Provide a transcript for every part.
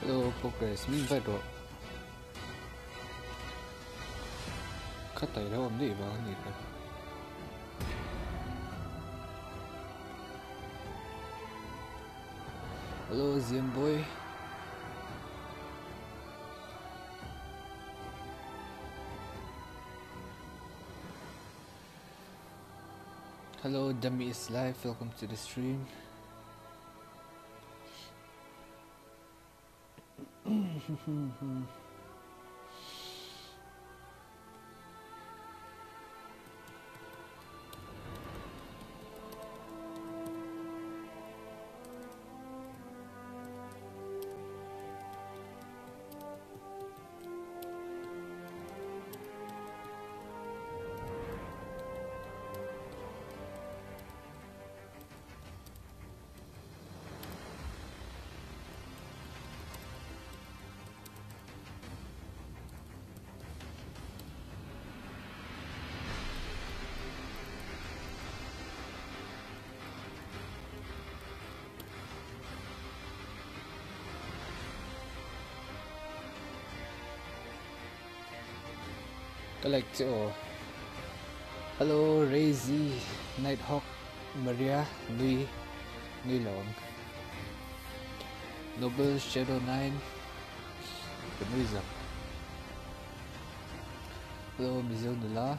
Hello, progress. Min vai ni. Eh. Hello, Zim boy. Hello, Dummy is live. Welcome to the stream. Electro oh. Hello Razy Nighthawk, Maria Nui Nui Long. Noble Shadow 9 The Museum Hello, Mizel Nula.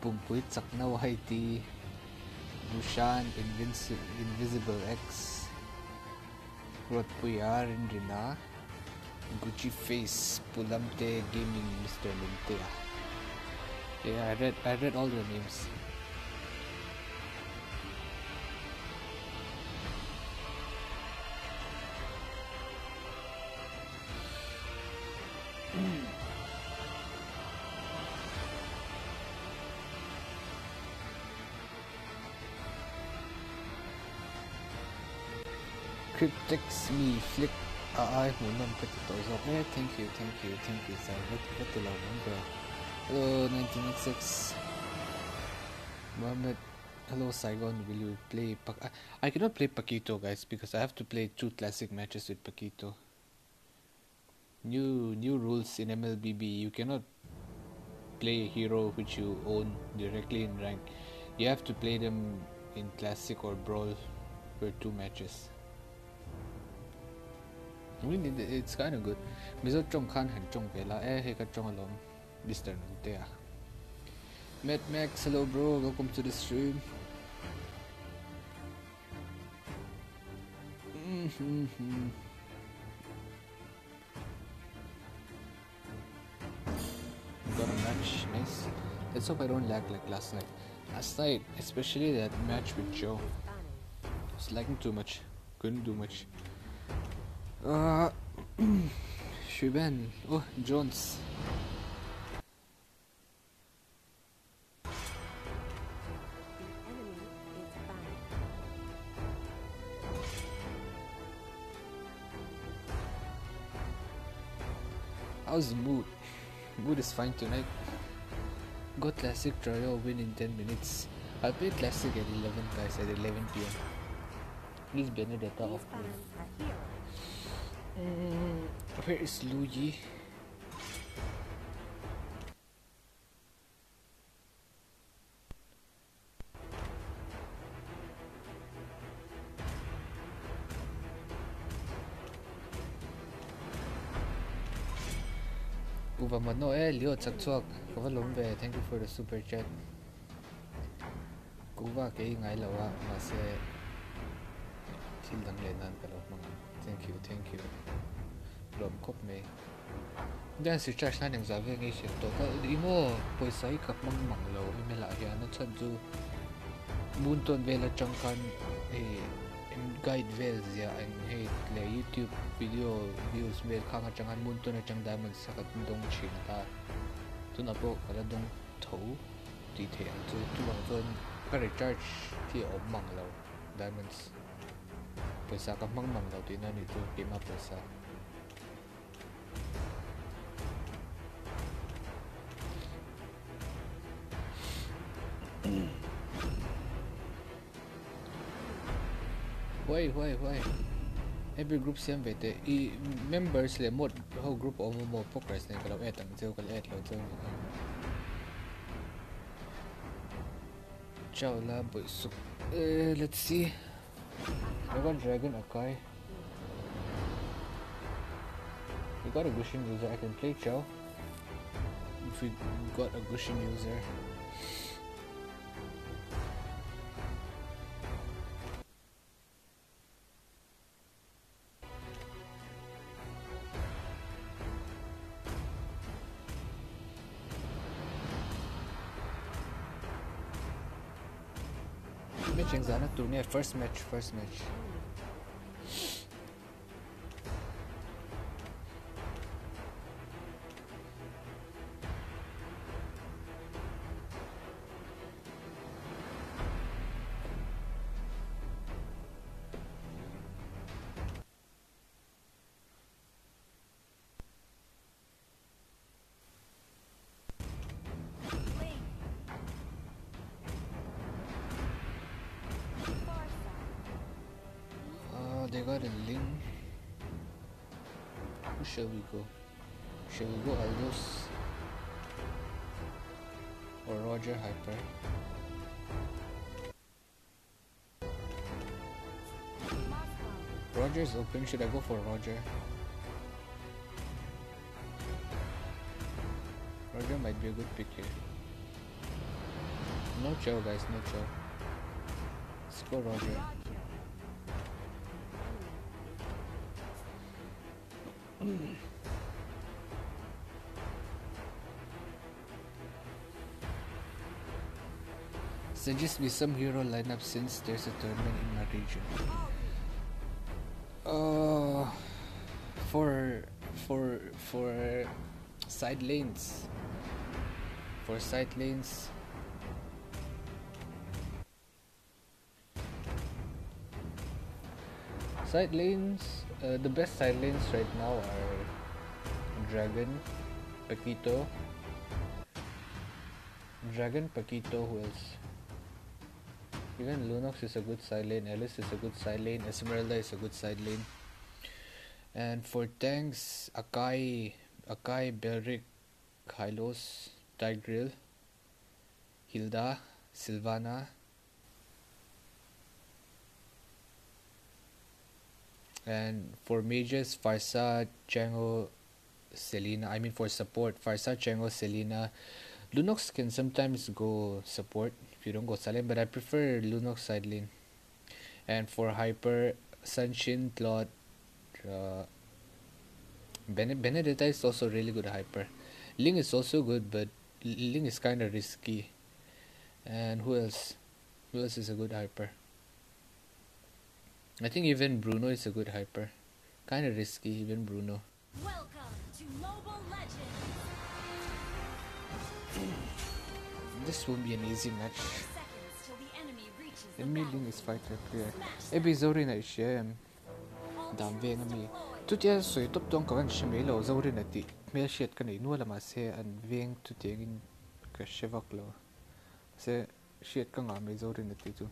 Pumpuit Saknao Haiti. Bushan Invincible Invisible X. Rotpuyar Rina Gucci Face, Pulamte Gaming, Mr. Lintea. Ah. Yeah, I read I read all the names. Cryptex me flick ai muốn nằm cái tổ dọc eh thank you thank you thank you rất rất từ lâu lắm rồi hello 1986 Mohammed hello Saigon. Will you play Pa- I, I cannot play Paquito guys because I have to play two classic matches with Paquito. New new rules in MLBB you cannot play a hero which you own directly in rank. You have to play them in classic or brawl for two matches It, it's kind of good. Miso trong kan han trong vela eh he ka trong alom. Mister Nuntea. Matt Max, hello bro, welcome to the stream. Got a match, nice. Let's hope I don't lag like last night. Last night, especially that match with Joe. I was lagging too much. Couldn't do much. Uh, Shuben. Oh, Jones. How's the mood? Mood is fine tonight. Got classic trial win in 10 minutes. I'll play classic at 11 guys at 11 pm. Please Benedetta off play. Mm, where is Luigi? và mà nó ấy liệu chắc chuộc có phải lúng về thank you for the super chat. Cũng và cái ngày lâu à mà sẽ xin lắng lên ăn cái lúc mà Thank you, thank you. Lộm cốc mê. Dan si chach lan yang zave ngay siya to ka imo poy sa ikap mang mang lo ime la hiya na chan zu mun ton vela chang kan eh em guide vel zia ang hey le youtube video views về ka nga chang an mun ton na chang da man sa kat dong chin ta. Tu na po kala dong thâu ti the ang zu tu ang zon ka recharge thì om mang lâu diamonds. Pesa kampang mangkau tinan itu lima pesa. Why, why, why? Every group xem về thế, i members là một whole group ở một một progress này kalau add tăng tiêu kalau add lo tiêu. Ciao là buổi sụp. Let's see. I got dragon Akai. We got a Gusion user. I can play Chow. If we got a Gusion user. First match, first match. Roger Hyper? Open. Should I go for Roger? Roger might be a good pick here. No chow, guys. No chow. Let's go Roger. Suggest me some hero lineup since there's a tournament in my region. Uh, for for for side lanes. For side lanes. Side lanes. Uh, the best side lanes right now are Dragon, Paquito, Dragon, Paquito, who else? Even Lunox is a good side lane, Alice is a good side lane, Esmeralda is a good side lane. And for tanks, Akai, Akai, Belerick, Hylos, Tigreal, Hilda, Silvanna, and for mages, Pharsa, Django, Selena. I mean for support, Pharsa, Django, Selena. Lunox can sometimes go support you don't go silent, but I prefer Lunox side lane. And for hyper, Sunshin, Claude, uh, Bene- Benedetta is also really good hyper. Ling is also good, but Ling is kind of risky. And who else? Who else is a good hyper? I think even Bruno is a good hyper. Kind of risky, even Bruno. Welcome to Mobile Legends! This won't be an easy match. Seconds till the enemy reaches the Enemy Ling battle. is fighter clear. Smash Ebi zori na ishem. Dam ve nga mi. Tu tia soi top tong kawan shme lo zori na ti. Me shet kan inu la ma se an veng tu tiangin ka shevak lo. Se shet ka nga me zori na ti tu.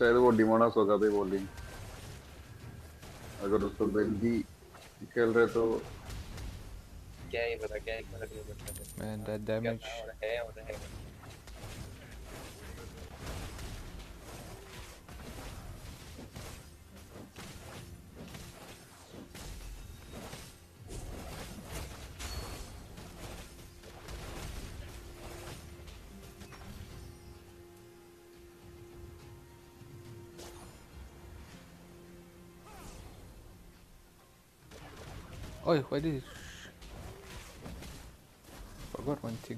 शायद वो Dimona सोगा भी bowling अगर उसको बेल्दी खेल रहे तो क्या ही पता क्या ही पता नहीं पता damage. हो है और है Ой, ходи. Погор, вон тиг.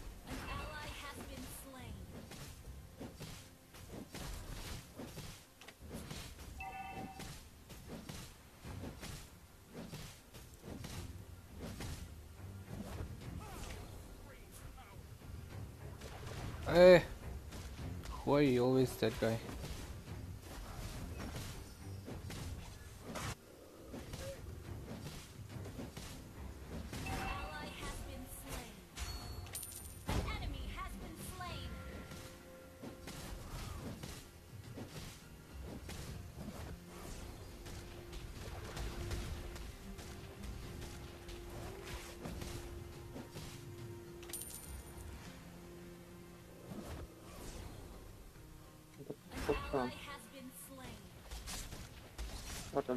Eh. Why are you always that guy?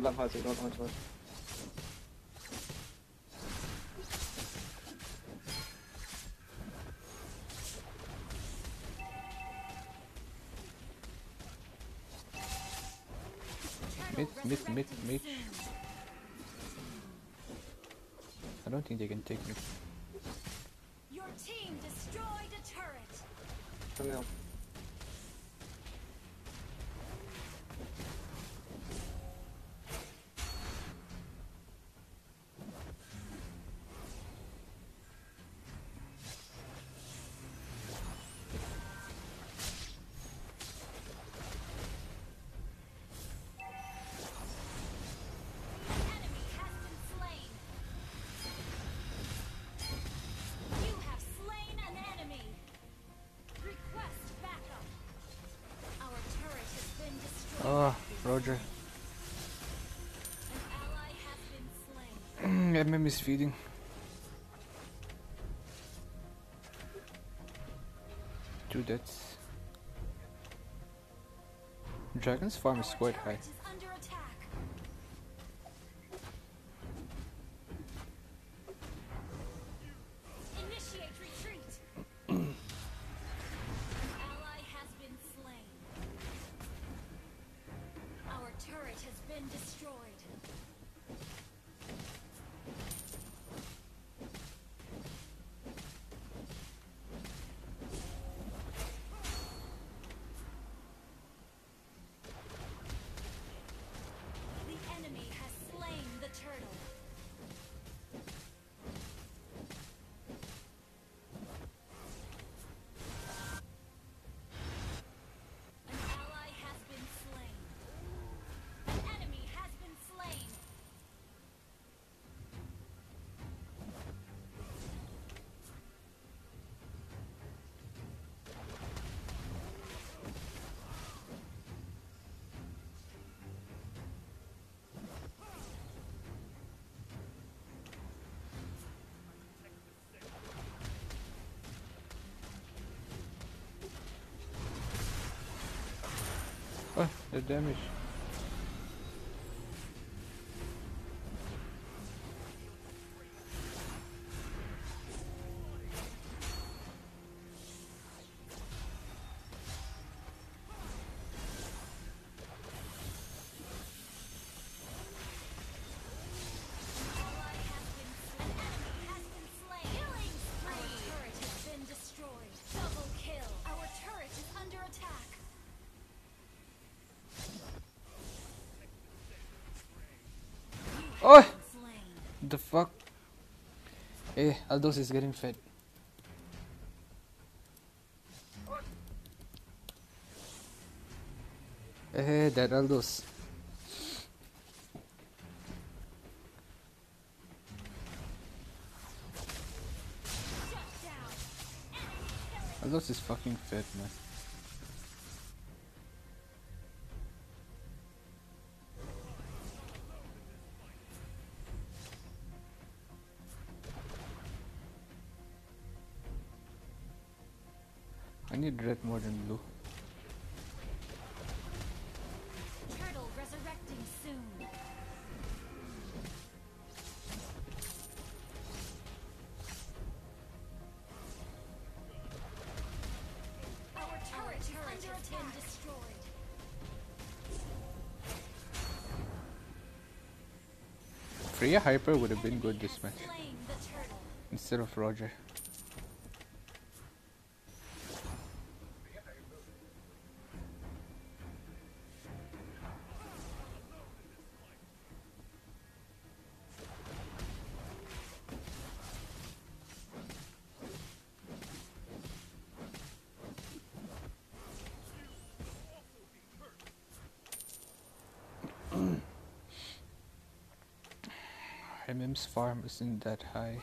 langhalsig dort heute. Halt. Mit, mit, mit, mit. I don't think they can take me. Your team destroyed a turret. Come here. MM is feeding. Two deaths. Dragon's farm is quite high. the damage Oh! The fuck? Eh, hey, Aldous is getting fed. Hey, that Aldous. Aldous is fucking fed, man. Red more than blue. Turtle resurrecting soon. Our turret, is under attack. destroyed. Freya Hyper would have been good this match Slain the turtle. instead of Roger. Isn't that high.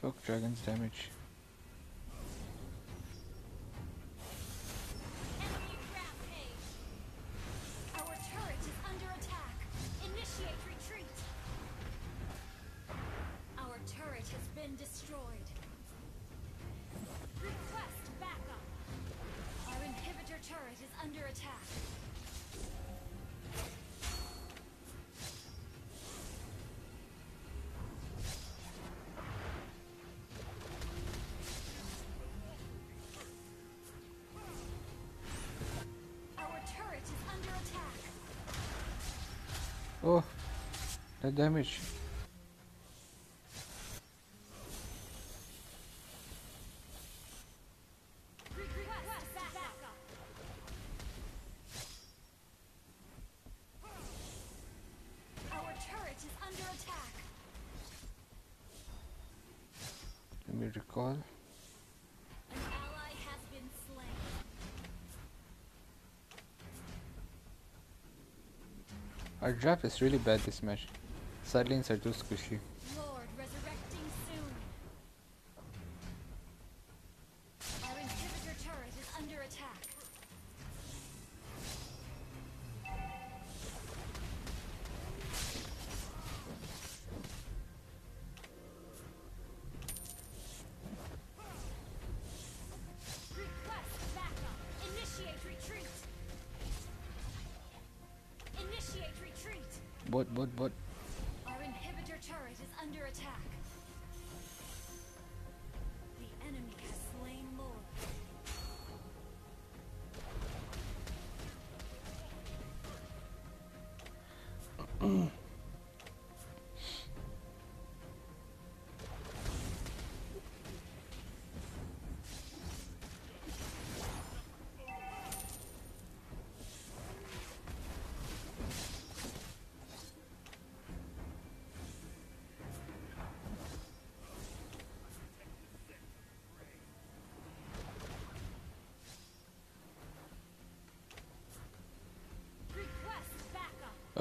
Fuck dragon's damage. Damage. Request backup. Our turret is under attack. Let me recall. An ally has been slain. Our draft is really bad this match. Sarlin Sergius Kushi.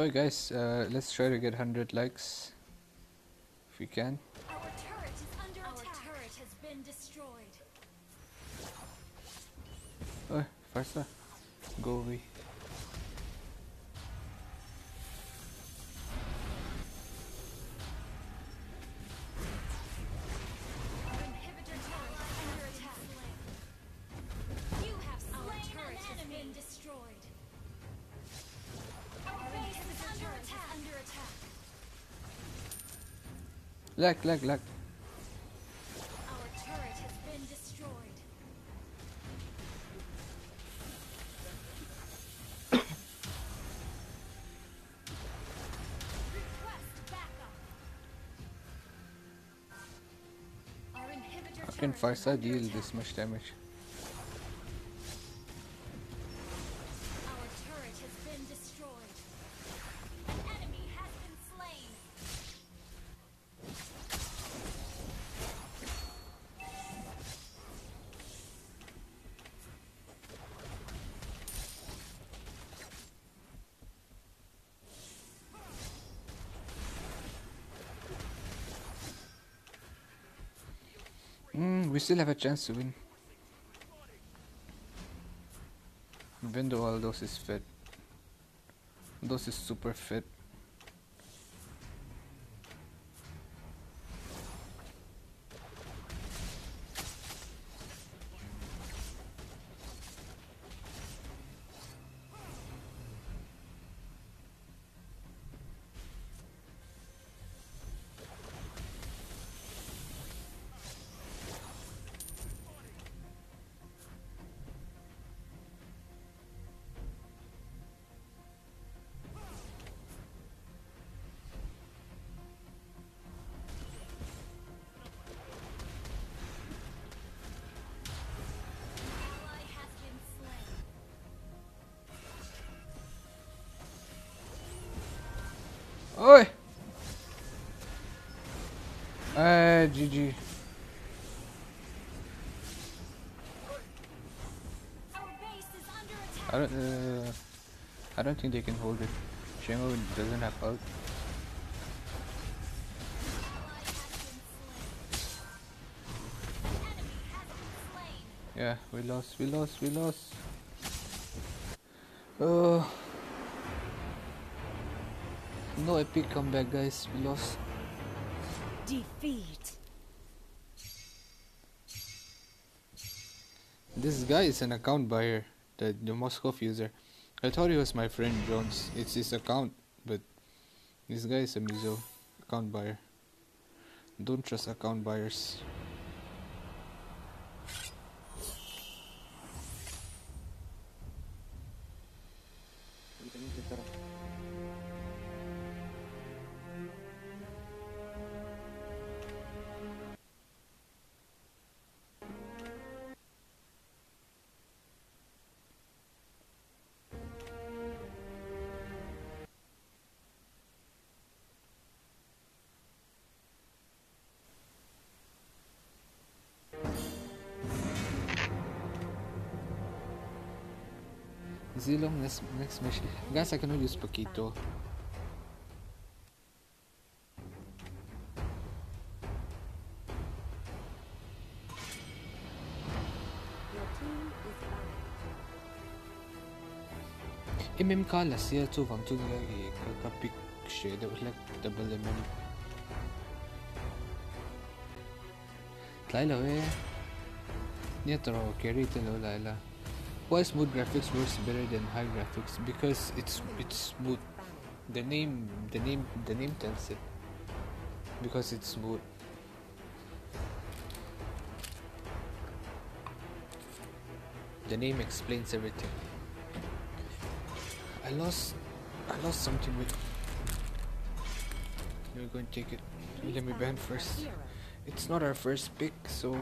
Alright guys, uh, let's try to get 100 likes. If we can. Our turret is under attack. Our turret has been destroyed. Oh, Pharsa. Go away. Lag, lag, lag. Our turret has been destroyed. Request backup. Our inhibitor How can Pharsa deal this much damage? We still have a chance to win. Even though Aldous is fit. Aldous is super fit. Don't, uh, I don't think they can hold it. Shengo doesn't have ult. Yeah, we lost, we lost, we lost. Oh. No epic comeback, guys. We lost. Defeat. This guy is an account buyer, the, the Moskov user. I thought he was my friend Jones. It's his account, but this guy is a Mizo account buyer. Don't trust account buyers. asylum next, next mission. Guys, I cannot use Paquito. E MM call last year to want to get a e picture that was like double MM. Laila, where? Near the rock, carry the Laila. Why smooth graphics works better than high graphics? Because it's it's smooth. The name the name the name tells it. Because it's smooth. The name explains everything. I lost I lost something with We're going to take it. Let me ban first. It's not our first pick, so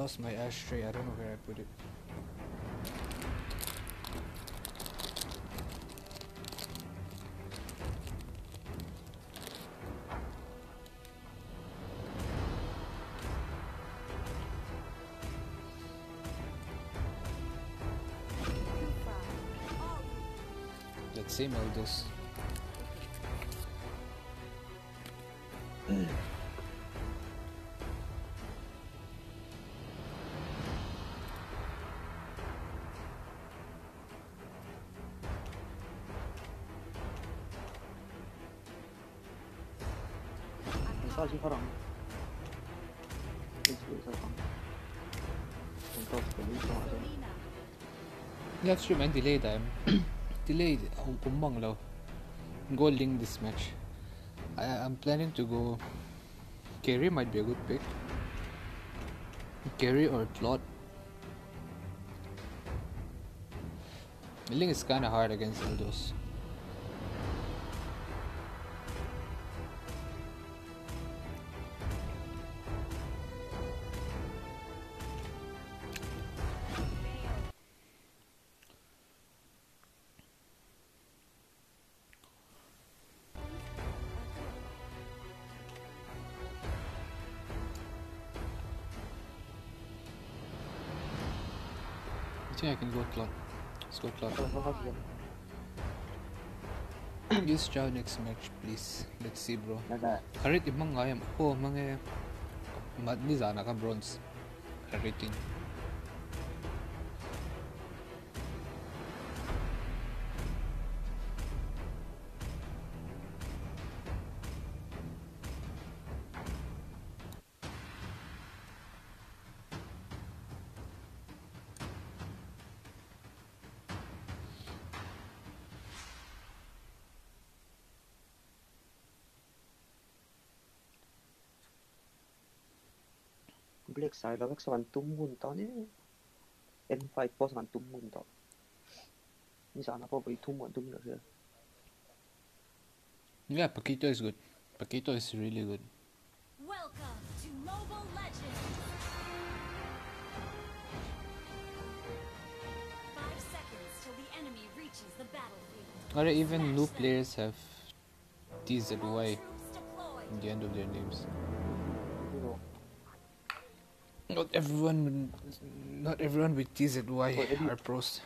lost my ashtray. I don't know where I put it. Same Elders. 다시 사랑. You have to man delayed I'm delayed Umbang Lao. Go Ling this match. I, am planning to go Karrie might be a good pick. Karrie or Plot. Ling is kinda hard against all those. klar. Ist doch klar. Use Chow next match, please. Let's see, bro. Harit imang ngayam. Oh, mga... Madni sana ka bronze. Haritin. Roblox van tumb un montón, ¿eh? En un montón. Un. Yeah, Paquito is good. Paquito is really good. Welcome to Mobile Legends. Or even new players have TZY in the end of their names. Not everyone, not everyone with TZY are pros.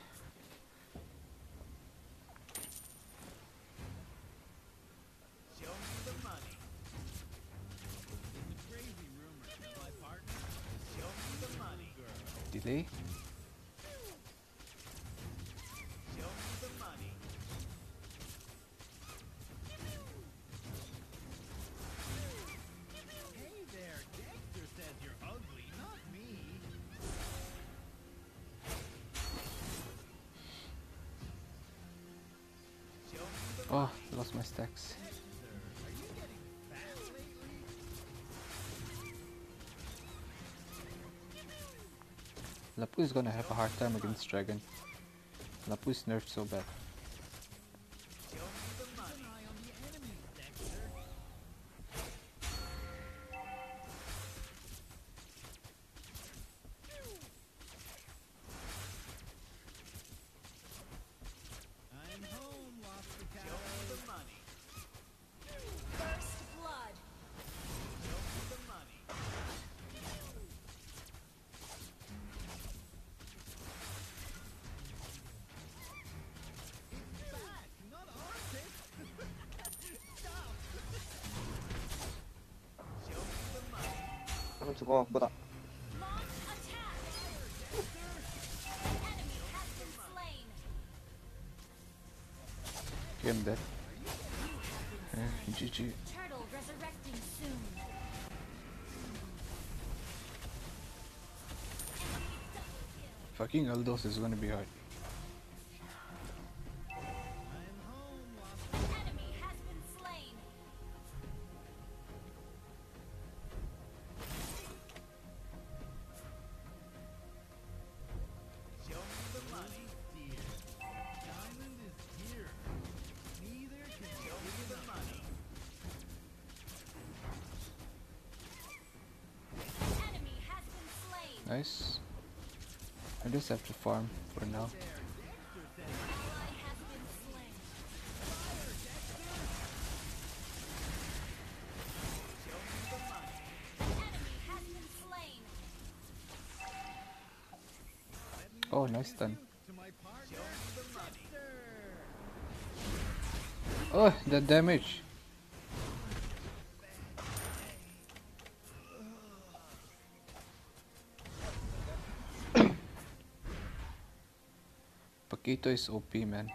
Stacks. Lapu is gonna have a hard time against Dragon. Lapu is nerfed so bad. Fucking Aldous is gonna be hard. Just have to farm for now. There, Dexter says Oh, has been Paquito is OP, man.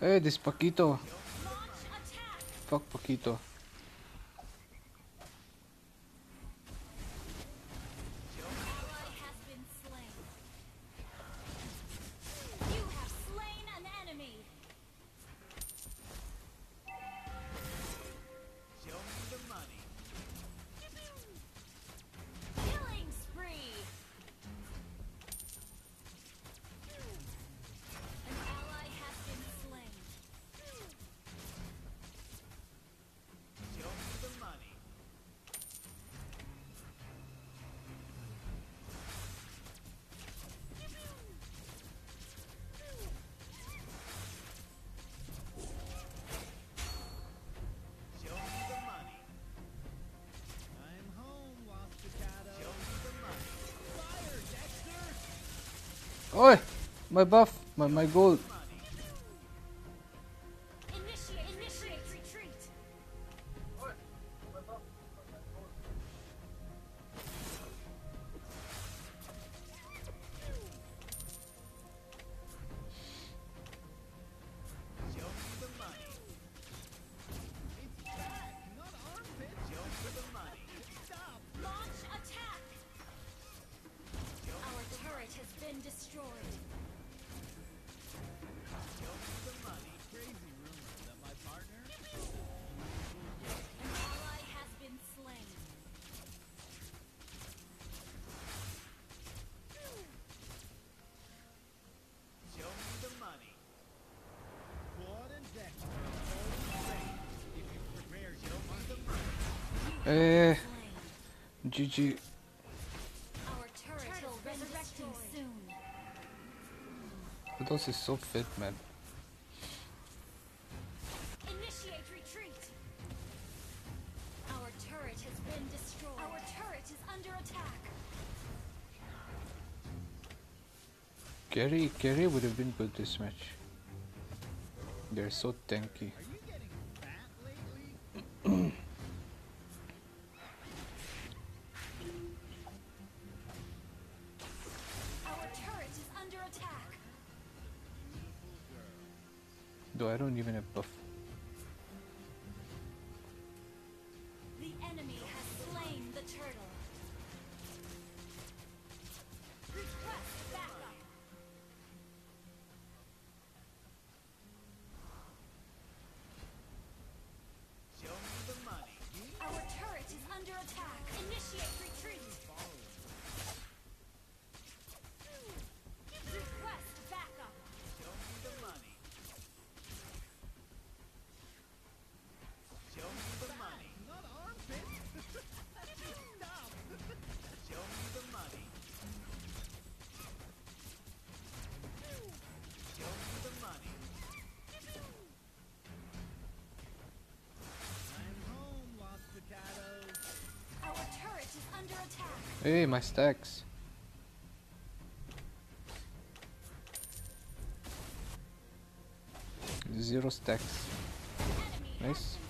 Eh, despaquito. Fuck, poquito. my buff, my, my gold. Eh. GG. Those is so fit, man. Initiate retreat. Our turret has been destroyed. Our turret is under attack. Karrie, Karrie would have been good this match. They're so tanky. Ei, mais stacks. Zero stacks. Nice.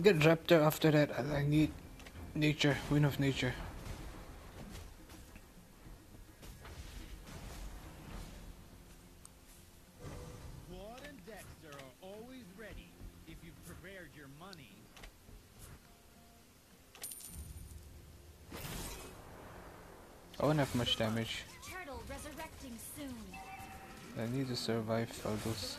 I'll get Raptor after that. I need nature, wind of nature. I won't have much damage. I need to survive all those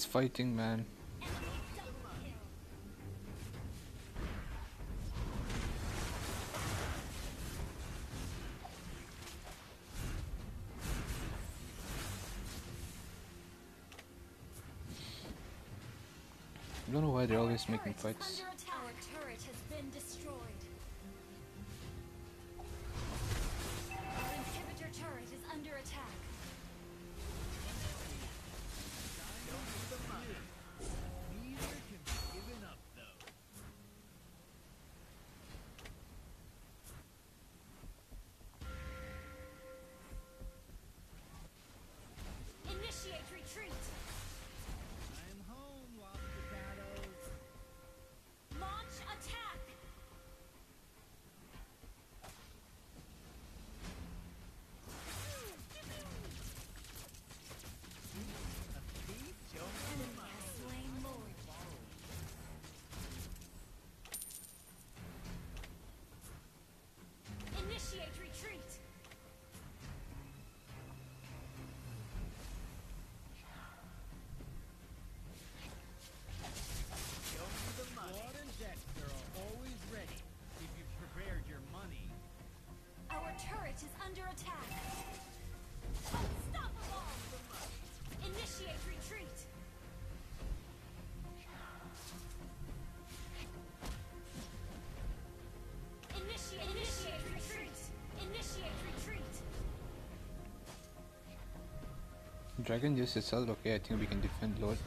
nice fighting, man. I don't know why they're always making fights. dragon just itself, okay, I think we can defend Lord.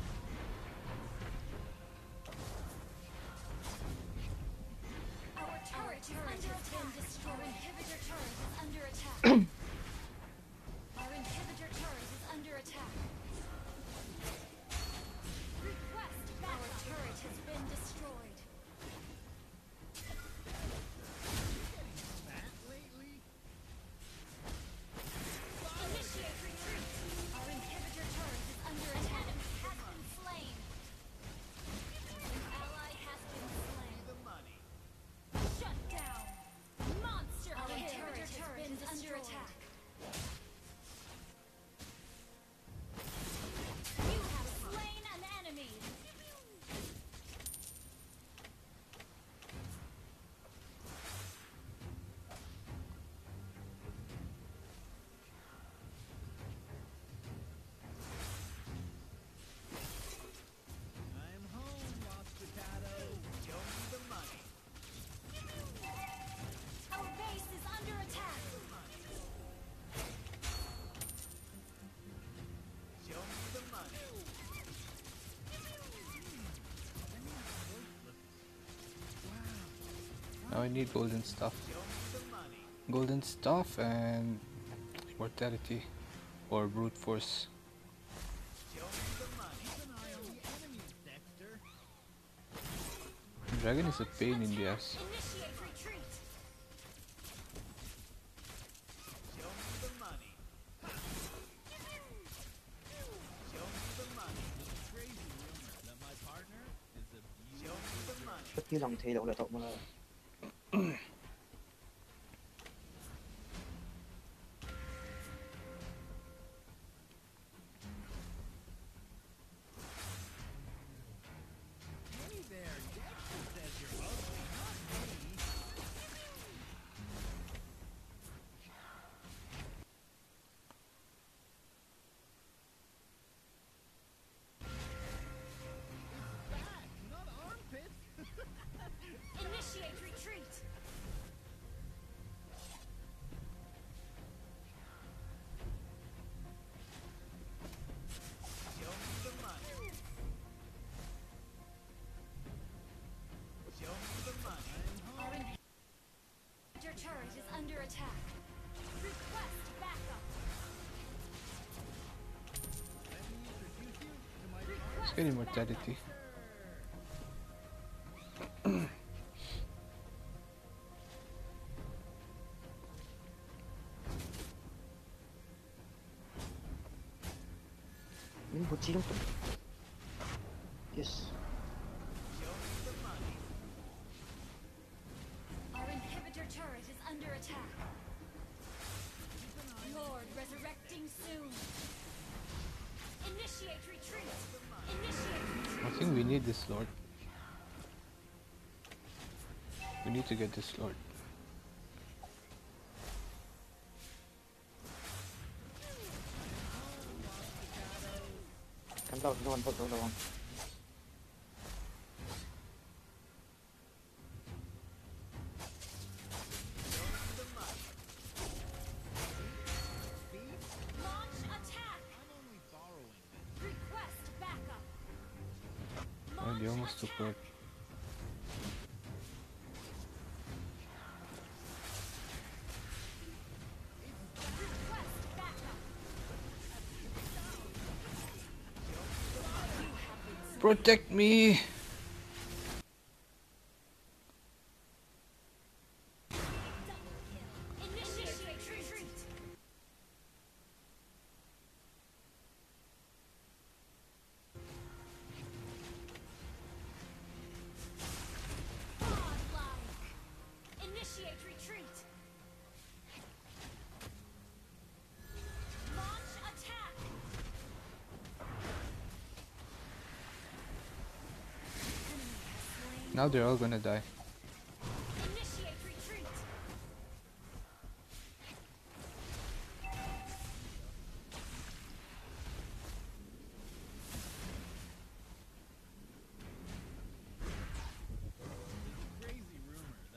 need golden staff. Golden staff and mortality or brute force. Dragon is a pain in the ass. lòng tail! đậu là tộc mà Your turret is under attack. Request backup. Let's we need this Lord. We need to get this Lord. Come down, no one, put one, no one. Almost support. Request. Protect me! Now they're all gonna die.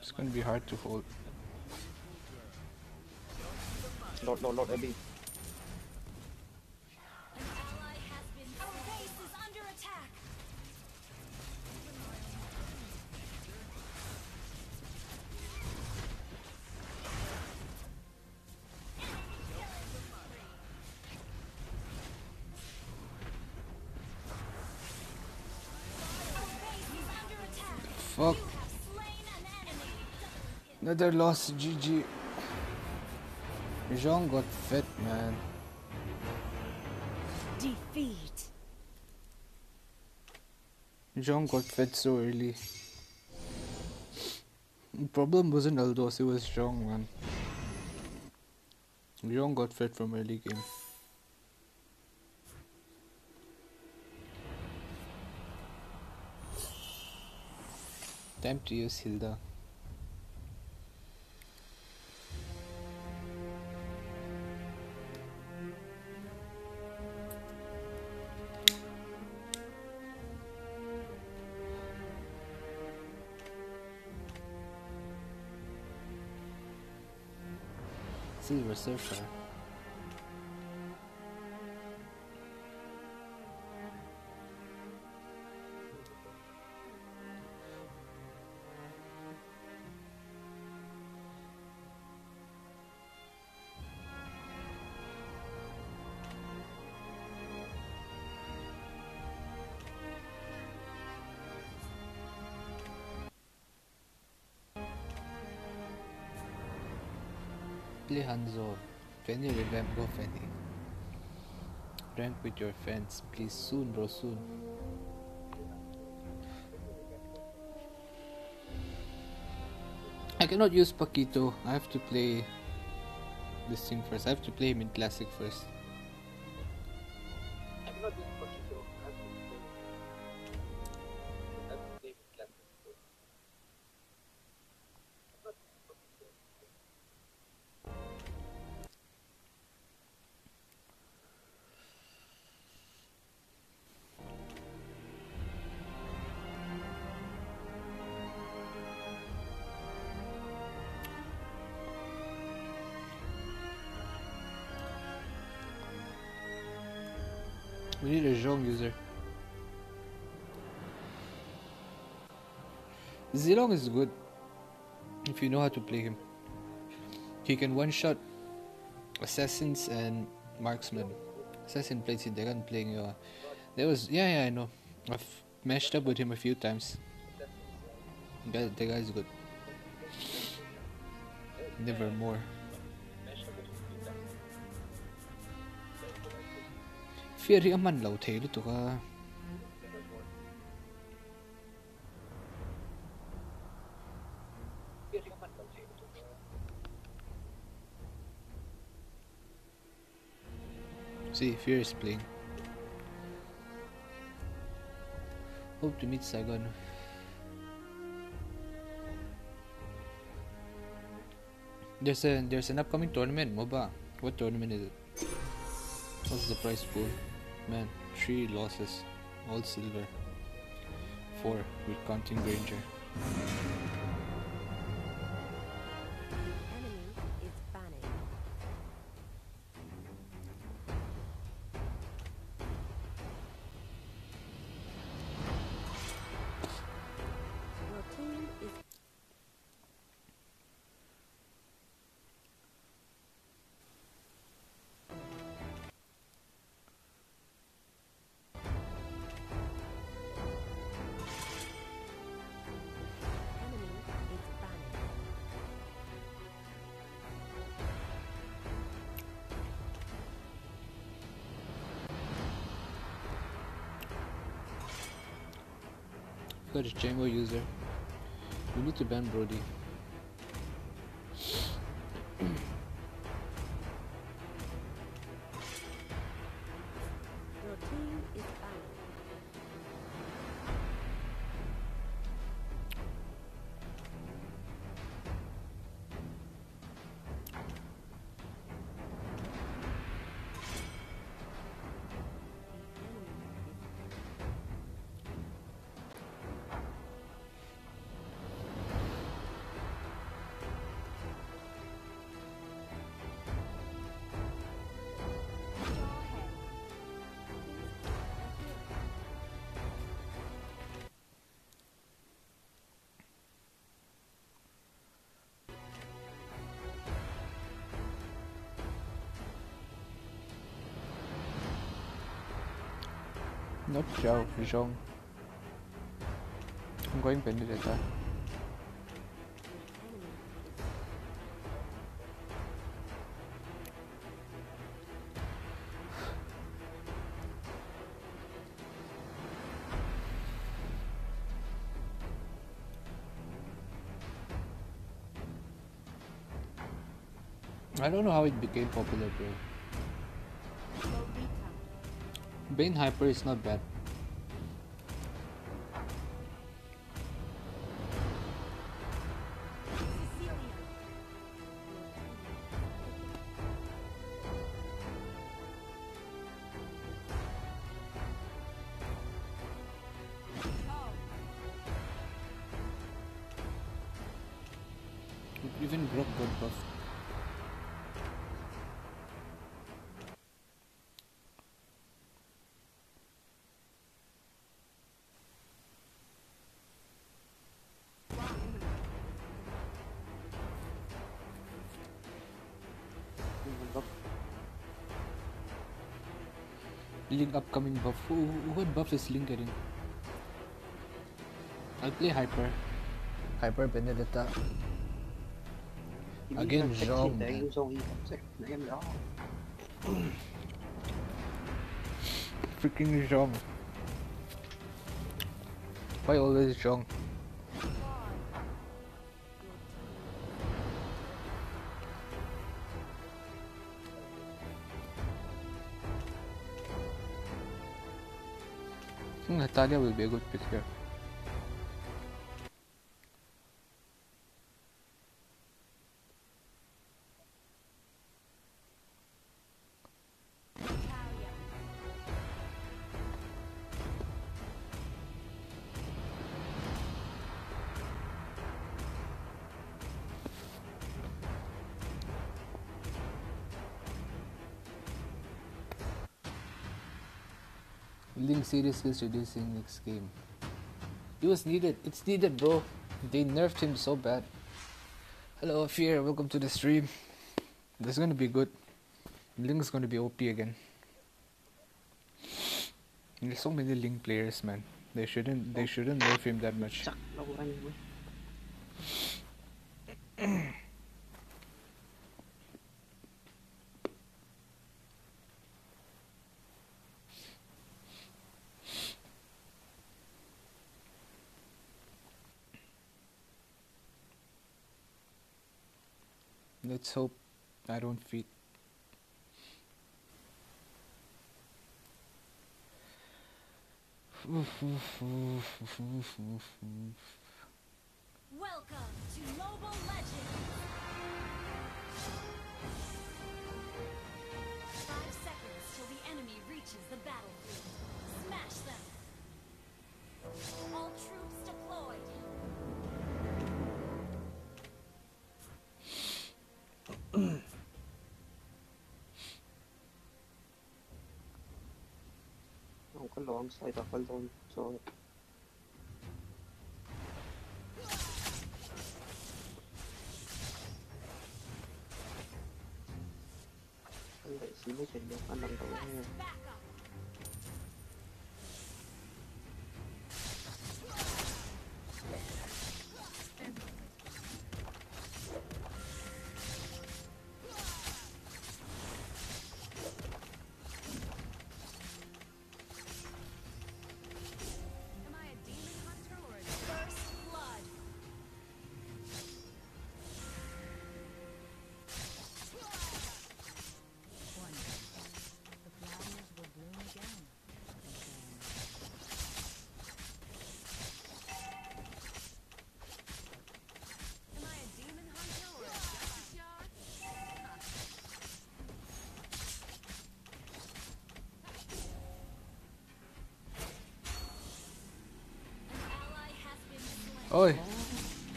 It's gonna be hard to hold. Lord, Lord, Lord, Abby. Another loss, GG. Jean got fit, man. Defeat. Jean got fed so early. The problem wasn't Aldous, it was Jean, man. Jean got fed from early game. Time to use Hilda. Silver Surfer. Play Hanzo. Fanny revamp, go Fanny. Rank with your friends, please. Soon, bro, soon. I cannot use Paquito. I have to play this thing first. I have to play him in Classic first. User. Zilong is good if you know how to play him. He can one shot assassins and marksmen. Assassin plays in Degan playing uh there was yeah yeah I know. I've matched up with him a few times. That the guy's good. Never Fury ang man law tayo to ka. See, Fury is playing. Hope to meet Saigon. There's a there's an upcoming tournament, MOBA. What tournament is it? What's the prize pool? Man, three losses, all silver. Four with counting Granger. Got Django user. We need to ban Brody. Chou, I'm going Benedetta. I don't know how it became popular, bro. Bane Hyper is not bad. Even Brock got buffed. Ling upcoming buff. Who- what buff is Ling getting? I'll play Hyper. Hyper Benedetta. Yan lang. Freaking Zhong. Why always Zhong? I think Natalia will be a good pick here. Ling series is reducing next game. It was needed. It's needed, bro. They nerfed him so bad. Hello, Fear. Welcome to the stream. This is gonna be good. Ling's gonna be OP again. There's so many Ling players, man. They shouldn't. They shouldn't nerf him that much. Tsak, nakuran mo. Let's hope I don't feed. Welcome to Mobile Legends. Five seconds till the enemy reaches the battlefield. Smash them. All troops deployed. alongside the hull on so. Anh để xí mới chuyển được anh làm đầu Oi,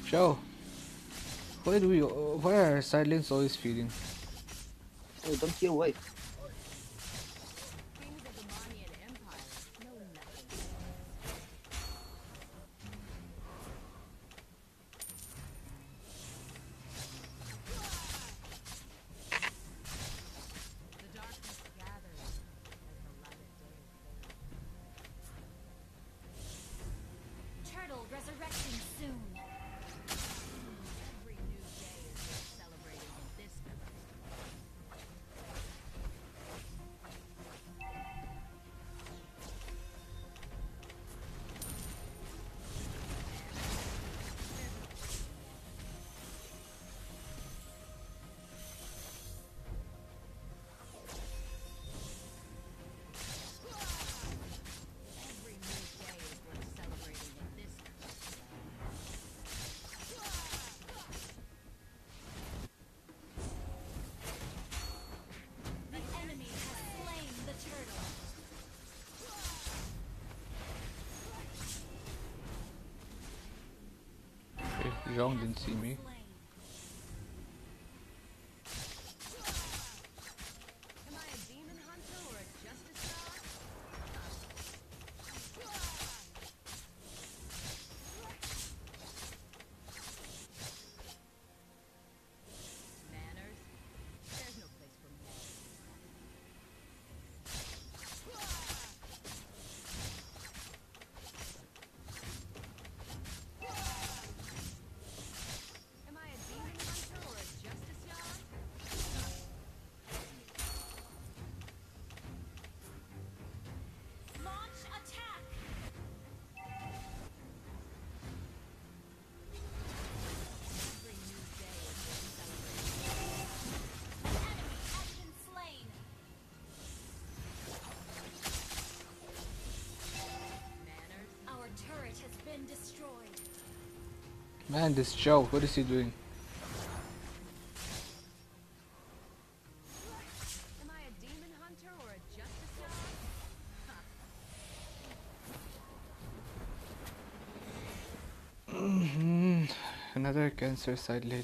show. Why do we? Why are silence always feeding? Oh, don't kill wife. didn't see me. Man, this Joe, what is he doing? Mm-hmm. Another cancer side lane.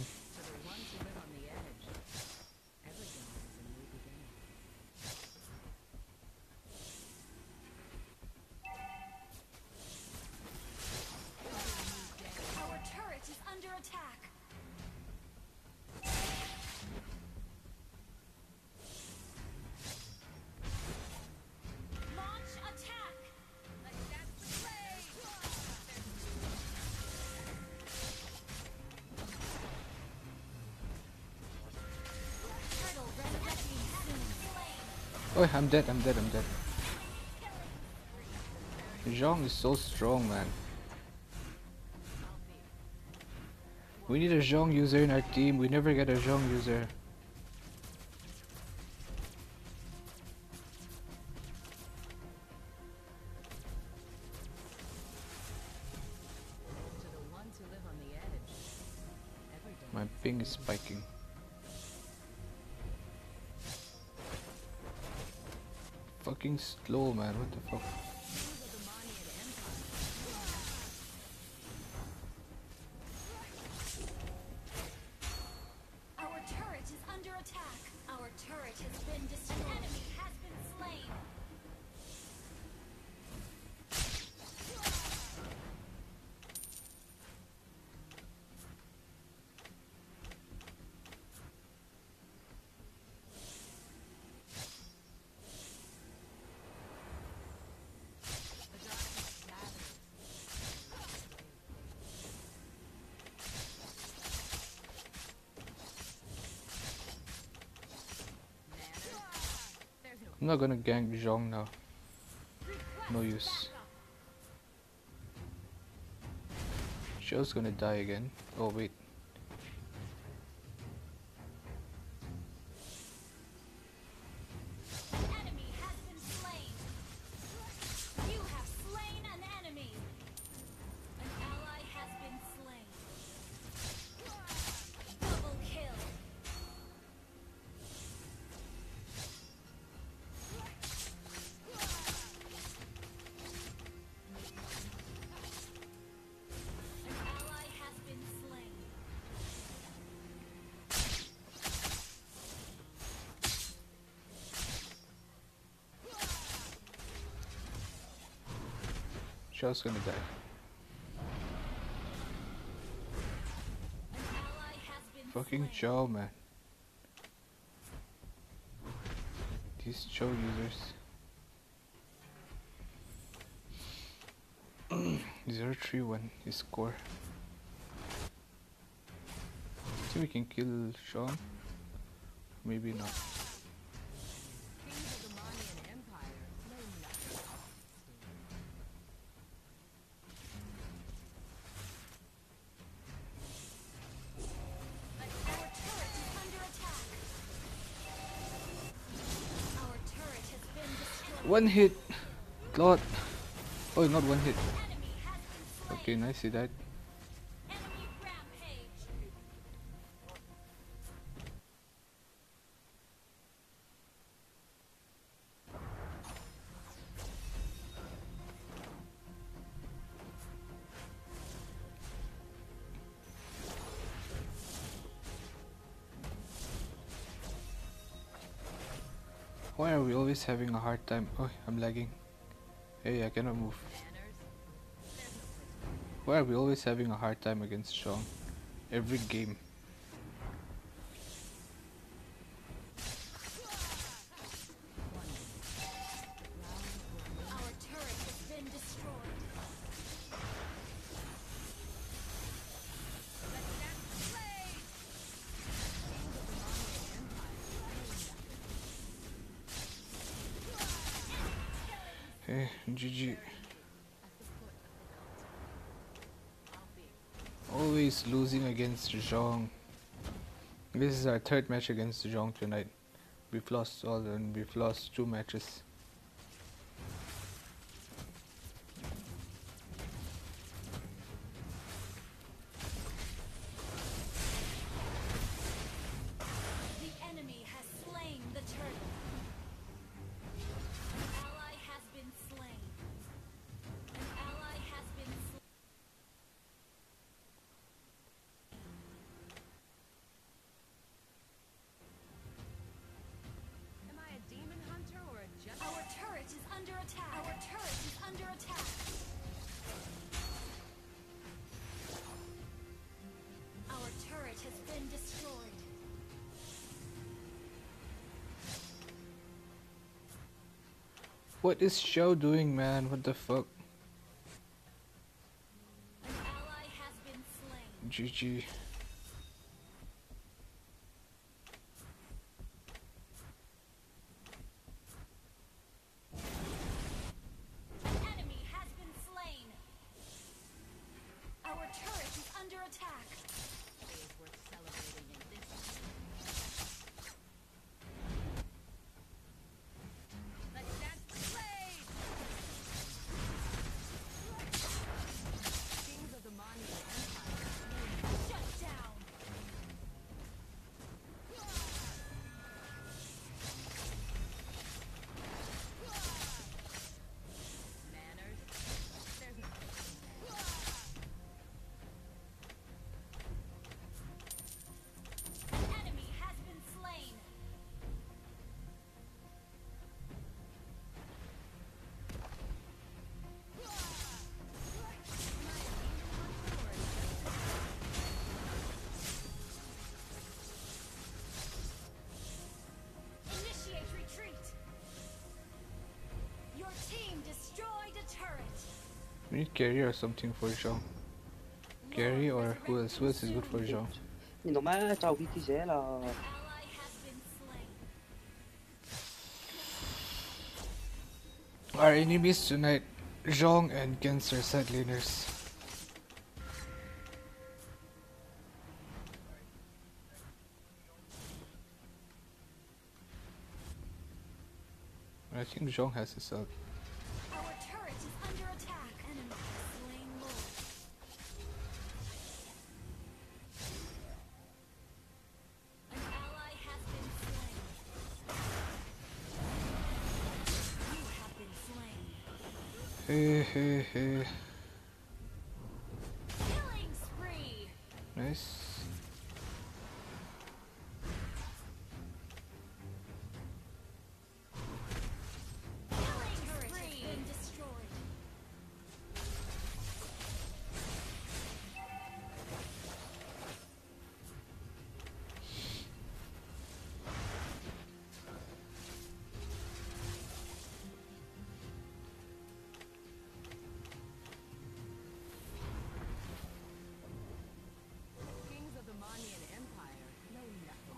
Oh, I'm dead, I'm dead, I'm dead. Zhong is so strong, man. We need a Zhong user in our team. We never get a Zhong user. slow man, what the fuck? I'm not gonna gank Zhong now. No use. Shell's gonna die again. Oh wait. Chou's gonna die. Fucking. Chou, man. These Chou users. Zero three one his score. See we can kill Sean. Maybe not. One hit. God. Oh, not one hit. Okay, nice. He died. Always having a hard time? Oh, I'm lagging. Hey, I cannot move. Why are we always having a hard time against Sean? Every game. Zhong. This is our third match against Zhong tonight. We've lost all and we've lost two matches. What is Chou doing, man? What the fuck? An ally has been slain. GG. Gary or something for João. Gary or who else? Who else is good for João? Our enemies tonight, Zhong and Gens are side. I think Zhong has his up. guys.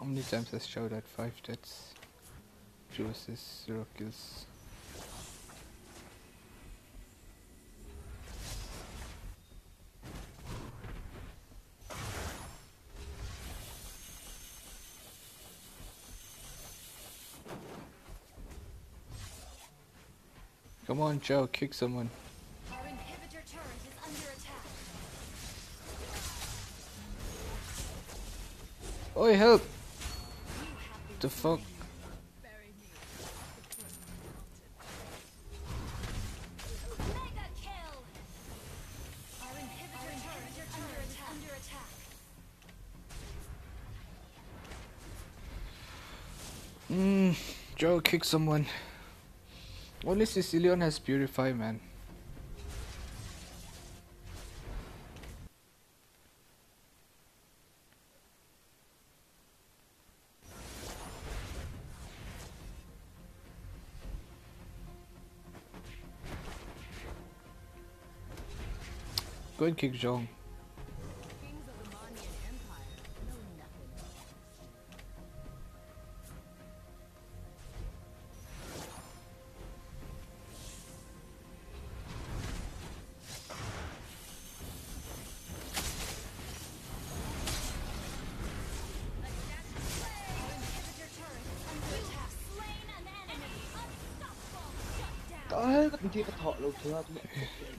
Many times has Shout at 5 deaths? Two assists, 0 kills. Come on, Joe, kick someone. Our inhibitor turret is under attack. Oi, help! Under attack. Hmm, Joe, kick someone. Only Cecilion has Purify, man. and King Zhong.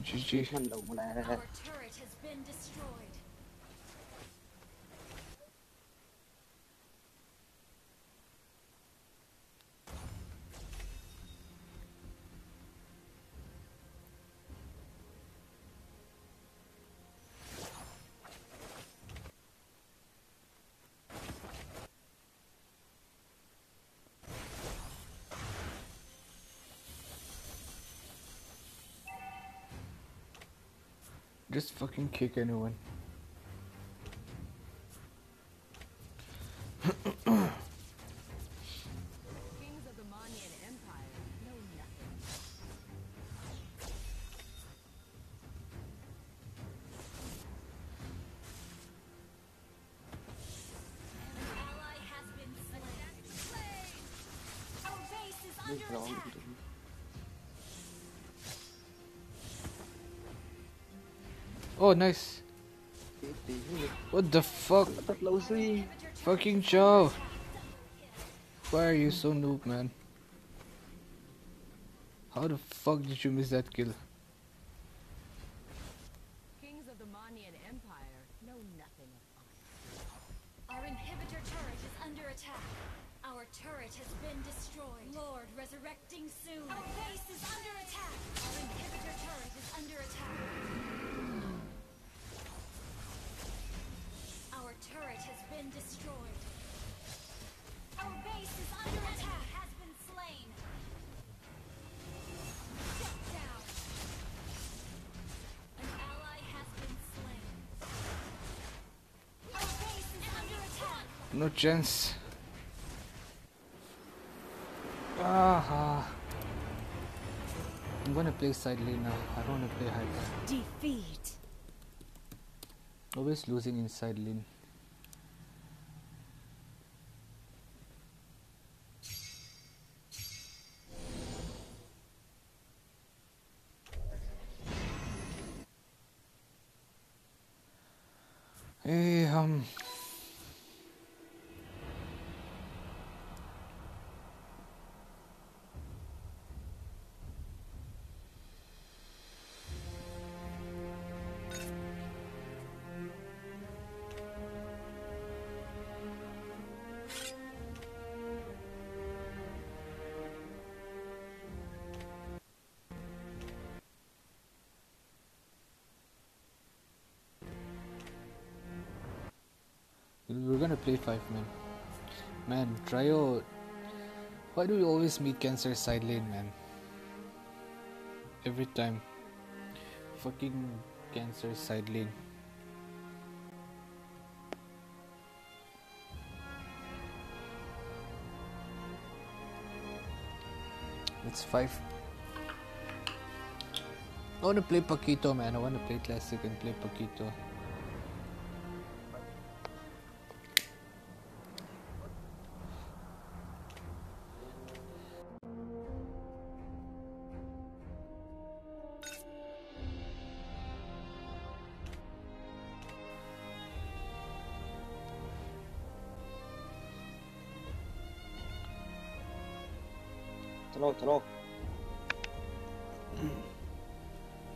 GG. Just fucking kick anyone. Oh, nice. What the fuck? Fucking Joe. Why are you so noob, man? How the fuck did you miss that kill? Chance. Aha. I'm gonna play side lane now. I don't wanna play high. Defeat. Always losing inside lane. Play five man. Man, Trio. Why do we always meet cancer side lane, man? Every time. Fucking cancer side lane. It's five. I wanna play Paquito, man. I wanna play classic and play Paquito. Tro.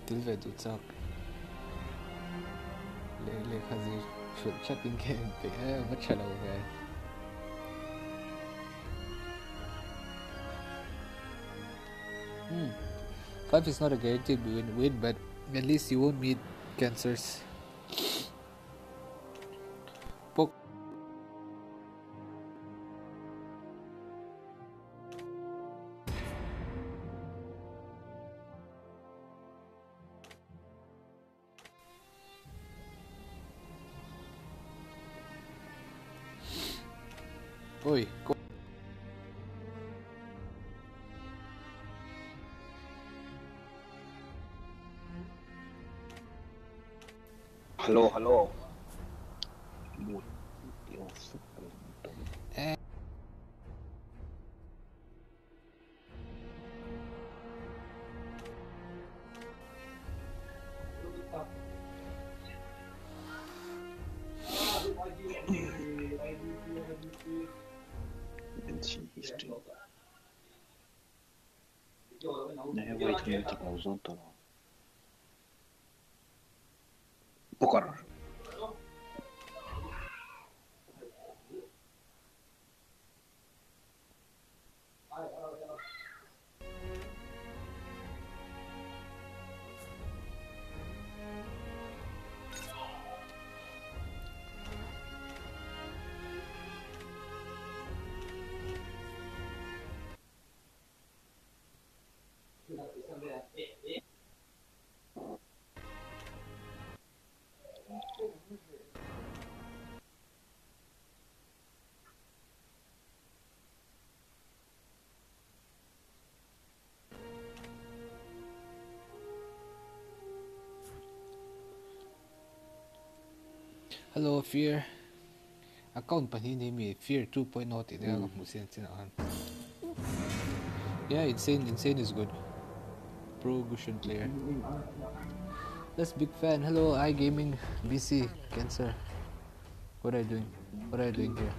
Tâl veduța. Le, le ħazir. Xo, ċapin kempi, eh, maċċalaw għaj. Hmm. Five is not a guaranteed win, win, but at least you won't meet cancers. ねえ、ワイトのとかをぞんとの。 Hello, Fear. Account pa ni mi Fear 2.0 ti dia ka musin sinahan. Yeah, insane, insane is good. Pro Gusion player. That's big fan. Hello, iGaming BC Cancer. What are you doing? What are you doing here?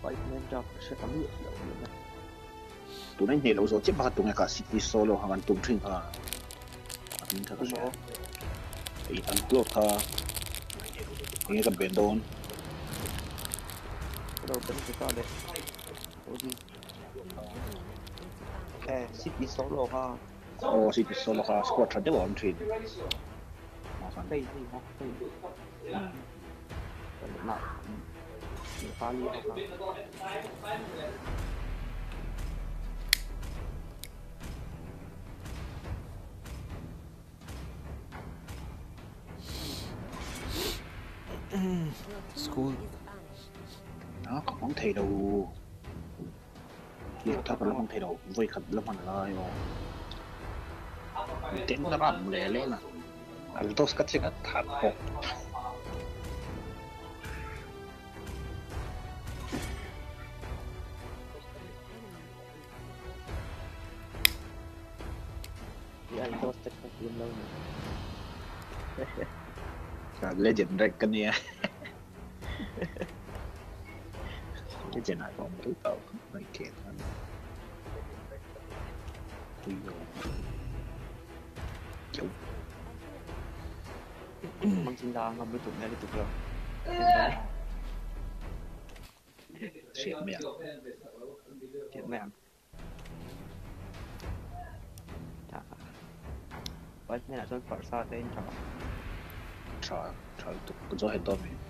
White man job siya kami ตุนเนี่ยเราโซจิบาตุงนี้กสิทิโซโลหากันตุงทิ้งอะนี่งทักษไอ้ตันกลอท่านี่ก็เบนโดนเราเป็นสุดยอดเลยโอ้ดีแค่สิทิโซโลฮะโอ้สิทิโซโลฮะสควอตทันได้บอลทิ้มาสันได้ที่ฮอกได้หนักฟ้าลีออกม school. Nó còn không thay đồ. Nhiều thấp lắm không thể đồ. Vui khẩn lắm hẳn lời rồi tiếng nó rầm lẻ lên à anh tốt cách chết thật hộp anh tốt cách chết lâu rồi legend reckon yeah Imagine I don't do both. I can't. We go. Mang xin ra không biết tụi mẹ đi tụi rồi. Shit man. Shit man. Vai mennä sen parsaa trò trò Tää, tää, kun se on hitomiin.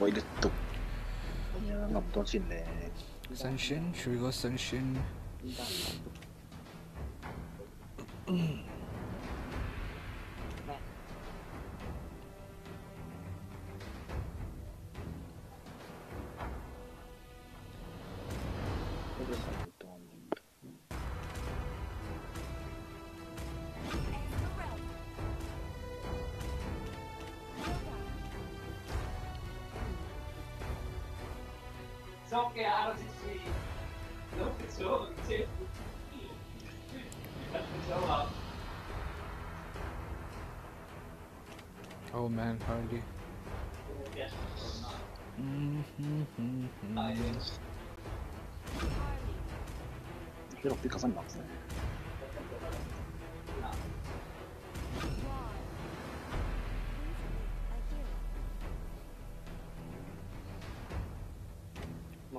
我一个，那么多钱嘞？神仙，去个神仙。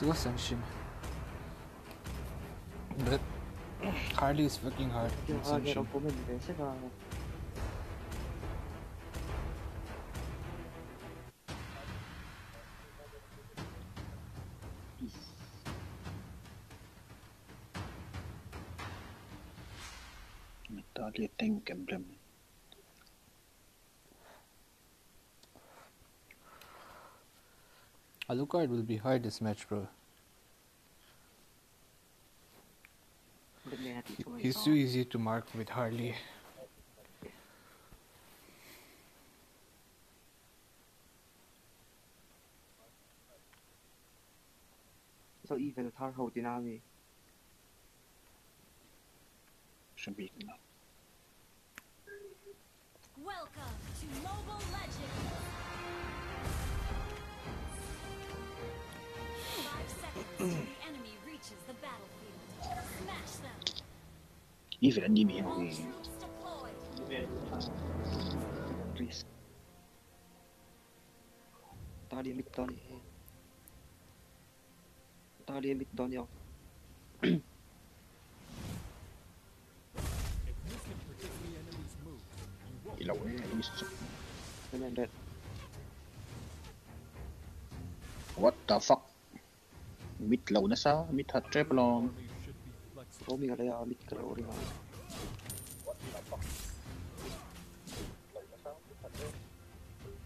Go But Harley is fucking hard Alucard will be high this match, bro. He's too easy to mark with Harley. So even the tar holding army. Should be enough. Welcome to Mobile Legends! i rendimenti. Rischio. Italia e Victoria. Italia e Victoria. What the fuck? Mit low sa, mid long. 로밍을 해야 밑그라 우리가.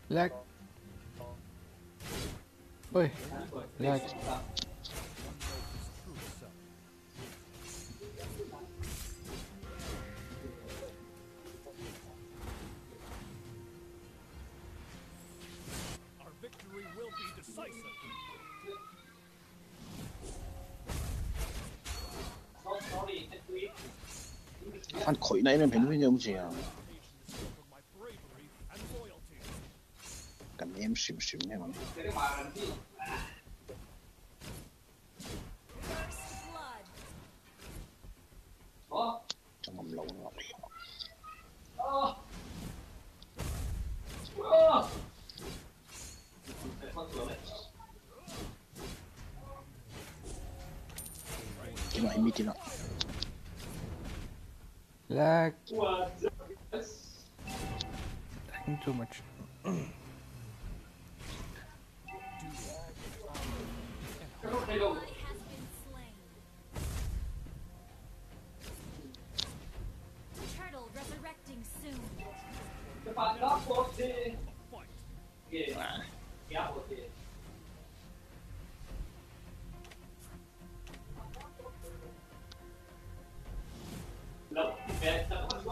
Lag. Oi. Lag. True 한 거의 나이는 벤윈이 음지야. Patience over my bravery and loyalty. Kan em sim sim nha man. First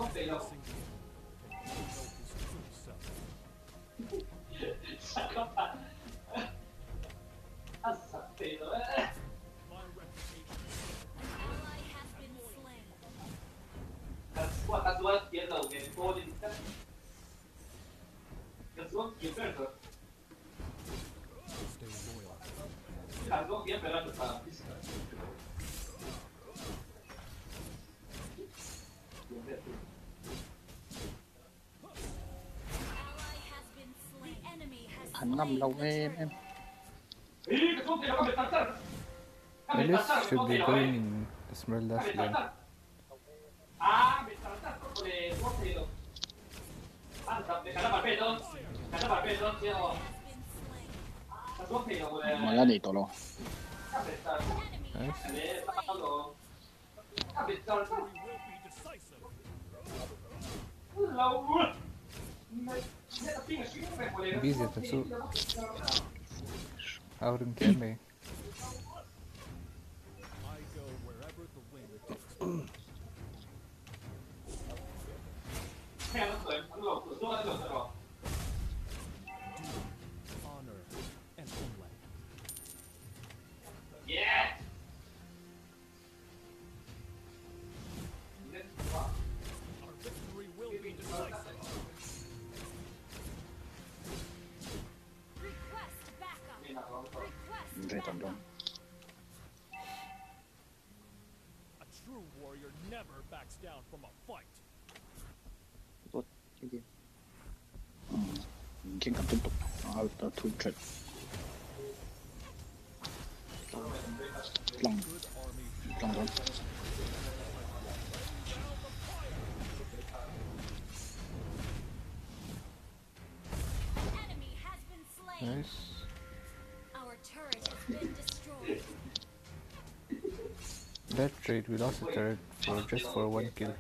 My hắn nằm lòng em em should be lane. Ma l'ha detto lo. Nice. Busy, tá tudo. Out in Kemi. hatred. Long. Long run. Nice. That trade, we lost a turret for just for one kill.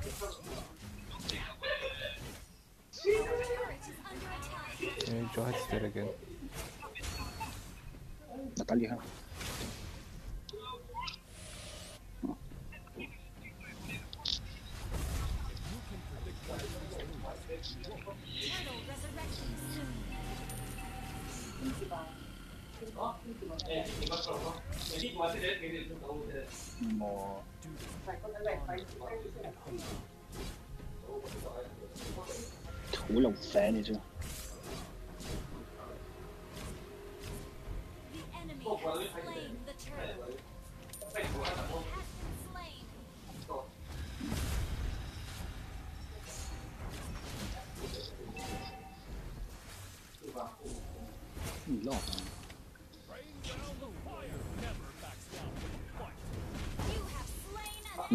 And Johat's dead again. 厉害！妈，土龙飞，你这。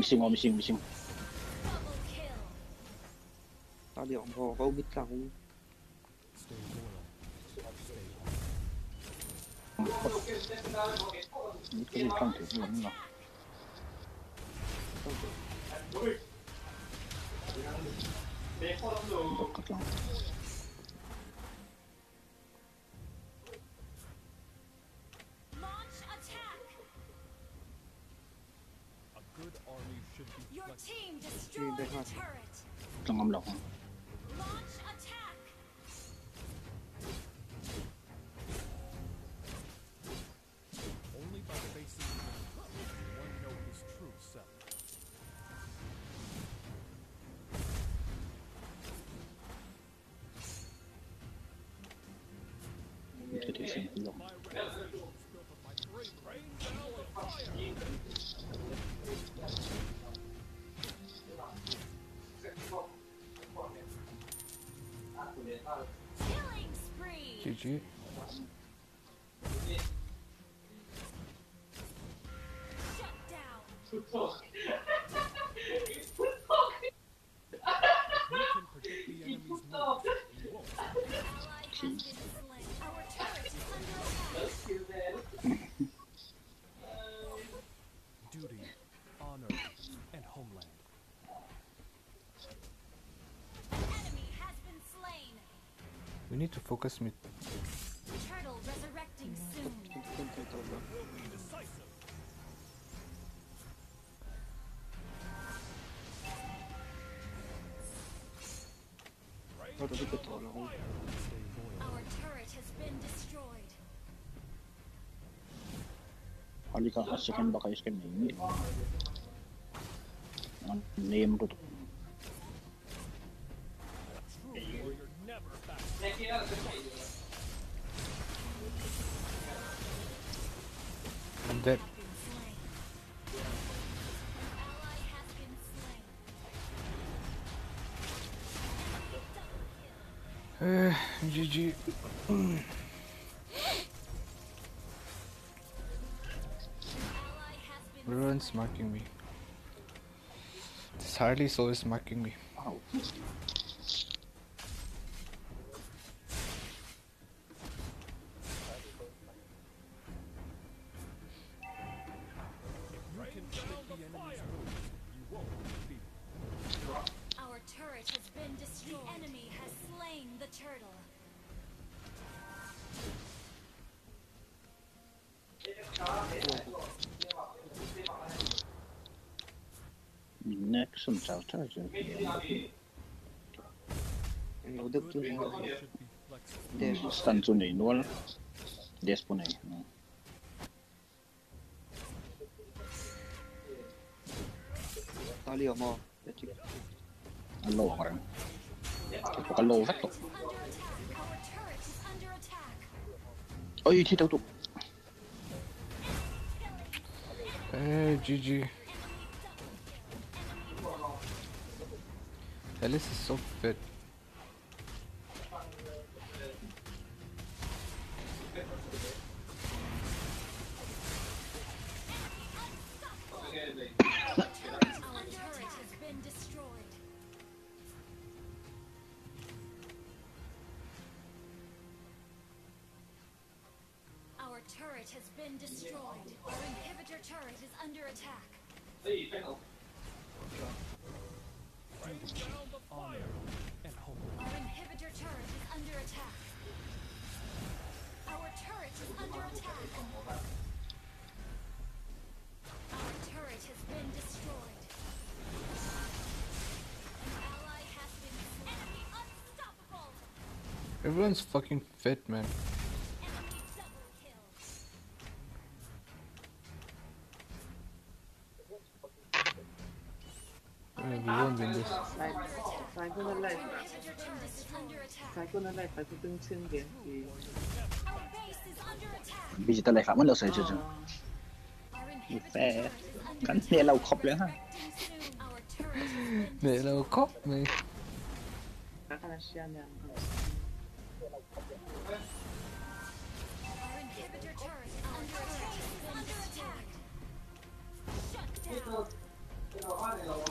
Missing oh, missing, missing. Tali akong kakakaugit lang ako. Dito rin lang, dito lang. Thank you. to do something wrong. Shut down. قسمي هذا بده طالع هون عليك على الشكل بقى يشكل نيم نيم رطب Everyone's marking me. This Harley Soul is marking me. Wow. Udok tu ni. Dia stun tu ni, no lah. Dia pun ni. Tali mo. Hello orang. Hello satu. Oh, ini tahu tu. Eh, GG. Alice is so fit. Everyone's fucking fit, man. Enemy double kill. We won't win this. Sai có nên lại. Inhibitor turret is under attack. Sai có nên lại phải có tương xưng kìa. Thì Our base is under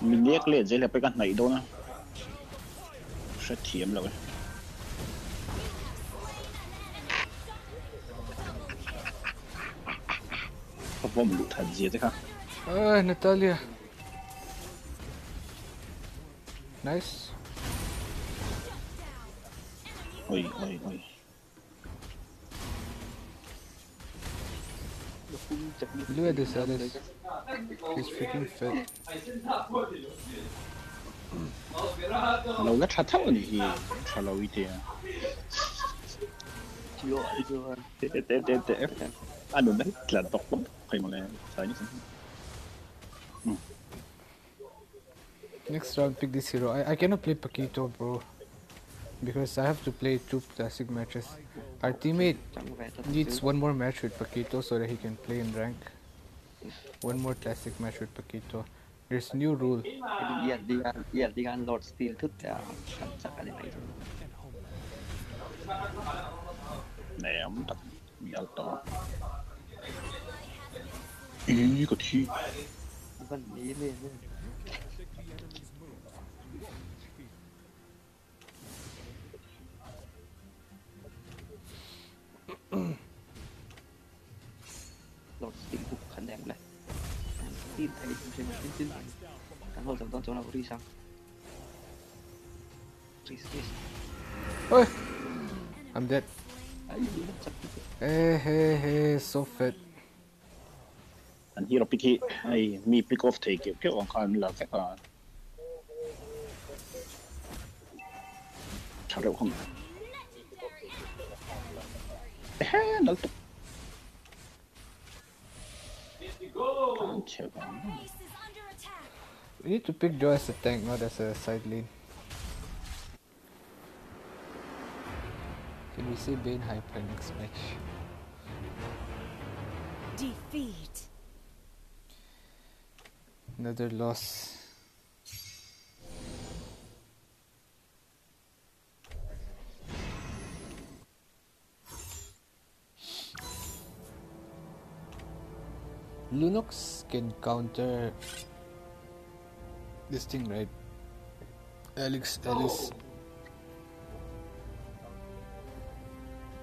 Mình điếc liền dưới là cái căn này đâu nè Sẽ thiếm là vậy Vom Loot hat sie oi, oi. Наталья. Найс. Ой, phun chặt đi. Look at this Alice. She's freaking fit. Lâu rất thật thấu này thì cho lâu ít tiền. Chưa chưa. Tê tê tê tê tê. Anh đừng đấy là tộc lắm. Phải mà là phải như thế. Next round, pick this hero. I, I cannot play Paquito, bro. Because I have to play two classic matches. Our teammate Chẳng vẻ thật needs one more match with Paquito so that he can play in rank. One more classic match with Paquito. There's new rule. Yeah, đi ăn, yên đi ăn lọt steel thức để cắn chắc cái này. Nè, ông tập dạo to. Ý, có thi. Vẫn ý lên. steel Please, I'm dead. Hey, hey, hey, so fat. And here picky, I me pick off take you. Uh, Kill on can la ka. Charo kon. Hey, no. We need to pick Joe as a tank, not as a side lane. Can we see Bane Hyper next match? Defeat. Another loss. Lunox can counter this thing, right? Alex, Alice.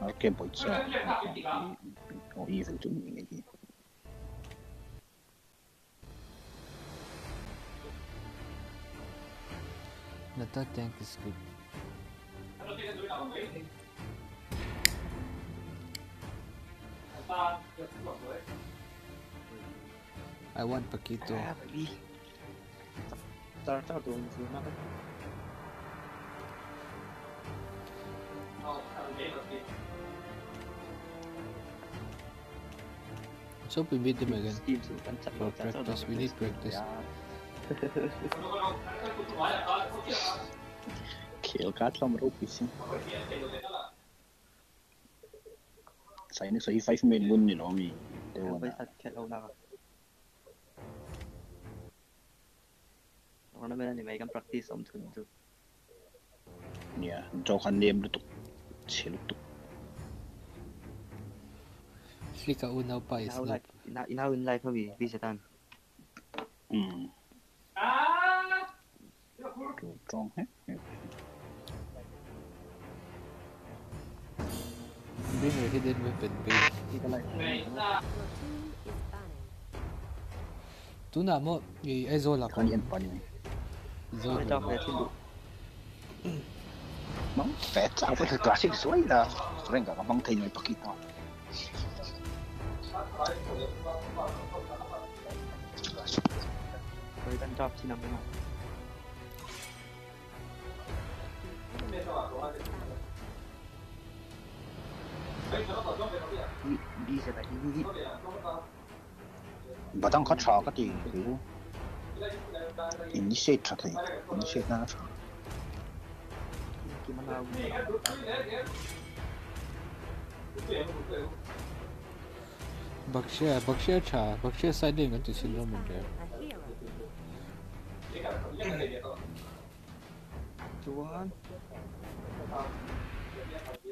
Okay, but yeah, or even to me maybe. Not that tank is good. Uh, I want Paquito. Let's hope we beat them again. For practice, we need practice. खेलकाट लम्रो पिसिङ छैन सही five minute गुन्ने हो मी त्यो पैसा खेलाउन สิใส่ในใส่ไฟฟ์เมนบุนนี่เนาะมีเดี๋ยว บริ นะ ษัทแคทเอาหน้าเราไม่ได้ในไม่กัน practice สมทุนจุ เนี่ยจอคันเนมลุตุกเชลุตุก Flika unaw pa is inaw not. life ina inaw in life kami visitan อืมถูกต้องฮะ Bring your hidden weapon, babe. ที่ก็ life Your team is banning. Tuna mo, i ay Zola คั ko. นเย็ Rồi cho về xin đủ Móng phép sao có thể tỏa xin suối là Rồi cả mong thầy này bất kỳ tỏ Rồi đang cho xin nằm bên này đi đi sẽ phải đi đi. Bà đang có trò cái gì hiểu. Initiate trapping. Initiate nana Gimana Bakşe, Bakşe çağır. Bakşe saydığın önce sildim önce.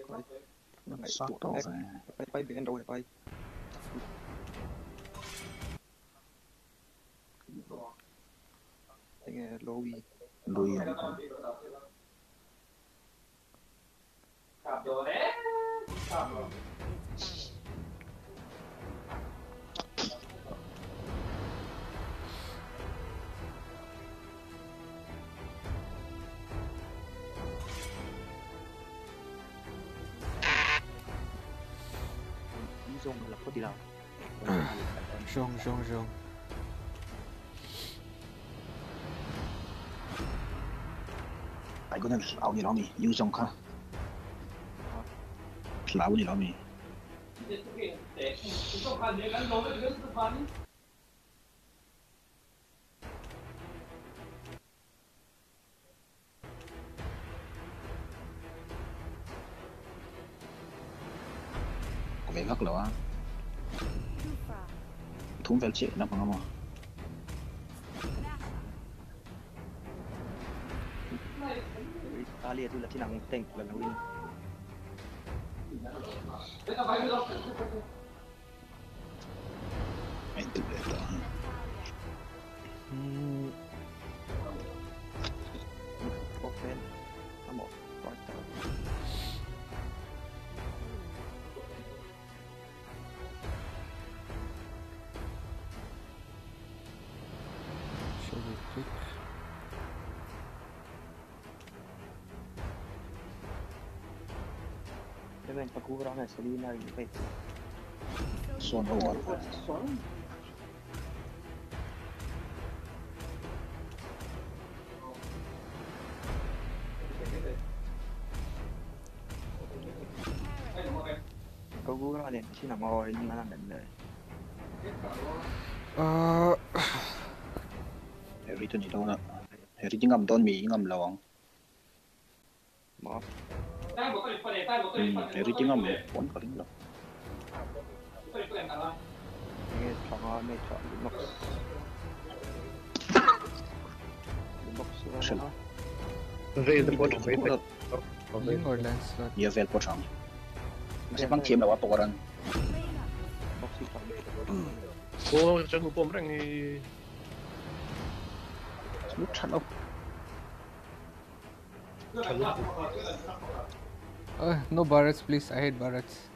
Bye, bye, Bay bye. bay bay bay. think uh, Louis Louis này con Xong là có đi đâu? Xong, xong, xong. 이거는 라운이 라운이 융성카 라운이 라운이 của mấy rồi á, thúng vào chị nó còn không à น่าชอ กินมะนาว cura la gasolina y resto. Son iguales. Son. Cậu cura là chỉ là ngồi nhưng mà là định rồi. Ờ... Harry tuần gì đâu nè. Harry chỉ ngầm tôn Mỹ ngầm lòng. 음, 베르징하면 뭔 걸린다. 이게 정함에 저 리먹스. 리먹스가. Raid bot, raid bot. Link or Lancelot? Nhiều vel bot xong. Mà sẽ băng chiếm là quá to rồi. Ô, chẳng có bom răng đi. Lúc chắn không? Uh, no barracks, please. I hate barracks.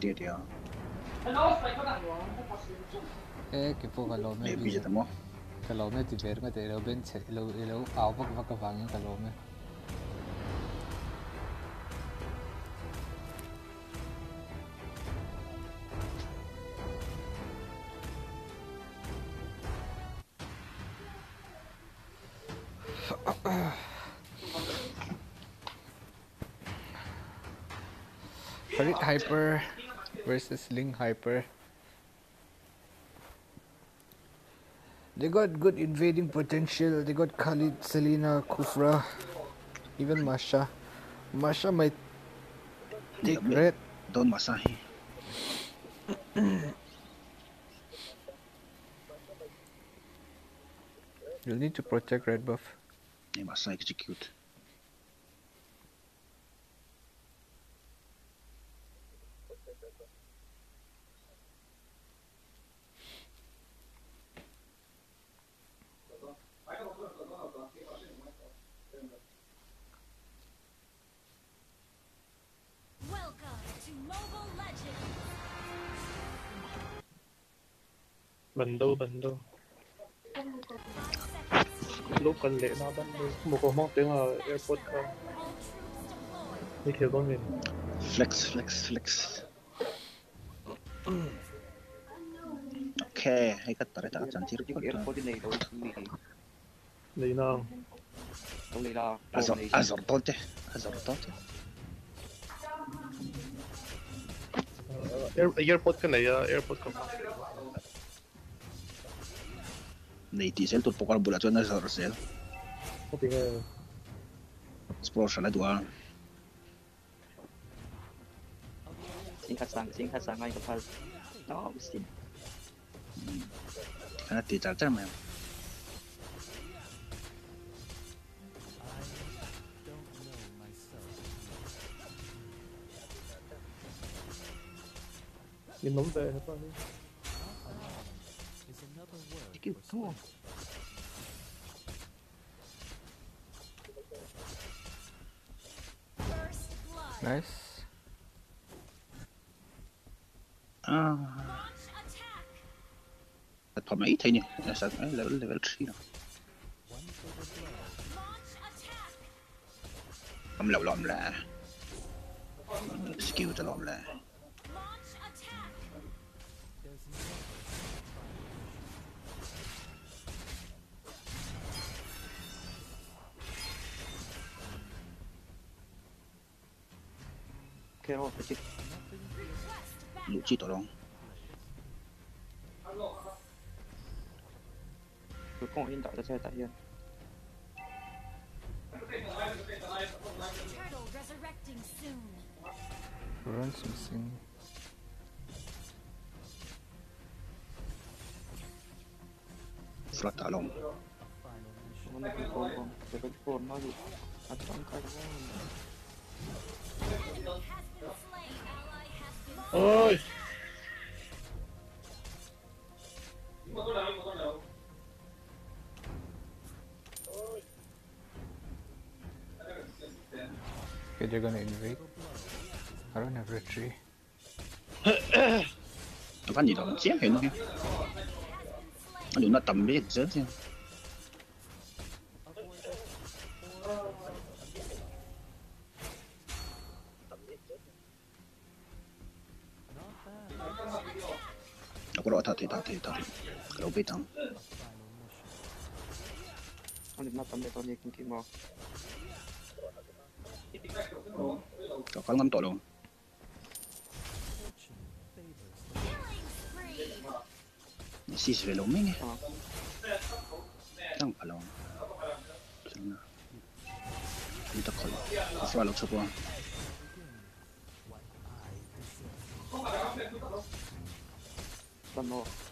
Dia dia. Eh, cái phố cái lỗ Maybe mẹ je tamo. cái lỗ mẹ thì về cái thế lỗ bên chạy lỗ lỗ áo vắt vắt cái vàng cái lỗ mẹ. Farid Hyper versus Ling Hyper. They got good invading potential. They got Khalid, Selena, Khufra, even Masha. Masha might take red. Don masahi. You'll need to protect red buff. Ni masa execute. bình thường bình ಬಂದವು lúc cần lễ nó vẫn một có mong tiếng ở airport không đi thiếu con mình flex flex flex. Ok hay cắt tare tao chẳng chỉ được cái airport này thôi đi. Nào. Đâu. À, đi. nào azor azor tốt chứ. À, azor tốt chứ. Ờ, airport cái này ờ, airport không? Nei selv tud pokal bulat chuan na zar sel sport sala dua sing khat sang sing sang ai ka no sin kana ti char Kêu, come on Nice. Ah, Launch attack. at pa mai thai ni. Level level 3 rồi. Launch attack. Am lâu lom la. Skill cho lom la. Carol kecil. Lucu tolong. Cuối cùng hiện tại sẽ tại hiện. Runs missing. Surat tolong. Ôi! Okay, they're gonna invade. I don't have retreat. Nó có gì đó chém hết luôn. Nó đừng nó tầm biết chết xem. panikin team mo. Kakal ng tolong. Sis velo ming eh. Ang palong. Sana. Dito ko. Swalog sa puwang. Tama.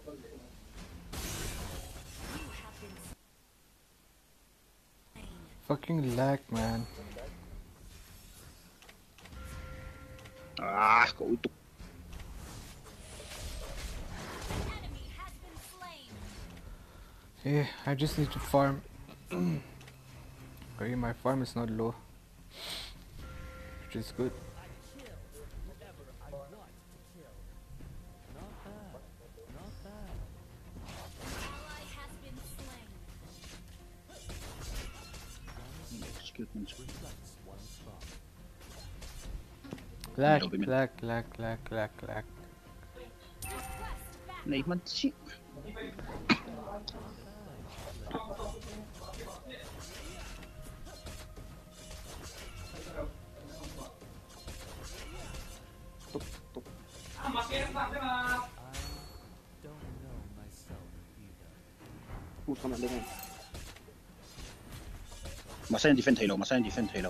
fucking lag, man. Ah, go to Yeah, I just need to farm. okay, my farm is not low, which is good. Clack, clack, clack, clack, clack, clack. Naik mati. Tuk, tuk. Puta, masa yang defend halo, masa yang defend halo.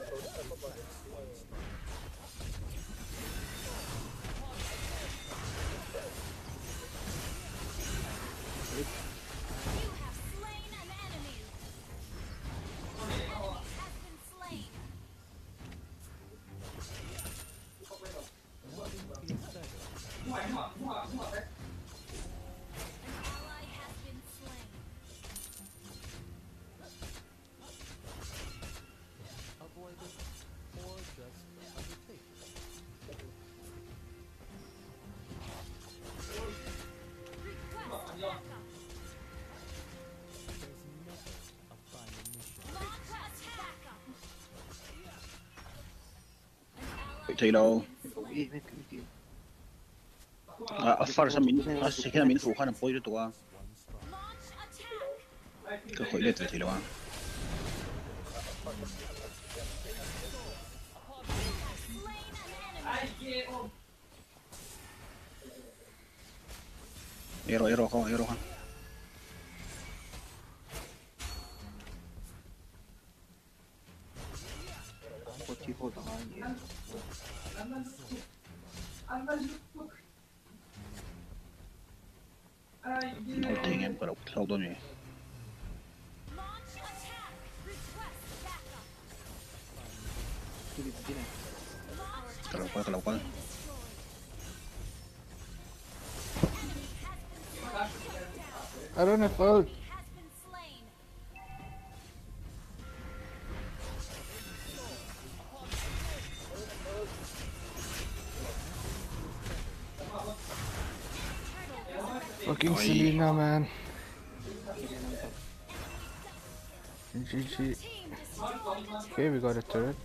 Taylor a far sa min a se kena min fu khana poi to wa ka khoi le Taylor wa Ero, ero, ero, ero, ero. I don't have ult. Fucking Selena, man. GG. Okay, we got a turret.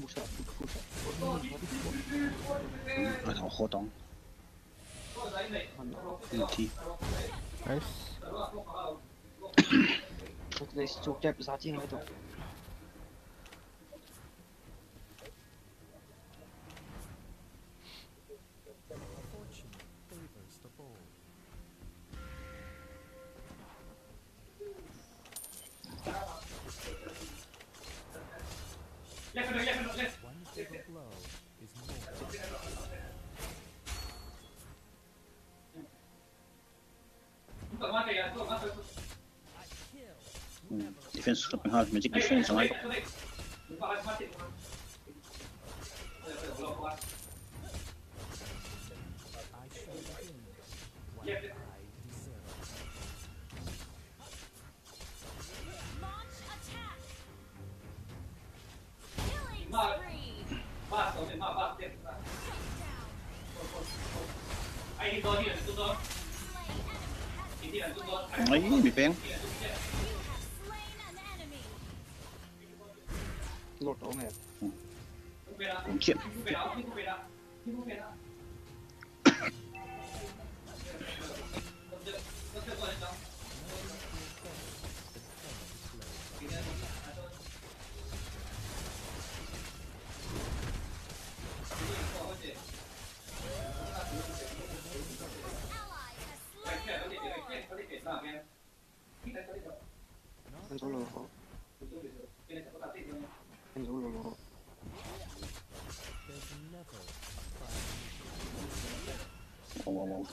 Push up, push up. Nice. Çok güzel, çok güzel bir zaten yemedim. Music difference. I'm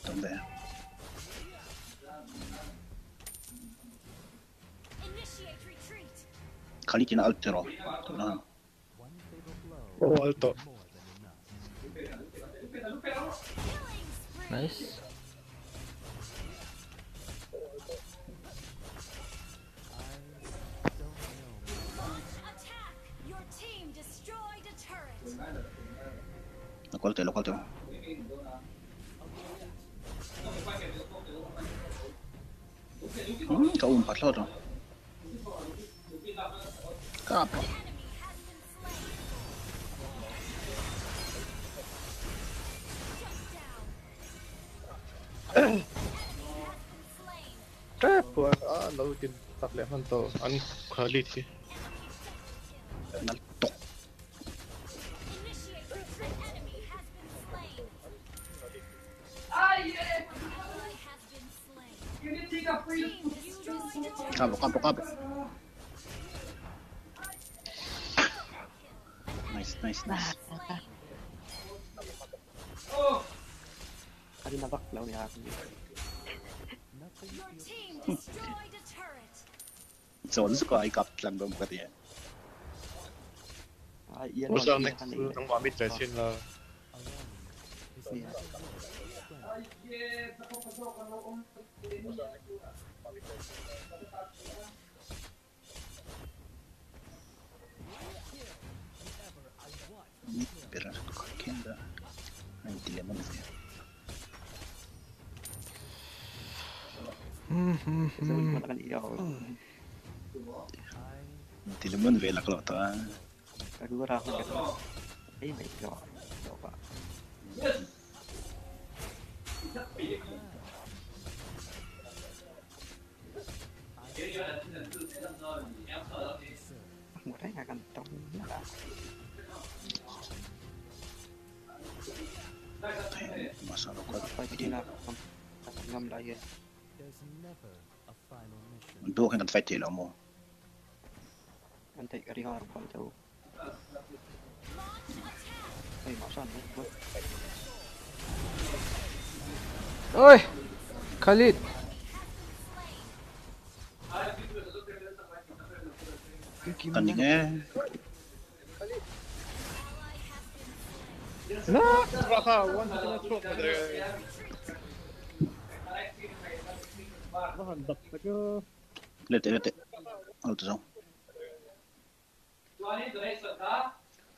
donde Kaliki na altero Oh alto Nice. lalu bikin tab 11 atau an quality sonst freigab lang beim Brett. Ah, ihr Muss ja nichts, dann war mit Läschen da. mun ve lak lo ta ta gu ra ho ka ei mai yo yo ba một cái là cần trong là mà sao nó có phải cái là không. Ngâm lại vậy. Đua cái cần phải chỉ là mua. Khalid. Tandingnya. Nah,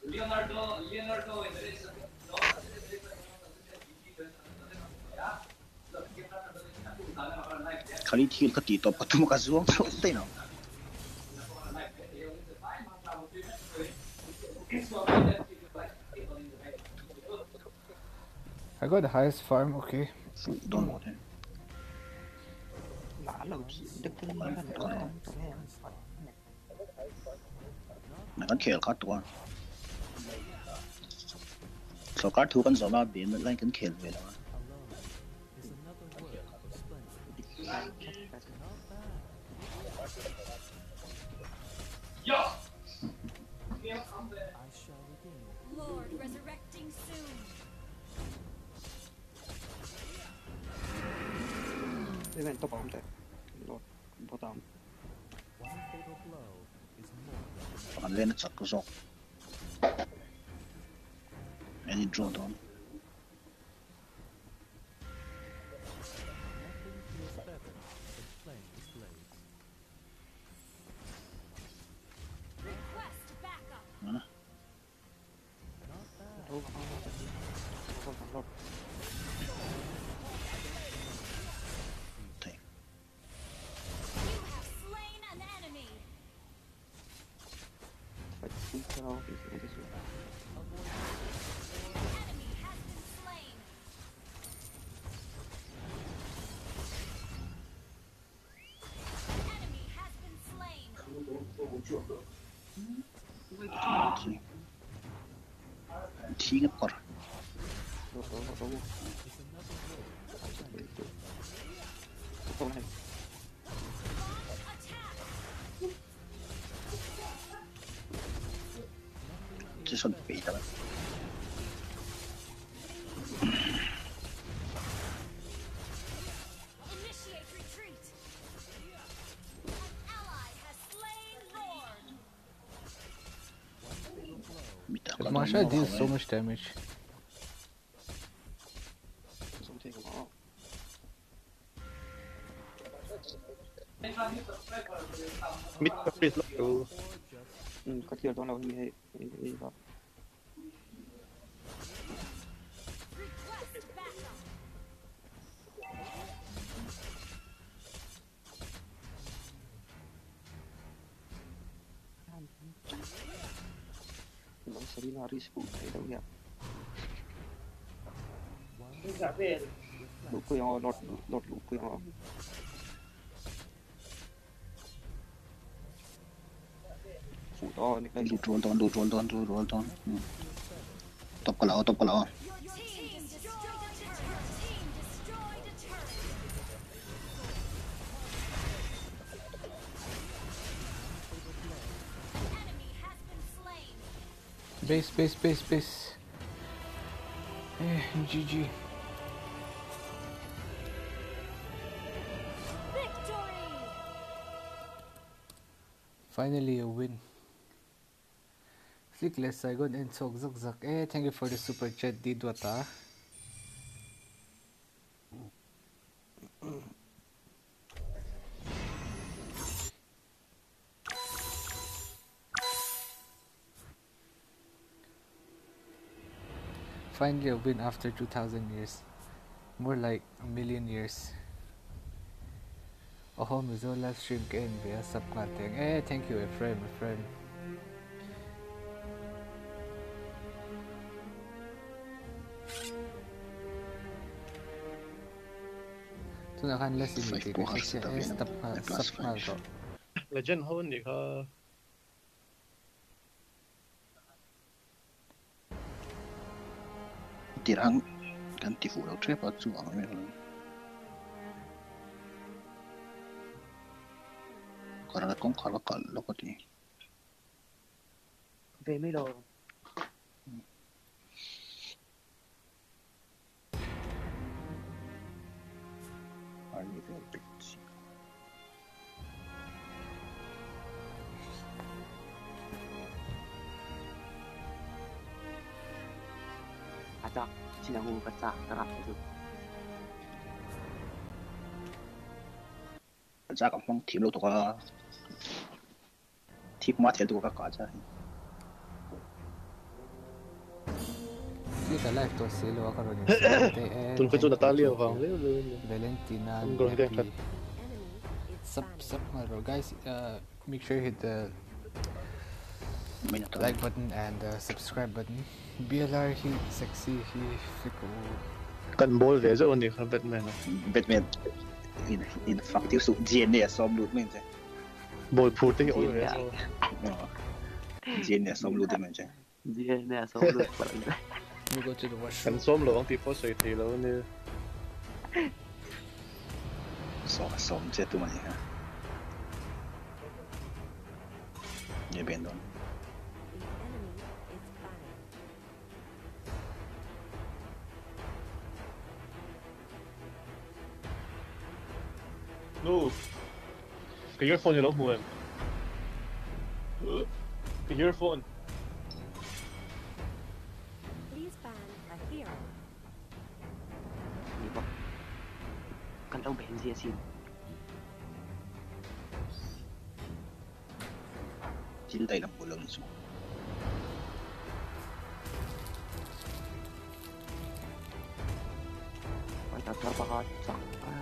Leonardo, Leonardo. I got the highest farm, okay. Don't want him. I can kill cut one. So cut two guns on our beam, like can kill me. evento ponte. Lo votiamo. Va bene, sacco so. È di Jotun. ちょっとペイいただく。machadinho, só nos damage. Mid pra free slow. Hum, có chiều trong đầu như. evil. Não sabia na risco, aí não ia. Lũ quỳ họ lọt lọt lũ quỳ họ Loot roll down, loot roll down, loot roll down. Hmm. Top ka top ka. Base, base, base, base. Eh, GG. Victory! Finally a win. Flickless Saigon and Sok Zak Zak. Eh, thank you for the super chat, Didwata. Finally a win after 2000 years. More like a million years. Oh, Mizo live stream again via subcutting. Eh, thank you, a friend, a friend. Es una Hanla significa que se es tapar, tapar. Legend Honey, ha. ติรังกันติฟูเราเทปจูอังเมลกระกงขลักกลักตีเวไม่รอ anything big secret. 가자, 지나고 가자, 나라 앞에서. 가자, 감방 팀으로 돌아. 팀마트에 들어갈 거자 Italiano se lo Tu fai Natalia? Valentina. Sub sub guys, uh, make sure you hit the like button and uh, subscribe button. BLR he sexy he fickle. Kan bol so så under Batman. Batman. In in faktiskt so genius so blue man. så. Bol porte he. Oh, genius eh, so blue. Genius. 如果最終我輸，咁所以嚟講跌波碎地佬呢？傻傻唔知點問嘢，呢邊都。No，佢而家放住老母啊！佢而家放。tao xin asin. Hintay lang po lang xuống. Quay tao tao baka chẳng quá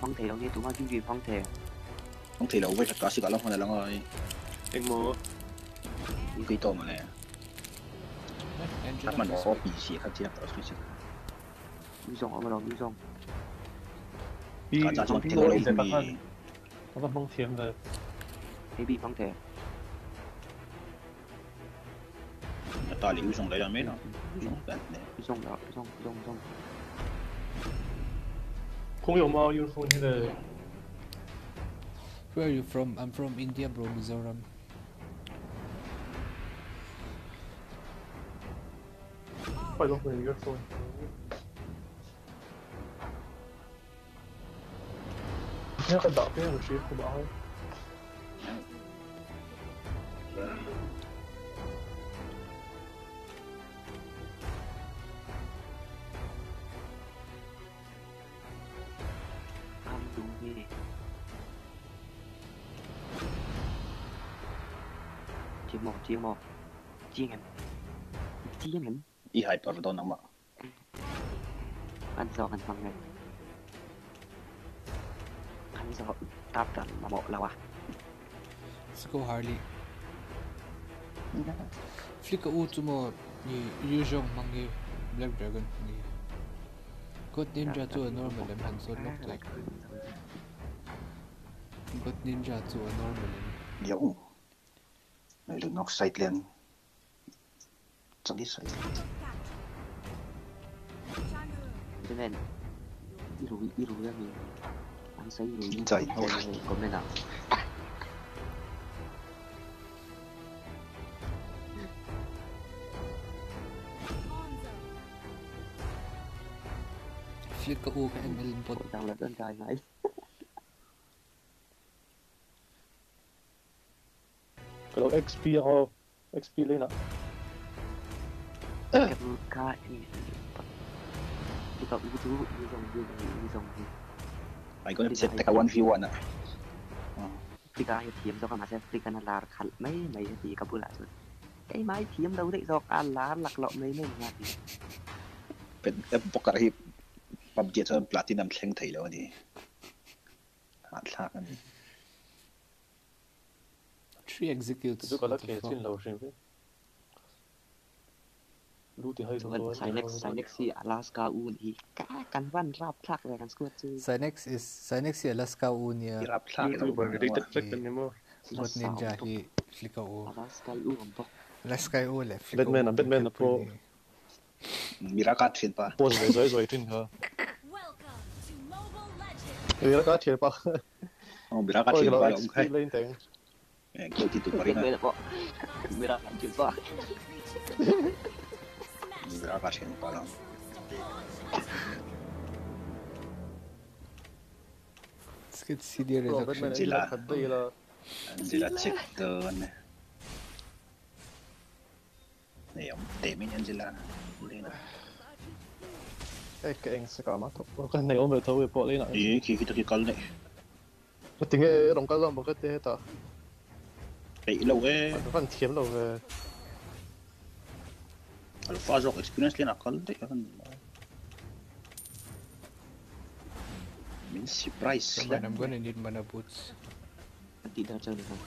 phong thể đâu nghe tụi mày chuyên truyền phong thể. Phong thể đâu với thật cả sự cả lắm hồi là lắm rồi. Anh mơ. Cũng kỳ tổ mà nè. Tắt mà nó có bị xỉa khắc chế tao suy xỉa. 英雄怎么了？英雄，边个？边个来？我方坦克，A B 坦克，哪里英雄在上面了？英雄在内，英雄了，英雄英雄。朋友吗？英雄现在。Where are you from? I'm from India, bro, Misaram. 快点回来，你个怂。Viens rebat, viens rusher, rebat. Chiếc một, chiếc một. Chiếc hình Chiếc hình đi hai bảo đó nóng mà anh giọt, anh giọt này giờ đáp trận và một Let's go Harley Flicker U to more ni Yuzhong mangi Black Dragon ni God Ninja to a normal em hẳn sốt nóc tuệ God Ninja to a normal em. Dẫu Này đừng nóc sạch lên Chẳng đi sạch Thế nên Iru, Iru ra mình 所以你在我咁樣啊？Shit, có u cái anh mới lên bột. Tao là đơn trai này. Cái đó XP ho, XP lên ạ. Cái ca thì, cái cậu vũ trụ, như dòng gì, như dòng gì. ايكون 6 كان 1 في 1 فكرة راح يتيم زوق مع سيف فكرة أنا لار خل ما ما يهدي كابولا سود أي ما يتيم لو ذي زوق على لار لك لو ما يمين يعني เป็นแอปปกติปับเจตปลาตินัมเทงไทยแล้วนี่หาทางอันนี้ three executes ดูก็แล้วเคสินเราใช่ไหม Sinex Sinex thì Alaska U thì cả văn rap thạc về căn squad chứ Sinex is Sinex si Alaska mo. Ninja hi U. U U le. Batman Batman na. Mirakat pa. Tin pa. Oh, mirakat pa. Eh, titu ずらがしのかな。Let's see the reduction. Angela. Angela check the one. Này ông tém anh Angela. Ê, cái anh sẽ cả mắt thôi. Cái này ông về thôi về bộ lên lại. Ý, khi khi tôi khi con này. Tôi tính cái đồng cá rồng một cái tê hết lâu ấy. Vẫn thiếm lâu về. あるかあじゃあエクスペリエンス系なあかんでやるんだ mình surprise Come on, I'm gonna need mana boots. Đi đâu chơi được không?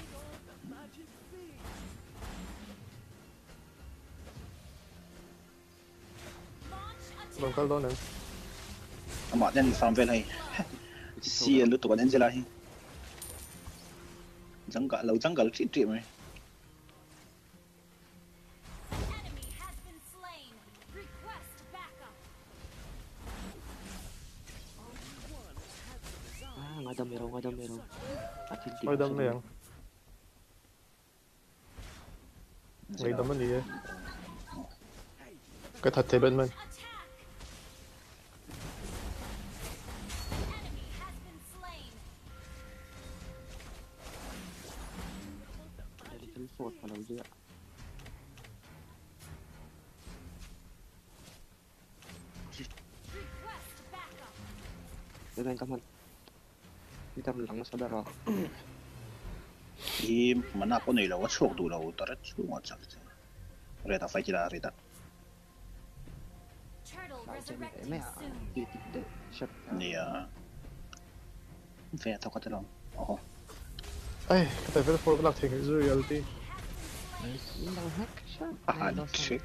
Bằng cao đó nè Mà bọn nhân phạm về này. Xìa lưu tụi bọn nhân dây lại Chẳng cả lâu chẳng cả lưu trị mày ngoài tầm mày rồi, ngoài tầm mày rồi. Ngoài tầm này. Ngoài tầm mình đi. Cái thật thế bên mình. phột vào đầu dưới ạ Để anh cảm ơn تنلعن صدرها И мана кона ила ва чок дула утара чу ма чакте. Реда файтила реда. Ния. Vea, tócate la. Ojo. Ay, que te fieres por la tengo, eso ya lo di. Ah, no sé.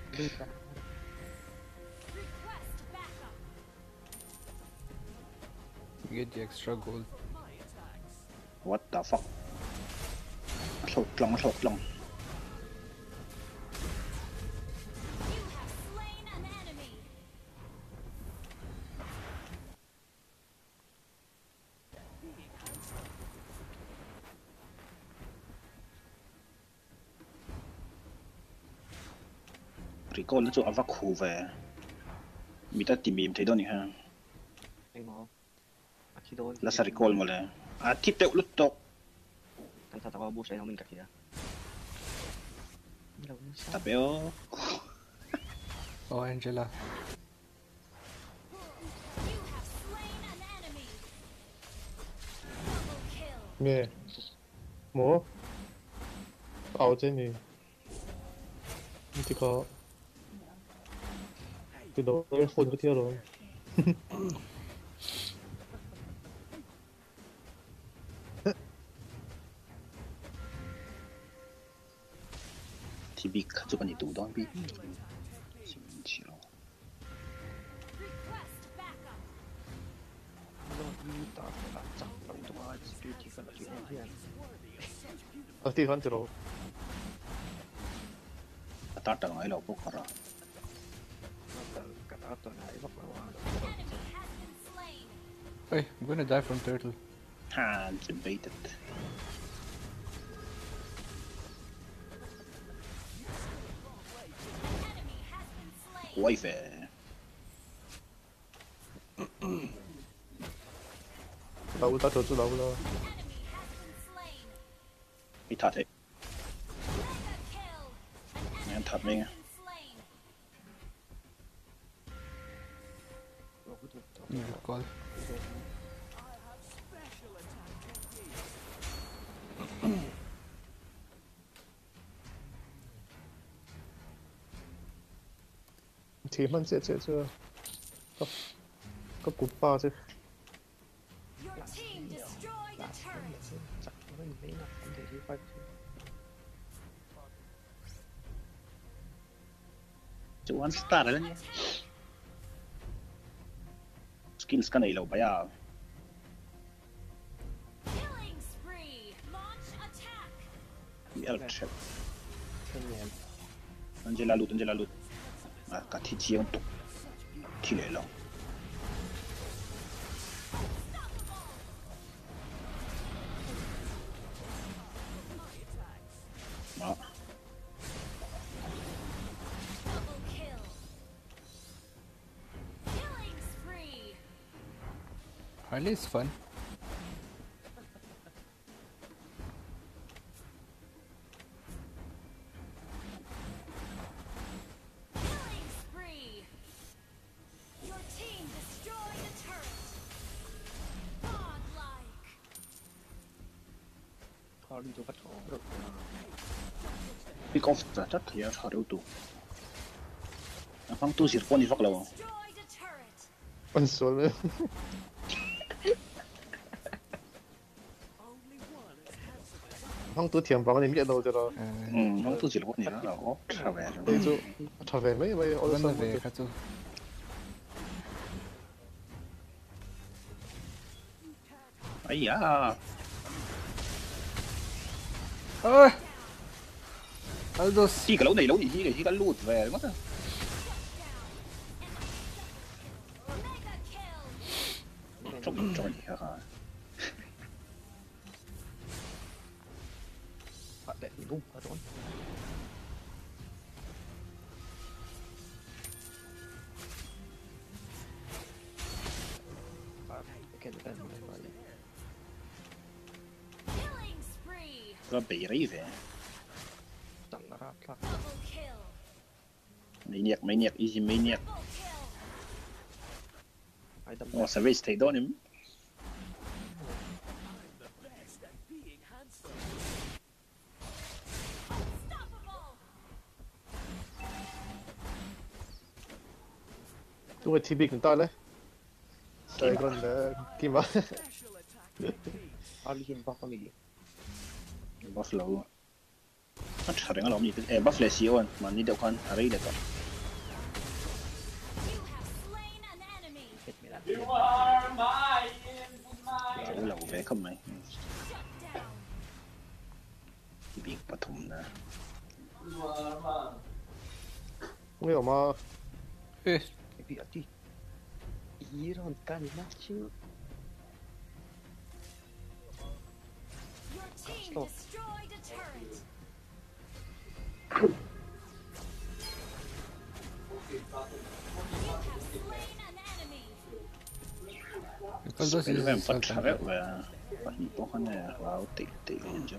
You get the extra gold. What the fuck หลบลองหลบลอง You have slain an enemy. ริโก้แล้วจู่เอาว่าคูเวมีแต่ติมีมเทดอนี่ฮะ Ay mo. Akido. แล้วสริโก้หมดเลย 아, 팁대 루 떡. 당사자가 무엇이 나오는 각이 야. 다 빼 요. Oh, Angela. 네. 뭐? 아, 어제 니. 어디 가? 그 너를 혼자 뛰어 라. 一刻就把你独断臂。行不起了。어디선들어아따뜻한일없고가라에이 I'm gonna die from turtle 아 it's a baited been slain. มีทัดเอ้ Mega kill. An Yan, enemy top has me. 대만세 제저 그 굿바즈 One star lang niya. Skills ka na ilaw ba ya? Yark check. Angela loot, Angela loot. 感情基因多起来了妈 killingsfreerleasefun tat ya haru tu Afang tu sir poni vak lawa Pansol phong tu thiam vang ni mi đâu cho đó phong tu sir poni đó là có trở về rồi Đấy trở về mấy mấy ôi sao về khác chứ ấy à ơi Ados. Sì, cái lỗ này lỗ gì chứ, chỉ có loot về mất rồi. Çok çok iyi ha. Để đúng, ở trốn. Vabbè, i rave. maniac, easy maniac. Nossa, vê se done mesmo. Tu vai tibik não tá, né? Sai quando é... Kimba. Ali Kimba eh, família. Buffalo. Hat Scharing, aber nicht. Äh, Buffalo ist hier und man nicht auch kann, Rede kann. tickle my hands. Big bottom there. Mi a ma? Ő. Mi a ti? Íron támadású? Stop. Spin them for. have slain an enemy. because those Spil is vem bắt something. thằng và và nhị bó con này vào tỷ tỷ lên chứ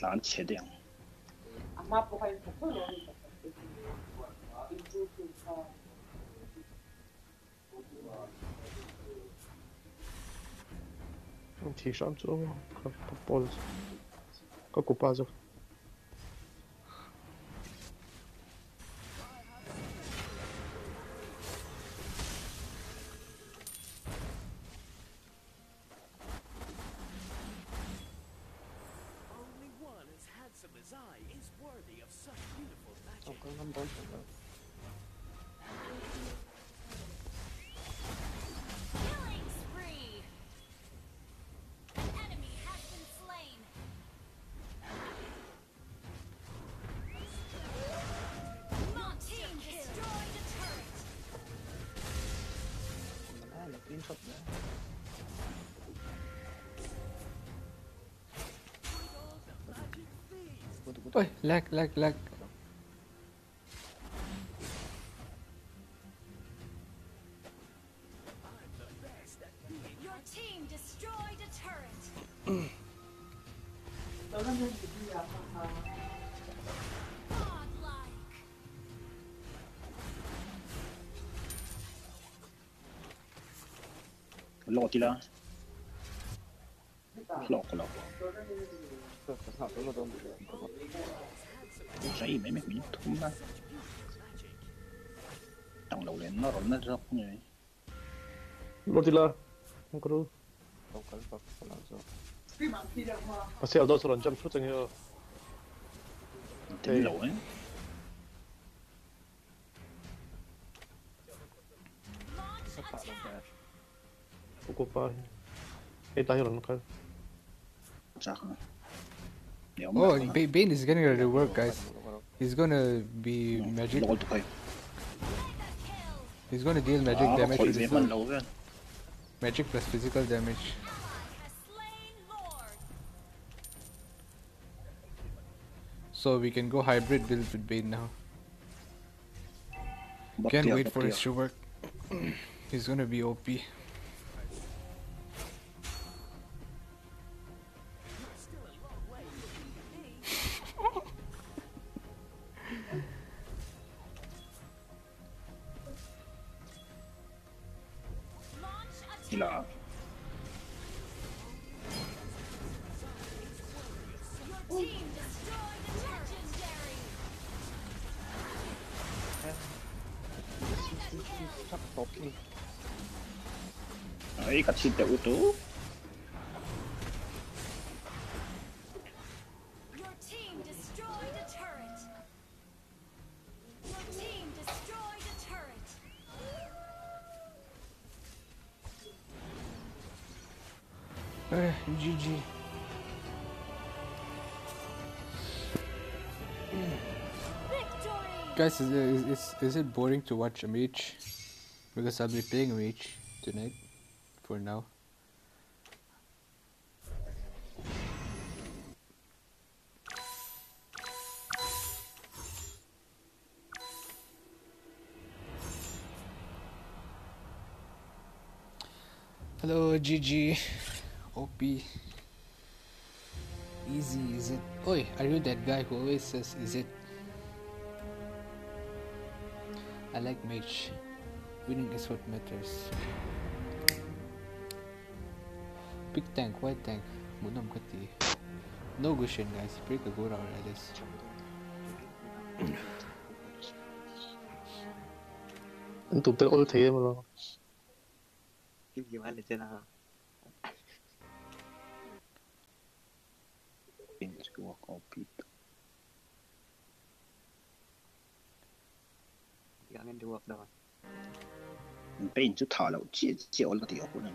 lán chế điện 提上之后，可可包子， Zai is worthy of such beautiful oh, magic. Oh, I'm both of bro. Oi, lag, lag, lag. Your team destroyed a جاي بعينك من تكون بقى طب لو لان النار النار جابوني يعني نورتي لا نكرو بس يا دوسر انجم شو تنجي تنجي لو وين Ocupa. Ele tá rolando, cara. Tchau, Oh, Bane is getting ready to work, guys. He's gonna be magic. lỗ tụi Mega kill. He's gonna deal magic damage khỏi with his mình sword. lỗ ra Magic plus physical damage. Has slain Lord. So we can go hybrid build with Bane now. Can't wait for his to work. He's gonna be OP. Guys, is, is, is, it boring to watch a mage? Because I'll be playing a mage tonight. For now. Hello, GG. OP. Easy, is it? Oi, are you that guy who always says, is it? I like mage. Winning is what matters. Big tank, white tank. Munam kati. No Gusion, guys. Break Kagura or Alice. Anh tụt tới ôi thế mà lo. cái gì mà lên trên nào được đâu bên chút thở lậu chia chịu là tiểu của mình.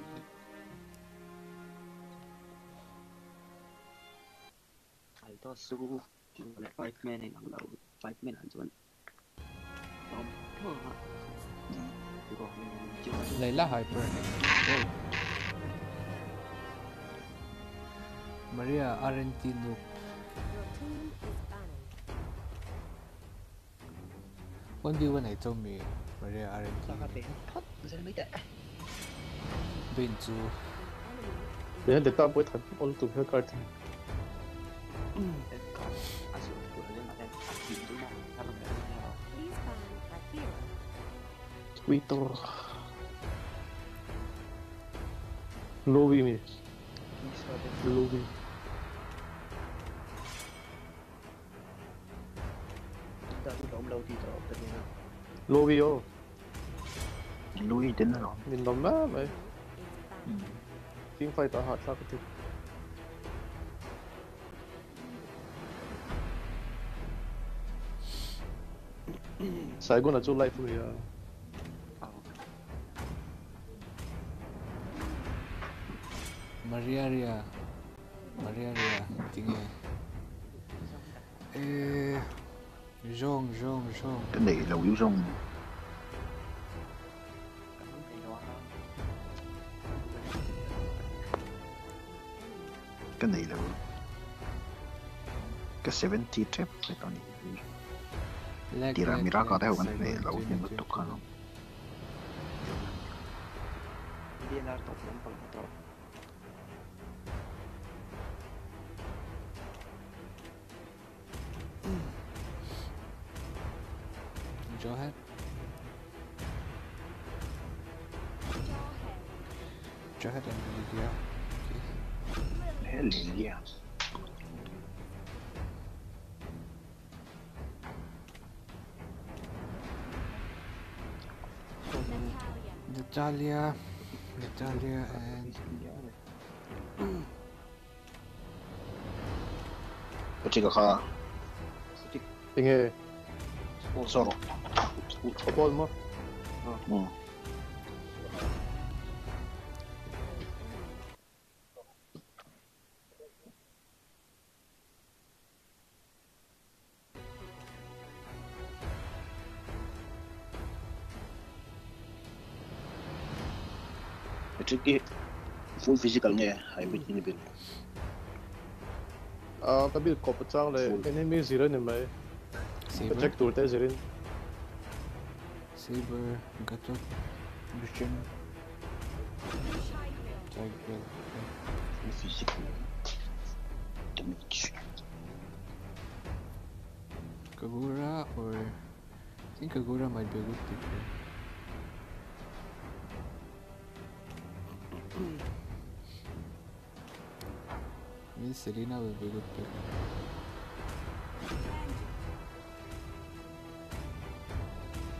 Phải to su lại fight man này nặng đầu fight man ăn chuẩn bom thua hả? Ừ. Lấy lá hyper Maria Argentina 1v1 係中意或者 RNG bencu ya dekat buat tapi untuk ke kartu Twitter. Lobby mi lobby. 로비요. 로이 됐나? Nhìn lắm á mày. Team fight tao hạt sao cái thứ. Sai guna chu life lui. Ờ, Maria Maria Tiếng nghe. Eh... Rôn, rôn, rôn Cái này là yếu rôn Cái này là Cái 70 trap Cái con này Tira miraka teho con này là quỷ nhân tukano Viene harto tiempo el motor Go ahead and Lydia. Okay. Hell yeah. Natalia. Natalia. Natalia and Cái gì cả Tinghe. Zoro. Opol mo. Ừ. Cái cái full physical nghe ou trois balles, moi. Ah. Ouais. tricky full physicalnya hybrid ini bin ah tapi kau pecah le ini mil zero nih mai pecah turte zirin Saber. Gatot. Christian. Tiger. full physical damage. Kagura or I think Kagura might be a good pick here. Maybe Selena will be a good pick.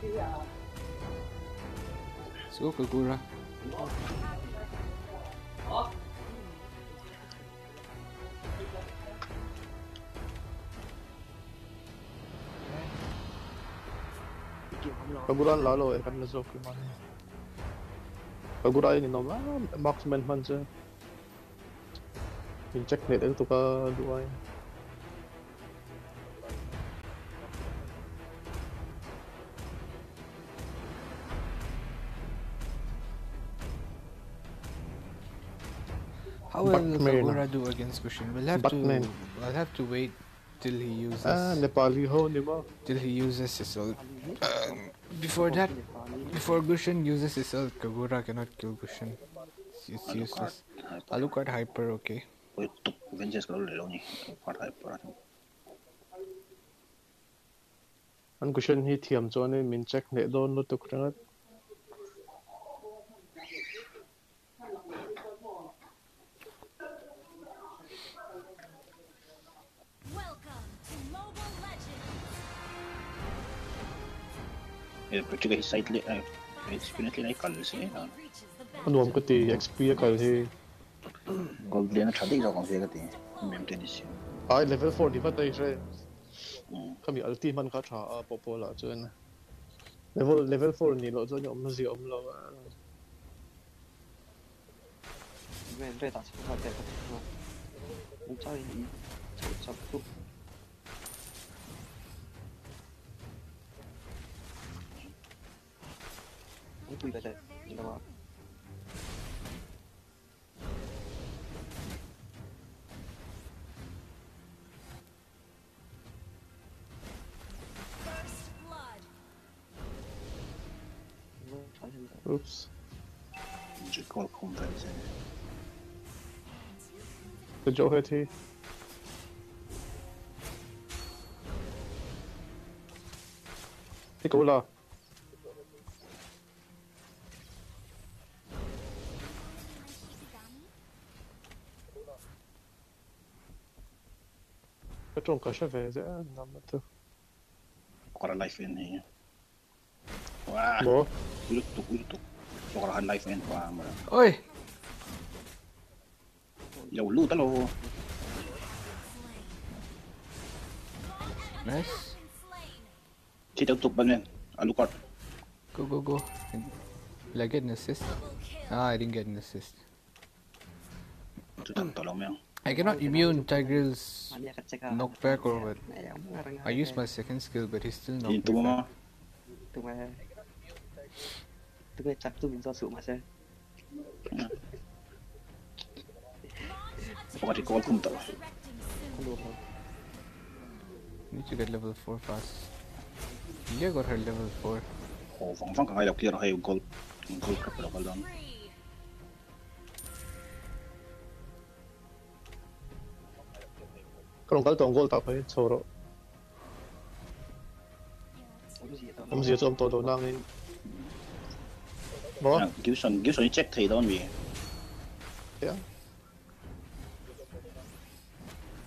Let's すごくグラ Pagoda lalo eh, kan na zoki man. Pagoda yun inom, ah, box man man siya. Yung check net ito ka duwa yun. Batman. Kagura do against Gusion? We'll have Batman. to I'll have to wait till he uses Ah, Nepali ho ni till he uses his ult. Um, before that before Gusion uses his ult, Kagura cannot kill Gusion. It's, it's useless. Alucard hyper okay. Ôi tục Vengeance kalau lelo ni. Part hyper. An cushion hi thiam cho nên mình check net don lo tuk rangat. Kuchika his side lane. It's definitely like Kalsi. Ano am kati XP Kalsi. Gold lane chadi ra kong kati. Mem tenis. Ai level 4 ni patai re. Kami alti man ka tha a popo la chuan. Level level 4 ni lo chuan om zi om lo. Wen re ta chi ka te ka. Mo chai ni. Chau chau ไม่คุยกันเลยนะว่า Oops. J'ai quoi contacter Did Petrón kasefe, ez nem lehet. Akkor a life end helye. Wow. Oh. Úgy tudtuk, úgy tudtuk. Akkor a life end, wow, mert. Oj! Jó, lúd, aló! Nice. Kita tutup bangun. Alucard. Go, go, go. Will I? Ah, I didn't get an assist. Tolong, ya. I cannot immune Tigreal's Ani akan cakap. knockback or what Nah, yang mengarang. I used my second skill but he still knocked Dito me mo mo. back Tu mah. Tu mah cak tu minta sup masa. Pagkati eh. ko kung talo. Kau dua kau. need to get level 4 fast Lylia got her level 4 Oh, fang fang kang ayaw kira kayo gold. Yung gold ka pero 그럼 갈때 온골 다 거의 서로 음식 좀 더도 나는 뭐? 기우선 기우선이 잭 테이던 위. 야.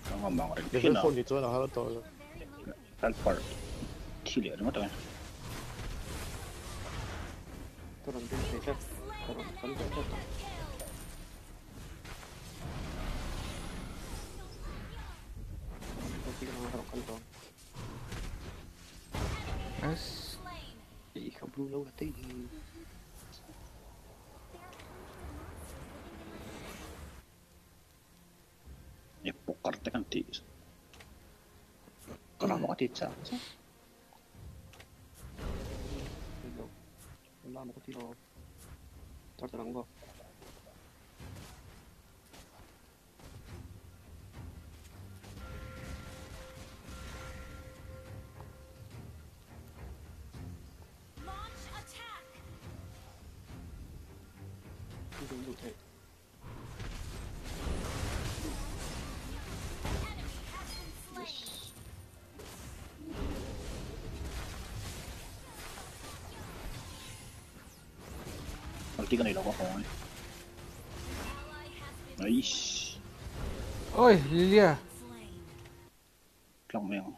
잠깐 망어래. 피나. 폰이 저 나가 또. 단 펄. 티리야 이런 것도. 그런 데 제작 그런 건데 또. Nice. Ich hab Blue Low dagegen. Jeppo, kartte kan tiis. Kalamat itse asiassa. Joo. Kyllä on kotilo. Oi, Lilia L'emmerde.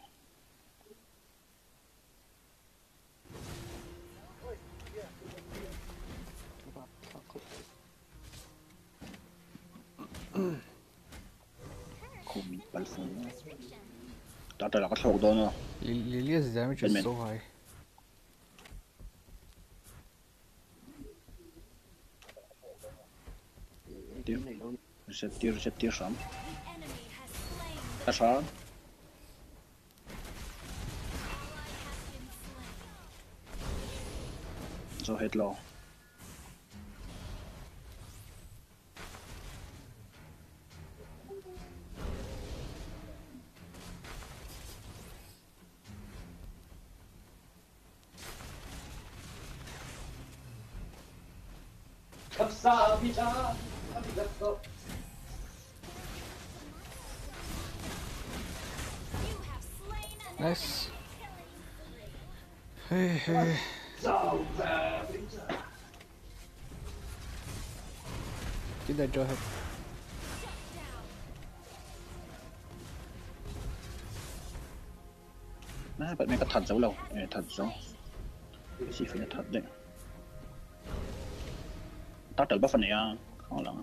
Combien de balles sont Attends, la roche. Lilia, c'est damage, je suis so high. Receptir, receptir, champ. Ja, Schaden. So, Hitler. Kapsa, Kapsa, Kapsa. Nice. Hey, hey. Get that Joe head. Má bật này cái thật giấu lâu, Ê, thật giấu. Chỉ phải là thần đấy. Tao trở bắp phần này à? Không lắm.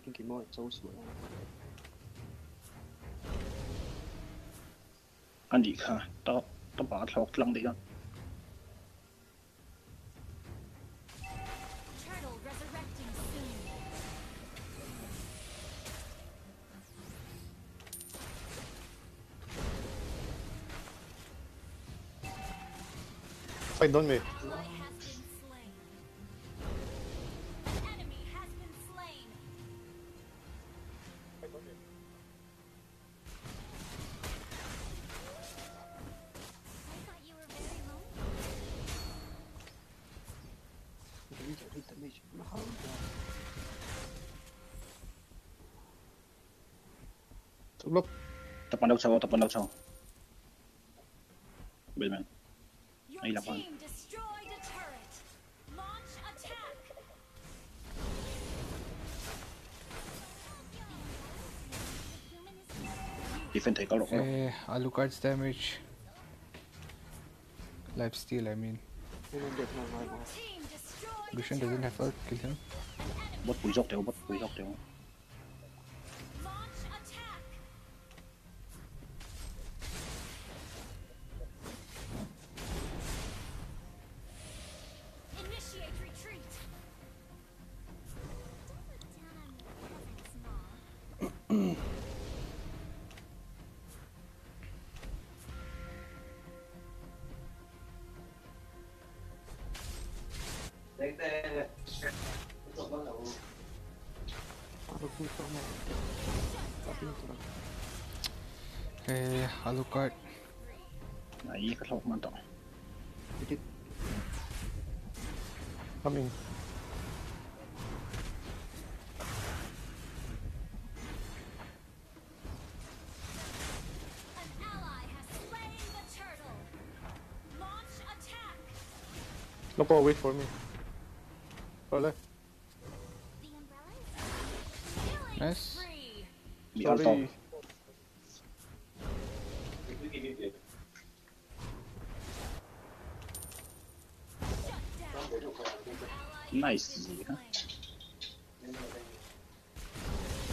经见冇人做数啦。 anh đi khá tao tao bảo thọc lăng đấy á Turtle resurrecting soon. Fight on me. sa water palaw a minute. Ay, lapan. Defend take Alucard's damage. Life steal, I mean. Vision doesn't have to kill him. Bot pull off, bot pull off. Loco, wait for me. Vale. The umbrella is Nice. free. bị áo to Sorry. Shut down. Ally nice has gì been hả slain.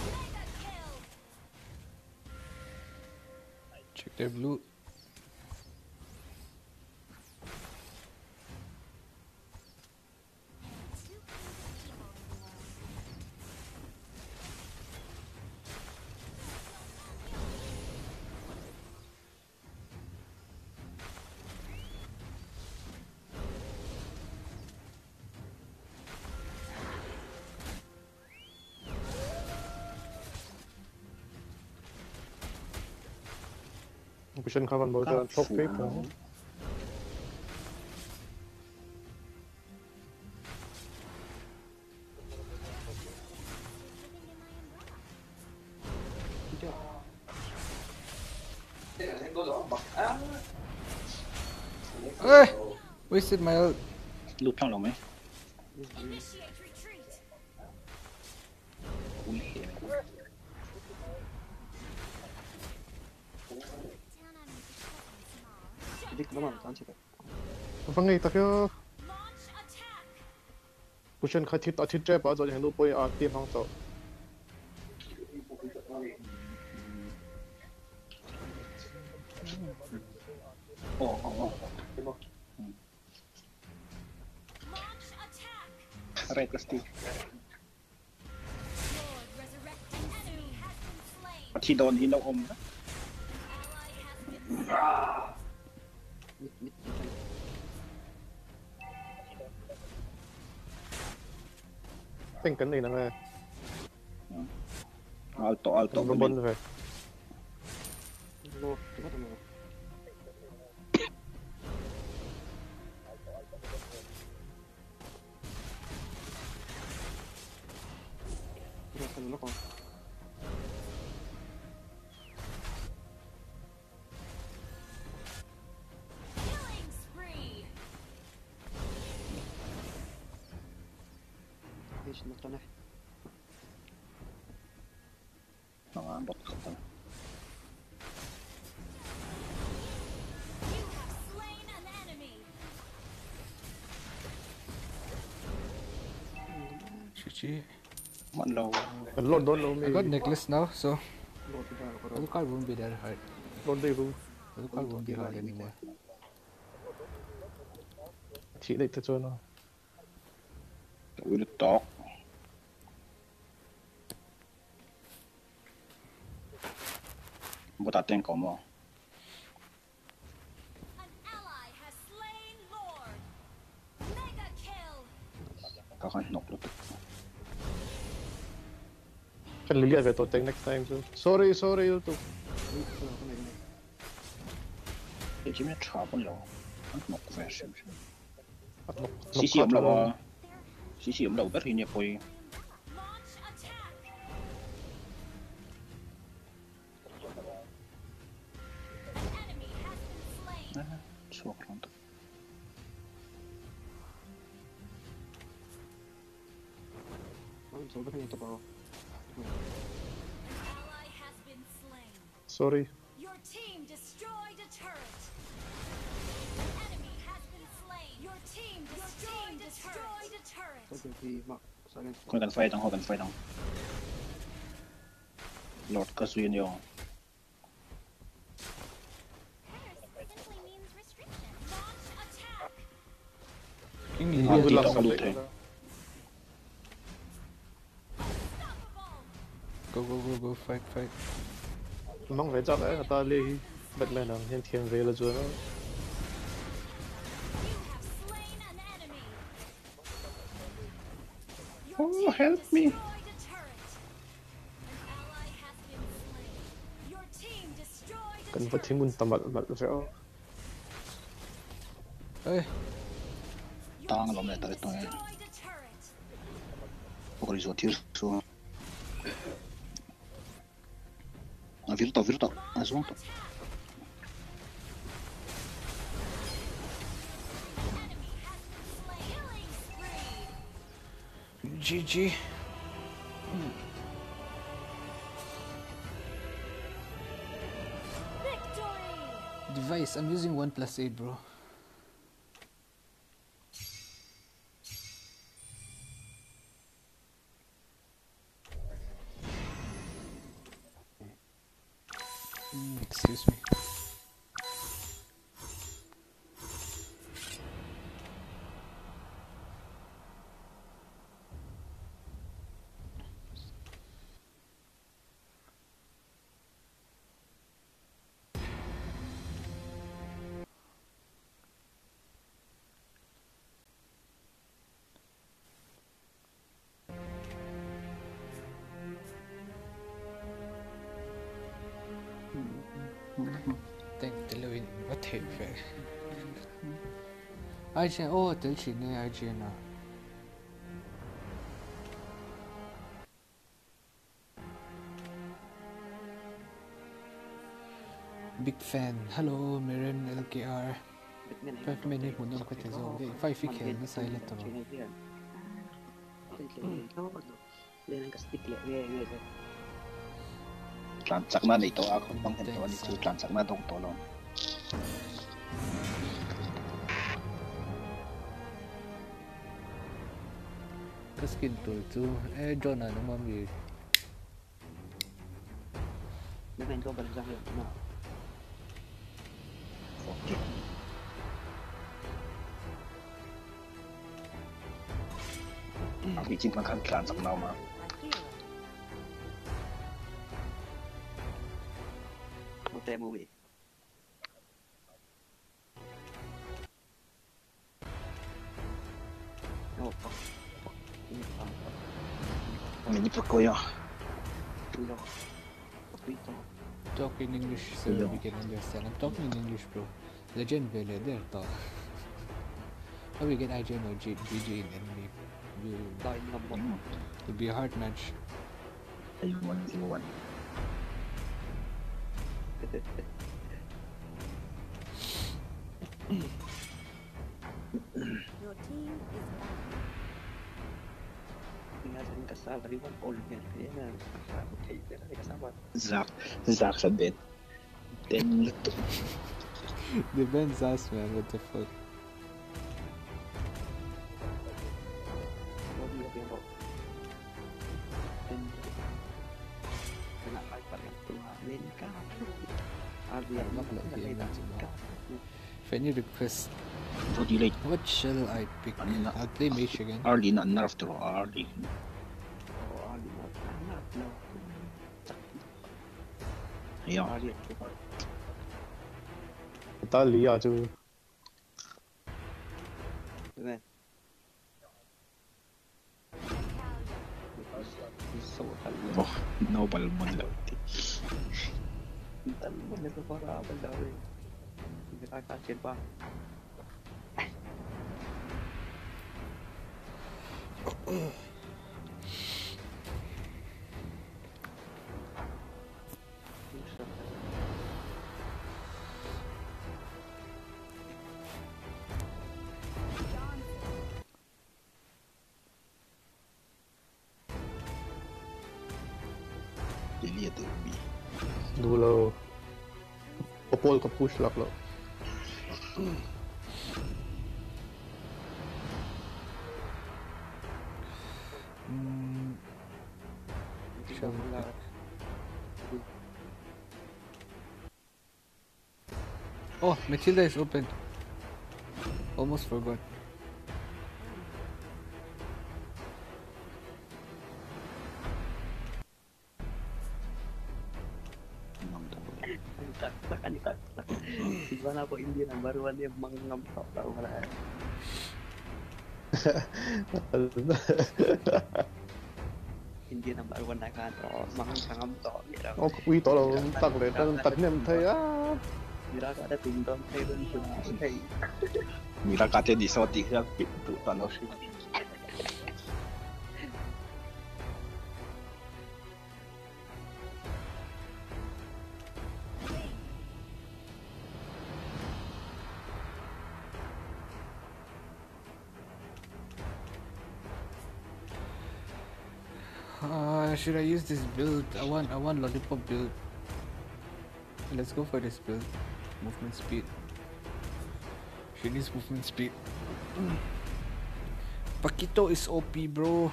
Mega kill. Check their blue. Vision cover mode Các top phủ paper. Eh! Wasted my ult. lút trong lòng pangai tak yo. Pushan khai tit atit jep azo jeng lu. Oh, oh, oh, oh, oh, oh, oh, oh, oh, Tingten inne med Alto, alto. På bunnen, Lord, don't know me. I got necklace now, so. Alucard won't be there hard. Don't won't be hard anymore. Chị định thật rồi nào. We're tọt. Bota tempo como. An ally has slain Lord. Hallelujah we thought next time too. Sorry, sorry YouTube. Peki mi çarpmıyor. Atmak kuvvet şimdi. Atmak. Sisi yamla. Sisi yamla uber. 佢近飛筒，佢近飛筒。落個算咗。Ini dia langsung looting. Go go go go fight fight. Mong phải chắc đấy, ta đi bật lên nào, hiện thiên về là chưa đó. Team destroyed a Cần phải turret. thiên mun tầm bật bật phải Hey, Your Tang team lom na tayo ito eh. destroyed a so tir so. Ah, virta, virta. Så Launch GG. Victory. Device, I'm using one plus eight, bro. IGN, ô, oh, tới chỉ nơi IGN à. Big fan, hello, Miriam LKR. Five minute muốn làm cái thế rồi, để phải phi khéo nó sai lệch rồi. Tạm chắc mà này tôi à không? Bằng hình tôi, tôi tạm chắc mà đông tôi luôn. skin tuổi chú e cho này nó mâm gì nó bên có bật ra hiện nào Aku cinta kan kelan sama nama. Ito ko yun. Tulo. Ito. Talk in English so Yeah. we can understand. I'm talking in English, bro. Legend Vele, there, talk. How we get IGN or G- GG in enemy? Will- Dahil nga mo. It'll be a hard match. Ayun, iwan. Your team is back. Nga sa rin kasama. Riwan all yan. Kaya nga. Okay. Pero may Zach. Zach sa dead. Then, luto. The Ben's ass, man. What the fuck? Huwag mo pero. And. Pinakay pa rin. Tumamin ka. Abi ang Not like the nakita events, ka. If any request, what shall I pick? I'll play again. Early na, nerf to early. Ja, Liettua. Tää on liian suuri. Ne. Oh, no paljon monille otti. Tällä monille varaa, paljon oli. Aikaa sen vaan. Oh, Matilda is open. Almost forgot. Argentina baru aja mengembang tahu lah. Hindi na bago na ka to makasangam to o uy to lo tak le tan tan nem thai a mira ka da ting don thai don thai mira ka te di so ti ka pit tu ta lo shi should I use this build? I want I want lollipop build. Let's go for this build. Movement speed. She needs movement speed. Paquito is OP, bro.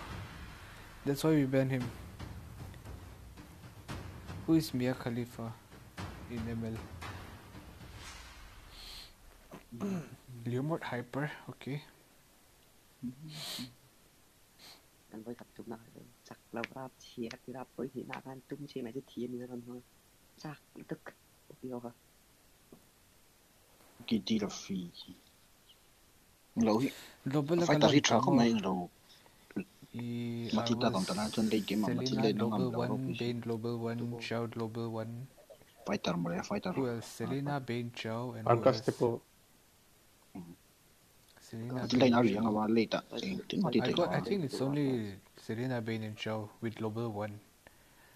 That's why we ban him. Who is Mia Khalifa in ML? Leomord Hyper, okay. เรา지 들어보이지 나간 뚱치 맞아 뒤에 있는 사람은 싹 뜨크 뛰어가 기디라 피 로히 로블라 파이터 히트라 코마인 로 matita tam tana chon le game matin le dong am lo Bane global one Chao global one fighter mole fighter who else Selena Bane Chao and Arcas tipo Selena, Matile na Bane, ri nga Chou. wa late. Ting I, got, I think it's only Serena Bane, and Chou with Global 1.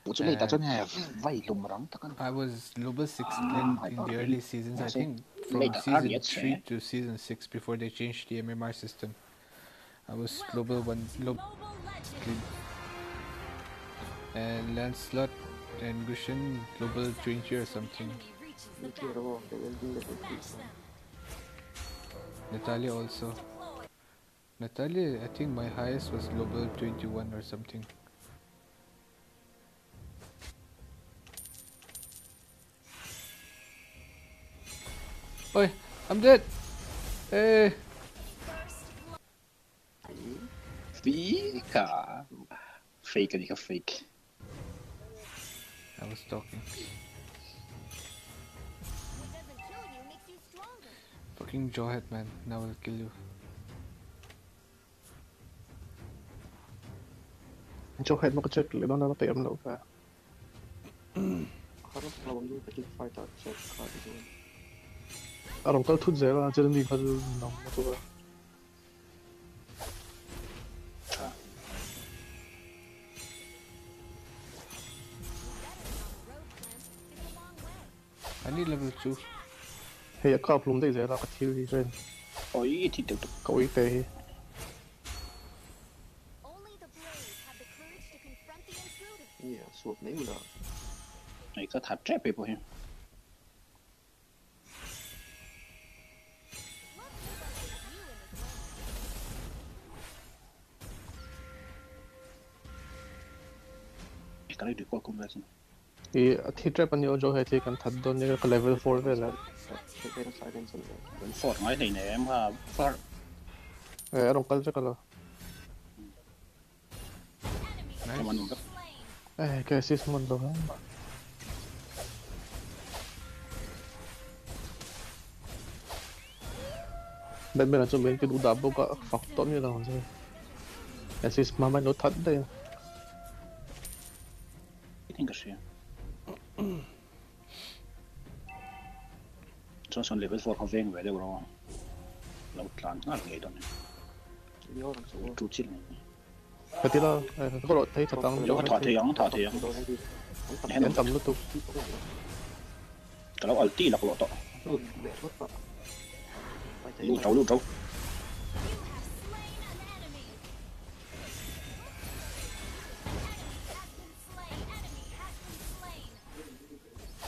Pucho late chon ya vai lumrang takan. I was Global 6 in, in the early seasons. I think from season 3 eh? to season 6 before they changed the MMR system. I was Global 1, Glo- Mobile and Lancelot and Gusion Global 20 or something. Natalia also. Natalia, I think my highest was global 21 or something. Oi, I'm dead! Hey! Fika. Fake di ka fake. I was talking. fucking jawhead, man. Now I'll kill you. Jawhead naka-check. Ilang namatay ang loob ha. Harap na wag yung pati fight out check card doon. Arong kal tut zera, jalan di kal nang matuwa. I need level 2 hay có plum đây dễ là cái thiếu đi trên ôi thì tiếp tục cậu ý tệ Only the brave have a අතිට්‍රපන යෝජෝහතියකන් හදදොන්නක level fall වෙල ෆෝර්මයිනෑම් for ඇරුම් කල්ච කලා ඇකසිස් මුන්දම බැබෙන සුබෙන්ක උදබ්බක ෆක්තොම දවසේ assist මම නොතත්දය ඉතිංකශය Tror sånn level 4 kan venge veldig bra. Lautland, nær gøyden. Tro til meg. Có tí đó, có đội thấy thật tăng Chỗ thỏa thì ông, thỏa thì ông Hẹn tầm lúc tục Cả lúc ở tí là có lộ tọ Lưu trấu, lưu trấu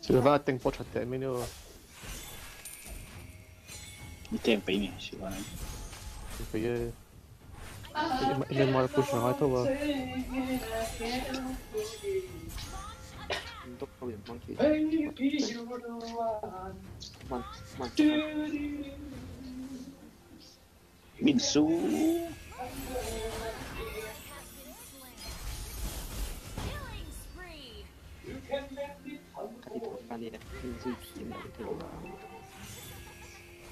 Se lo va a tempo a termino. Mi tempi mi si va. Perché io mi ho pushato va. Non tocco il monkey. 반이나 큰수 있긴 들어가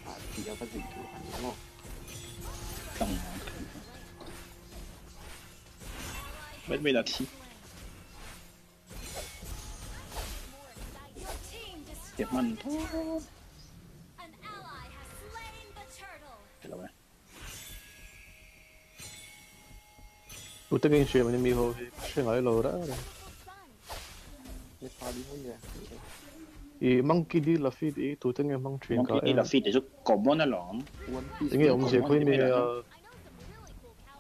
아 비가 빠진 게 아니고 병원 ไม่มีนาทีเก็บมันโทษเห็นแล้วไหม Puta que encheu, mas me enrolou. Chegou, é loura. Você fala de mulher. i monkey di la fit i tu tenge mang train ka monkey di la fit is common along one piece nge om je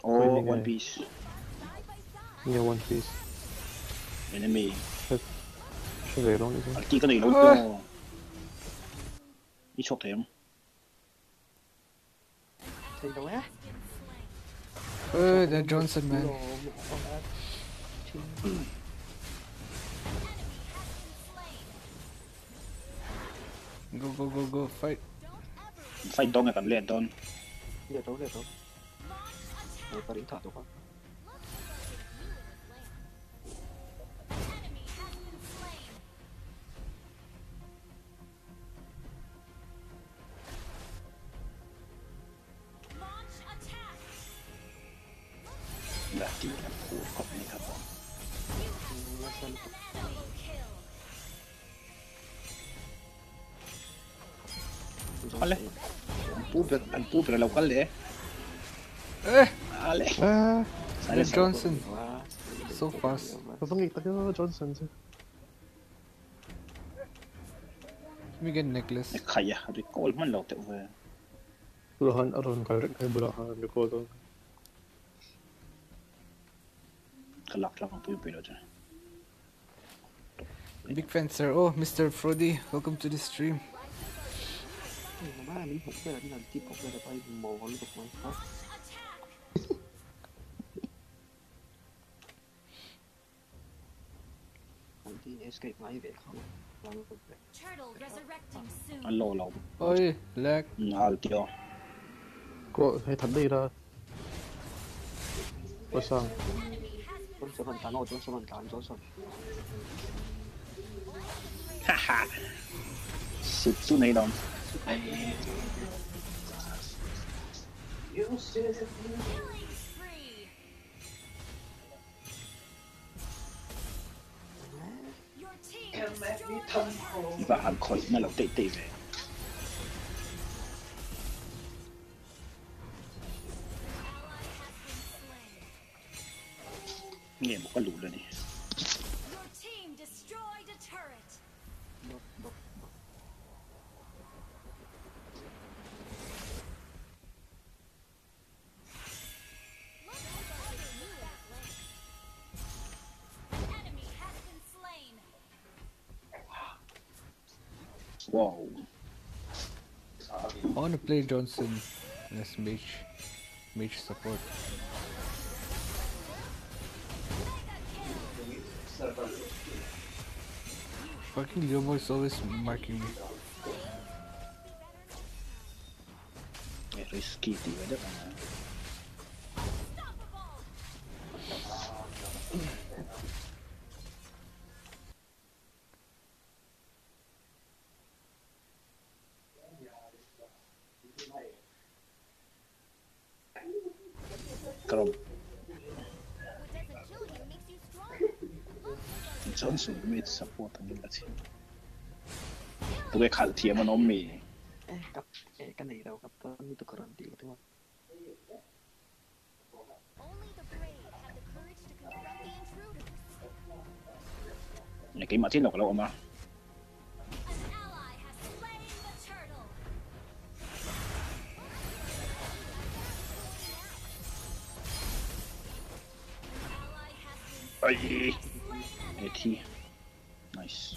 oh one piece. Nge one piece. Enemy. Sẽ về luôn đi chỉ có này luôn đi chụp thêm thì đâu á. Ơ the johnson man. Go go go go fight. Fight dong ya kan lihat don. Lihat dong lihat dong. Mau tarik tak tuh kan? Pooper, al Pooper, lo. Eh. Vale. Eh, Sale Johnson. So fast. Johnson. Let me get necklace. Aron kalrek kay bulahan. Kalak lang ang. Big fencer. Oh, Mr. Frody, welcome to the stream. 媽，你紅色嗰啲人接國際嘅威武，我呢度講 Alo lộn Ôi, lag. Ờ, kìa Cô, hãy thắng đi ra. Cô sao? Tôi sẽ bắn cán rồi, tôi sẽ bắn cán, tôi sẽ Haha Xịt xuống này đồng Và hẳn khỏi mà lọc tệ tệ về Nghe một cái lũ lên Whoa. I wanna play Johnson as mage, mage support. Fucking Yomo is always marking me. Risky, tío, essa puta desgraciada. Tuve caltía, mano, mi. Eh, canera, capitán, tu corrantía, tu mano. Này cái mà chết lọc lộn mà Ây Để thi Nice.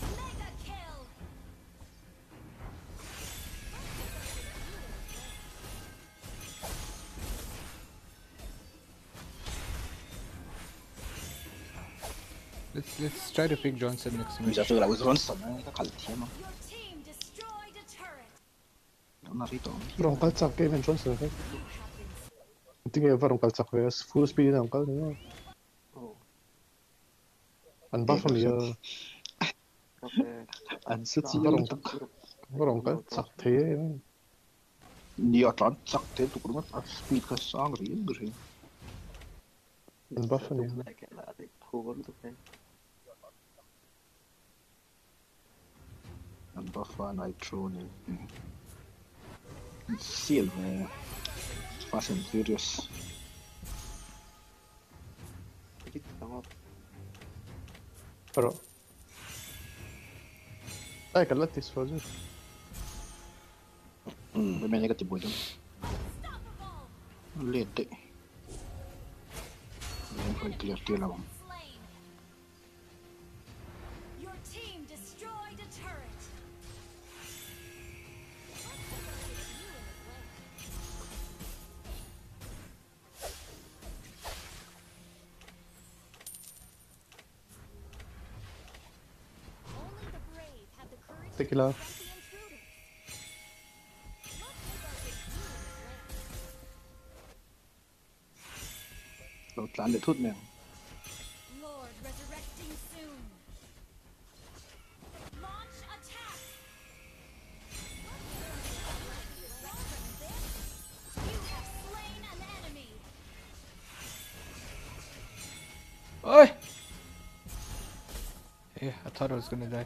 Let's let's try to pick Johnson next match. Bisogna giocare questo Johnson, eh, che calciamo. Non arrivo. Però un calzacco che viene Johnson, ok? Non ti che fare un calzacco, full speed, non calcio. Oh. Here. 안쓰지가롱 가롱가 짝대 ni atlan 짝대 또 그러면 아 스피드가 쌍그리 그래 안 바프네 그거도 그래 안 바파 나이트로네 실네 Fast and Furious Pero Eh, kad letiš prođeš? Mm, meni ga ti budem. Leti. Ne, pa ti. You have slain an enemy. Oi! Yeah, I thought I was gonna die.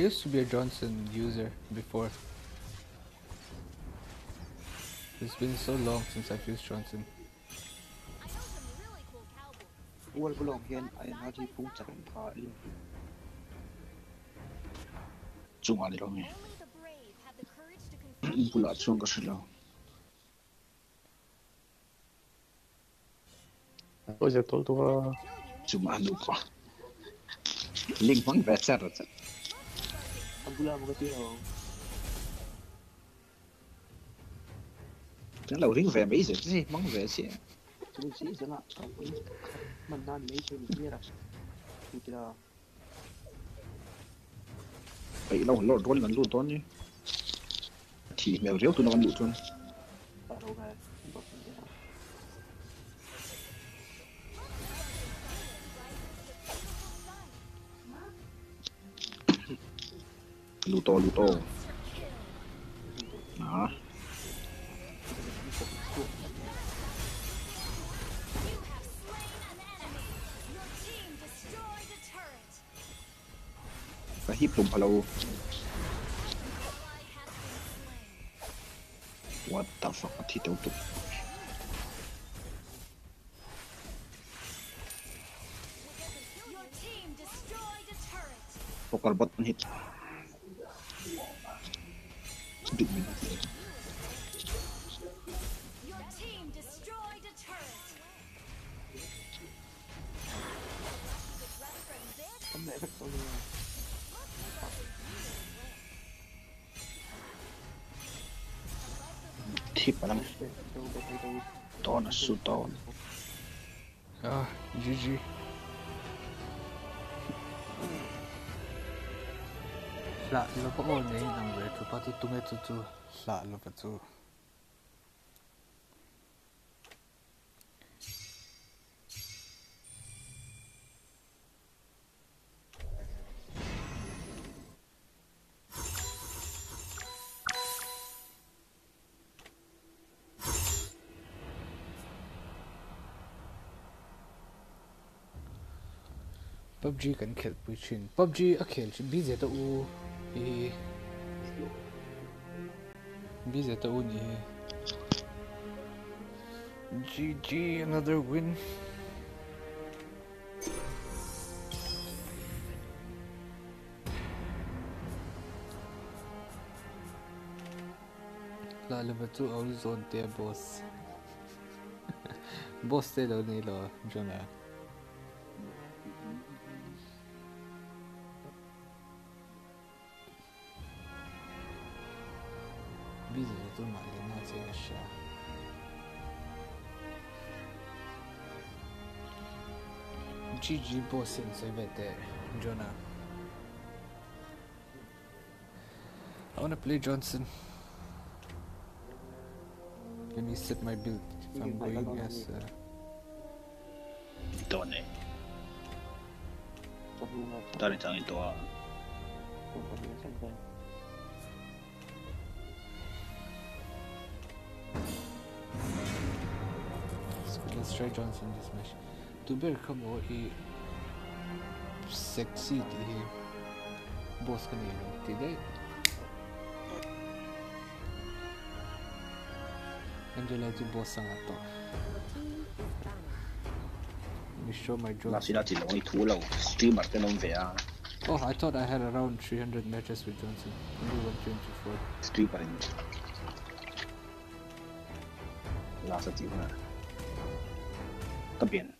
used to be a Johnson user before. It's been so long since I've used Johnson. هو البلوك هي غادي يفوتك القائل تشوم على رومي بلا تشوم قشلو Oye, todo va... Chumando, pa. Link, man, va a ser, Ambula một cái tiêu hồn Chẳng đầu riêng về mấy giờ chứ gì, mong về chứ Chúng sĩ sẽ là trọng ý Mình đang mấy chơi mình biết à. Thì kìa Vậy lâu lâu rồi lần luôn tuần nhé Thì mèo rêu tụi nó ăn đủ tuần Ở luto luto. Nah. Kahit pong palaw. What the fuck at hitaw to. Pokal bot hit. I'm never gonna Sì, ma la Tona su tona. Ah, GG. Là, lo può vedere, tu tunge tu tu hla lo pa tu. PUBG kan khel pui chin PUBG a khel chin BZ to u i To u GG another win. La le tu all zone boss? Boss lo ni Jonah 人歩線全て Jonah. I wanna play Johnson. Let me set my build if I'm going as uh... Donne. 誰ちゃんにとは Let's try Johnson this match. To bear come over here sexy diye baskın ilan ettiği de Angelati Bosan ato. Let me show my drone. Maserati long it will streamer then on VR. Oh, I thought I had around 300 matches with Johnson. Only 124. Streamer in. Last at you. También.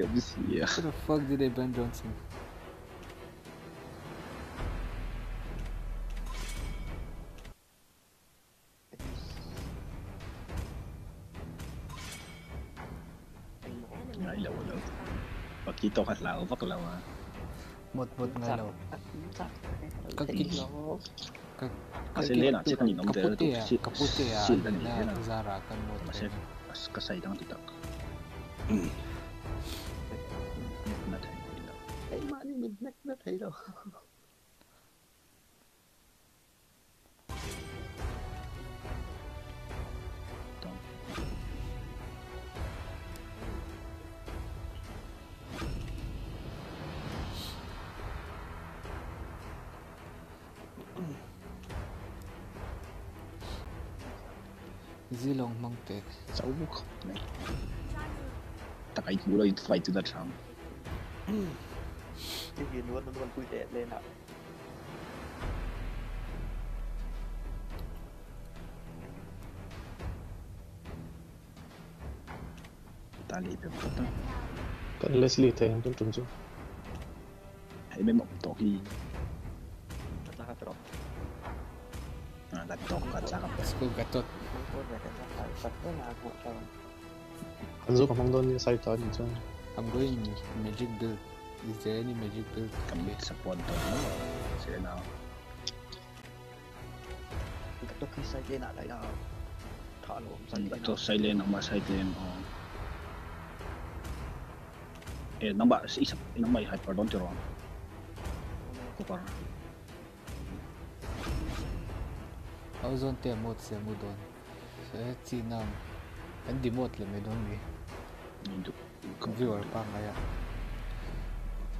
year, this year. What the fuck did they ban Johnson? Ngại lâu rồi Và kỹ tông hạt lão vắt lâu à? Một một ngày lâu Các kỹ Các Selena ce kan ni nom de ce kapote ya Zara kan mo kasai dang titak Bilder. Zilong Mongpek. Zauberkopf, ne? Da kann ich wohl jetzt frei zu der Charme. Cái gì luôn nó còn quy tệ lên ạ تعليق بمقطع كان ليسلي تاين دون تنزو هي بمقطع هي تلاقى ترى لا تتوقع تلاقى سكو قطط تنزو كمان دون سايتان I'm going magic build 이제 애니매직들 감리 스폰도 세나 또 kisa je nak layak Tak lo Itu silent Nampak silent oh. Eh nampak Isap Nampak hyper Don't you wrong Kupar Aku zon te mod se mudon Se ti nam Endi mod le medon ni Viewer pang layak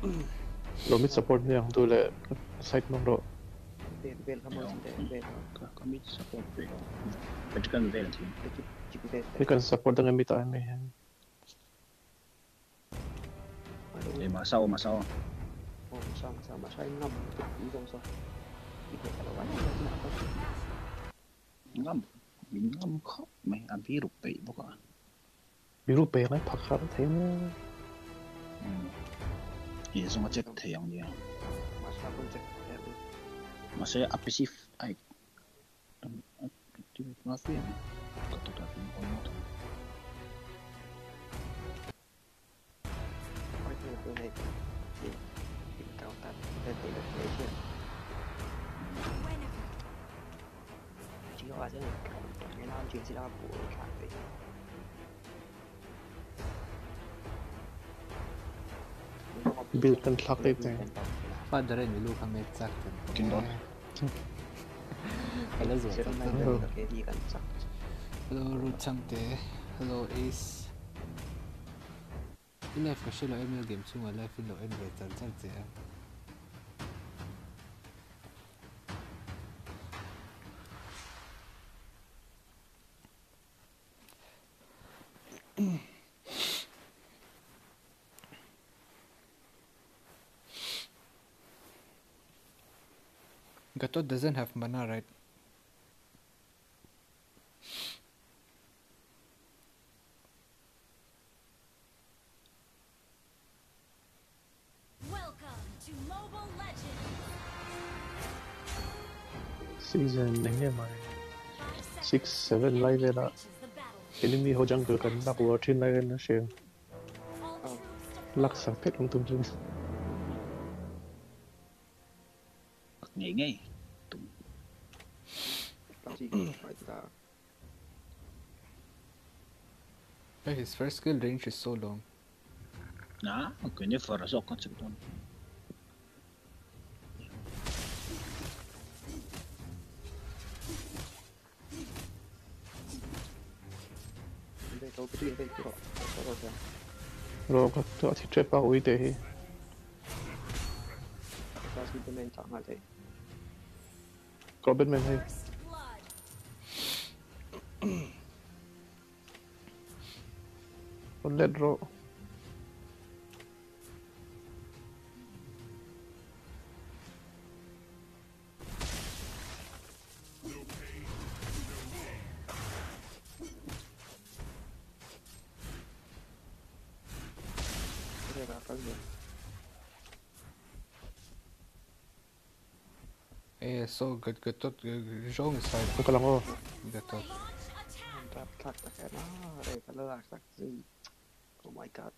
로 미드 서포트 그냥 둘레 사이트 농로 벨, 벨 한번 벨. Commit support 벨. Vatican 벨 지 금. Vatican support dengan mid army. Eh, masaw, masaw. Oh, masaw, masaw, masaw. Yung ngam, yung sa. Ito talaga na natin. Ngam, ngam ko. May abirupay buka. Birupay na pakaratin. Hmm. iya sama cek yang dia mas kapan cek ya mas aik aktif mafia kata dari komodo Chỉ có là sẽ mình cảm thấy nó chuyện gì đó buồn cảm Build and Clock Date na yun. Paano eh, rin, niluka may exact. Eh. Ginawa. Hello, Zwa. Hello, Hello, Root Changte. Hello, Ace. Live ko siya lo ML game, sunga live in lo ML. Tansan siya. Gatot doesn't have mana, right? Welcome to Mobile Legends. Season anh em Six, seven till live enemy là reaches the battlefield. enemy ho jungle kan nak war thin lai na share. All troops deployed. Lak sa pet tung tung tung. Ngay ngay. Làm gì Phải là Yeah, his first skill range is so long. Na, okay ni for so concept don. Đây tôi cái đây cái đó Có rồi kìa Let draw. Yeah, so good, good, good, good, good, good, good, good, good, good, good, attack. Thật thật là cái nó Đây cái là sắc gì Oh my god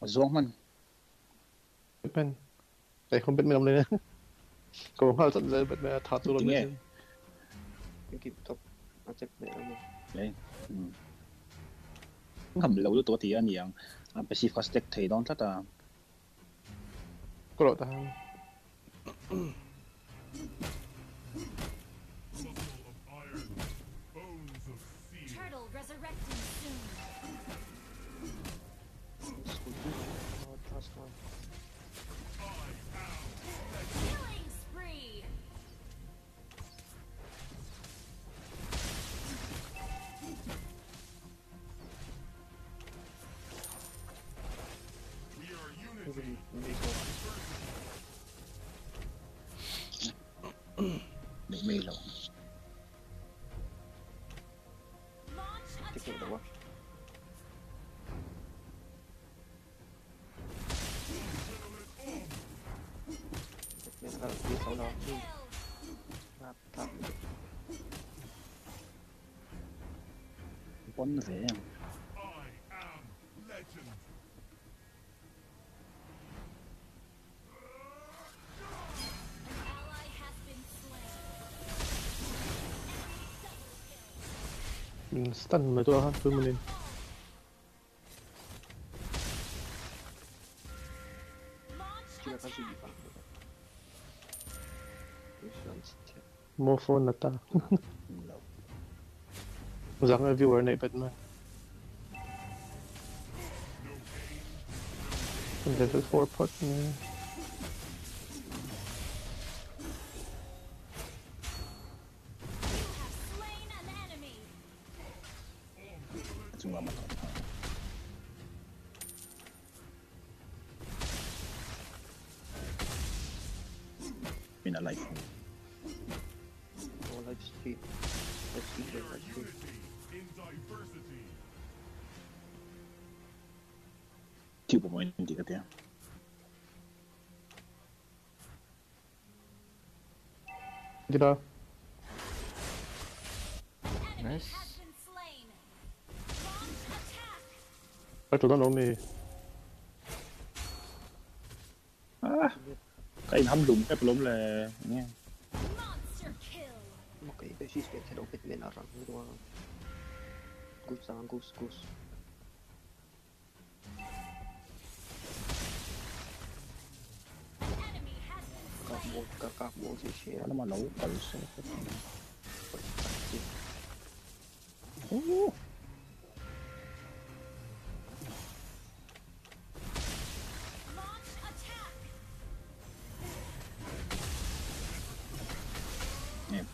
Zwang man. แบทแมนแต่คนแบทแมนเลยนะก็ผมเข้าใจเลยแบทแมนถอดตัวลง จริง เล ไง ย Yung keep top. Accept na yun. Đấy. Ừ. Ngầm lâu tôi thì anh yang. Anh phải phát deck thấy đón tất à. ก็โด resurrecting soon. Killing spree. Hindi ko. Để sau đó. Thì lạp thẳng quấn em. Stun mà tôi hát với lên. akong phone na ta. Wala kang viewer na ipad man. Level 4 part. 한 놈. 에 롬레. 예. Ma che invece spezza lo pet me la rango. Gus angus gus. Các bộ các cặp bộ gì xe nó mà nấu cần sẽ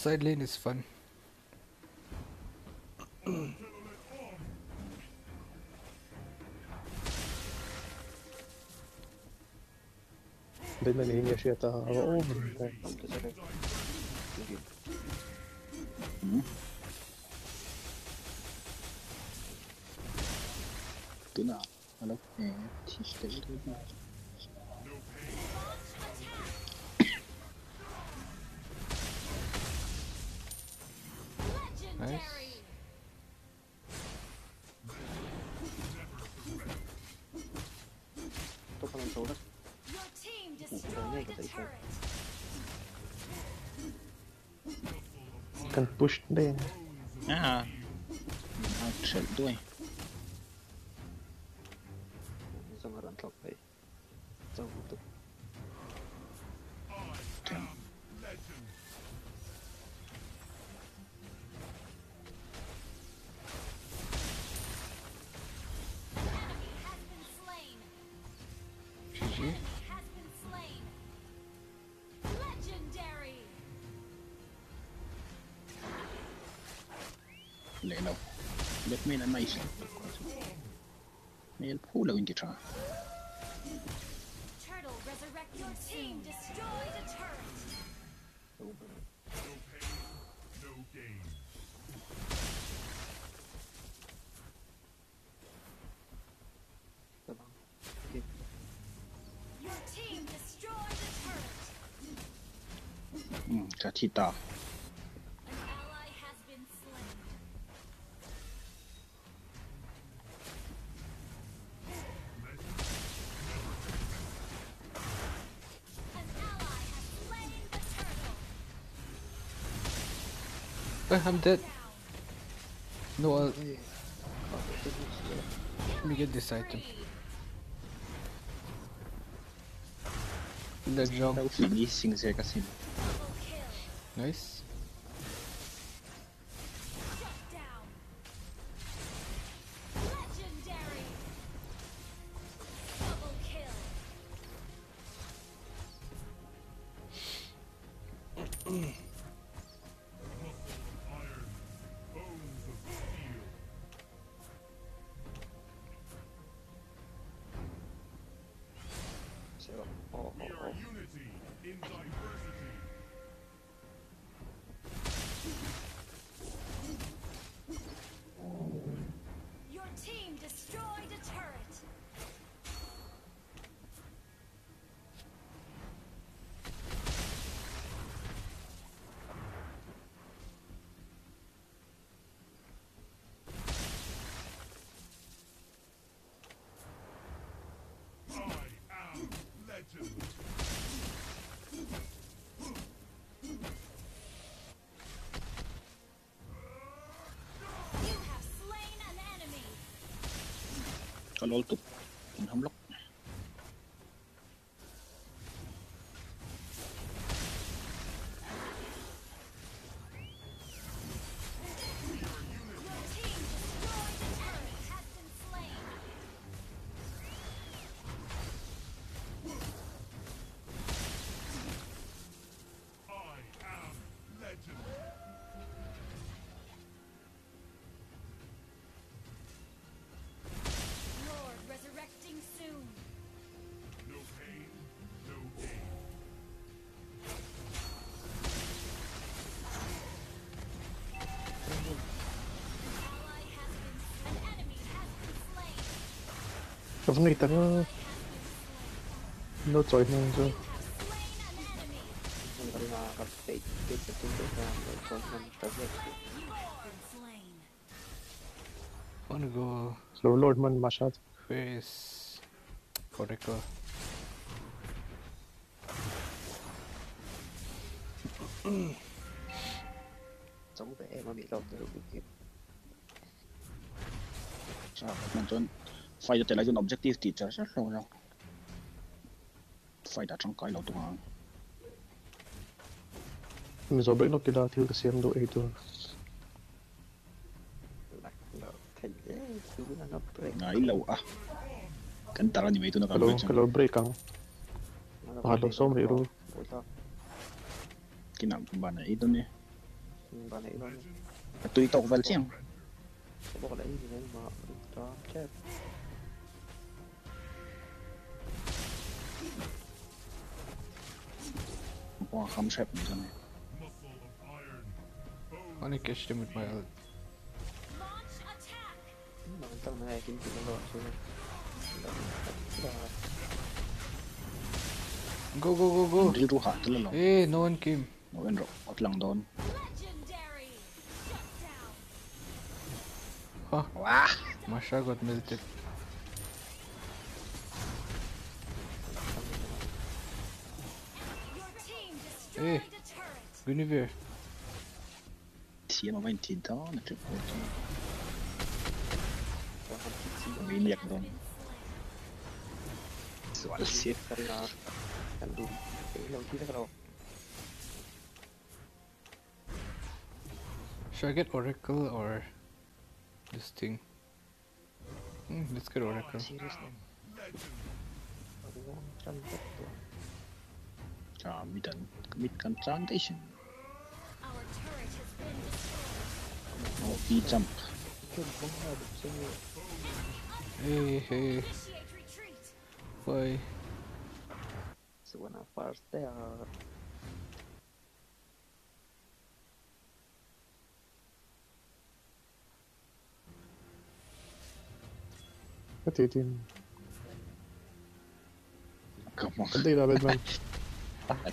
side lane is fun. Hinga siya ta. Oo. Ante Can push din. À. Mình ăn trận biết mấy là mày sao mấy phú lâu in tra Eh, I'm dead. No, I'll, Có thể tiếp tục sửa. let me get this item. Three. The jump. tao phí đi sinh xe cái xin Double kill. Nice. molto 잡는 게 있다면 넣자 있는 거 올라가 페이크 Wanna go? So Lord Man Maschat. Where is Koreka? Giống vẻ mà bị lột từ lúc kia. Sao, mình. phải cho lại dùng objective thì cho rất lâu rồi phải đặt trong cái lâu tuần mình sẽ break nó kia thiếu cái xem độ editor nãy lâu à cần tao làm gì vậy tôi nó cảm break cái lâu break không à lâu xong rồi luôn cái nào cũng bàn này tôi nè bàn này tôi tao vào xem. Bỏ đấy thì mà cho chết. Boah, Ramscheppen drin. Kann ich gestern mit meiner. Mantap na yakin kita bawa sini. Go go go go. Di ruha dulu lang. Eh, no one came. No one rock. Out lang doon. Huh. Wah. Masha got melted. Doon Been slain. swal siya Cần là cần đủ cái lâu tí nó đâu. Should I get Oracle or this thing? Hmm, let's get Oracle. Seriously. Đúng trăm ah mid mid-confrontation. Oh, he jump. Hey, hey. Why? So when I first there. What are you doing? Come on. Data, Batman. hat.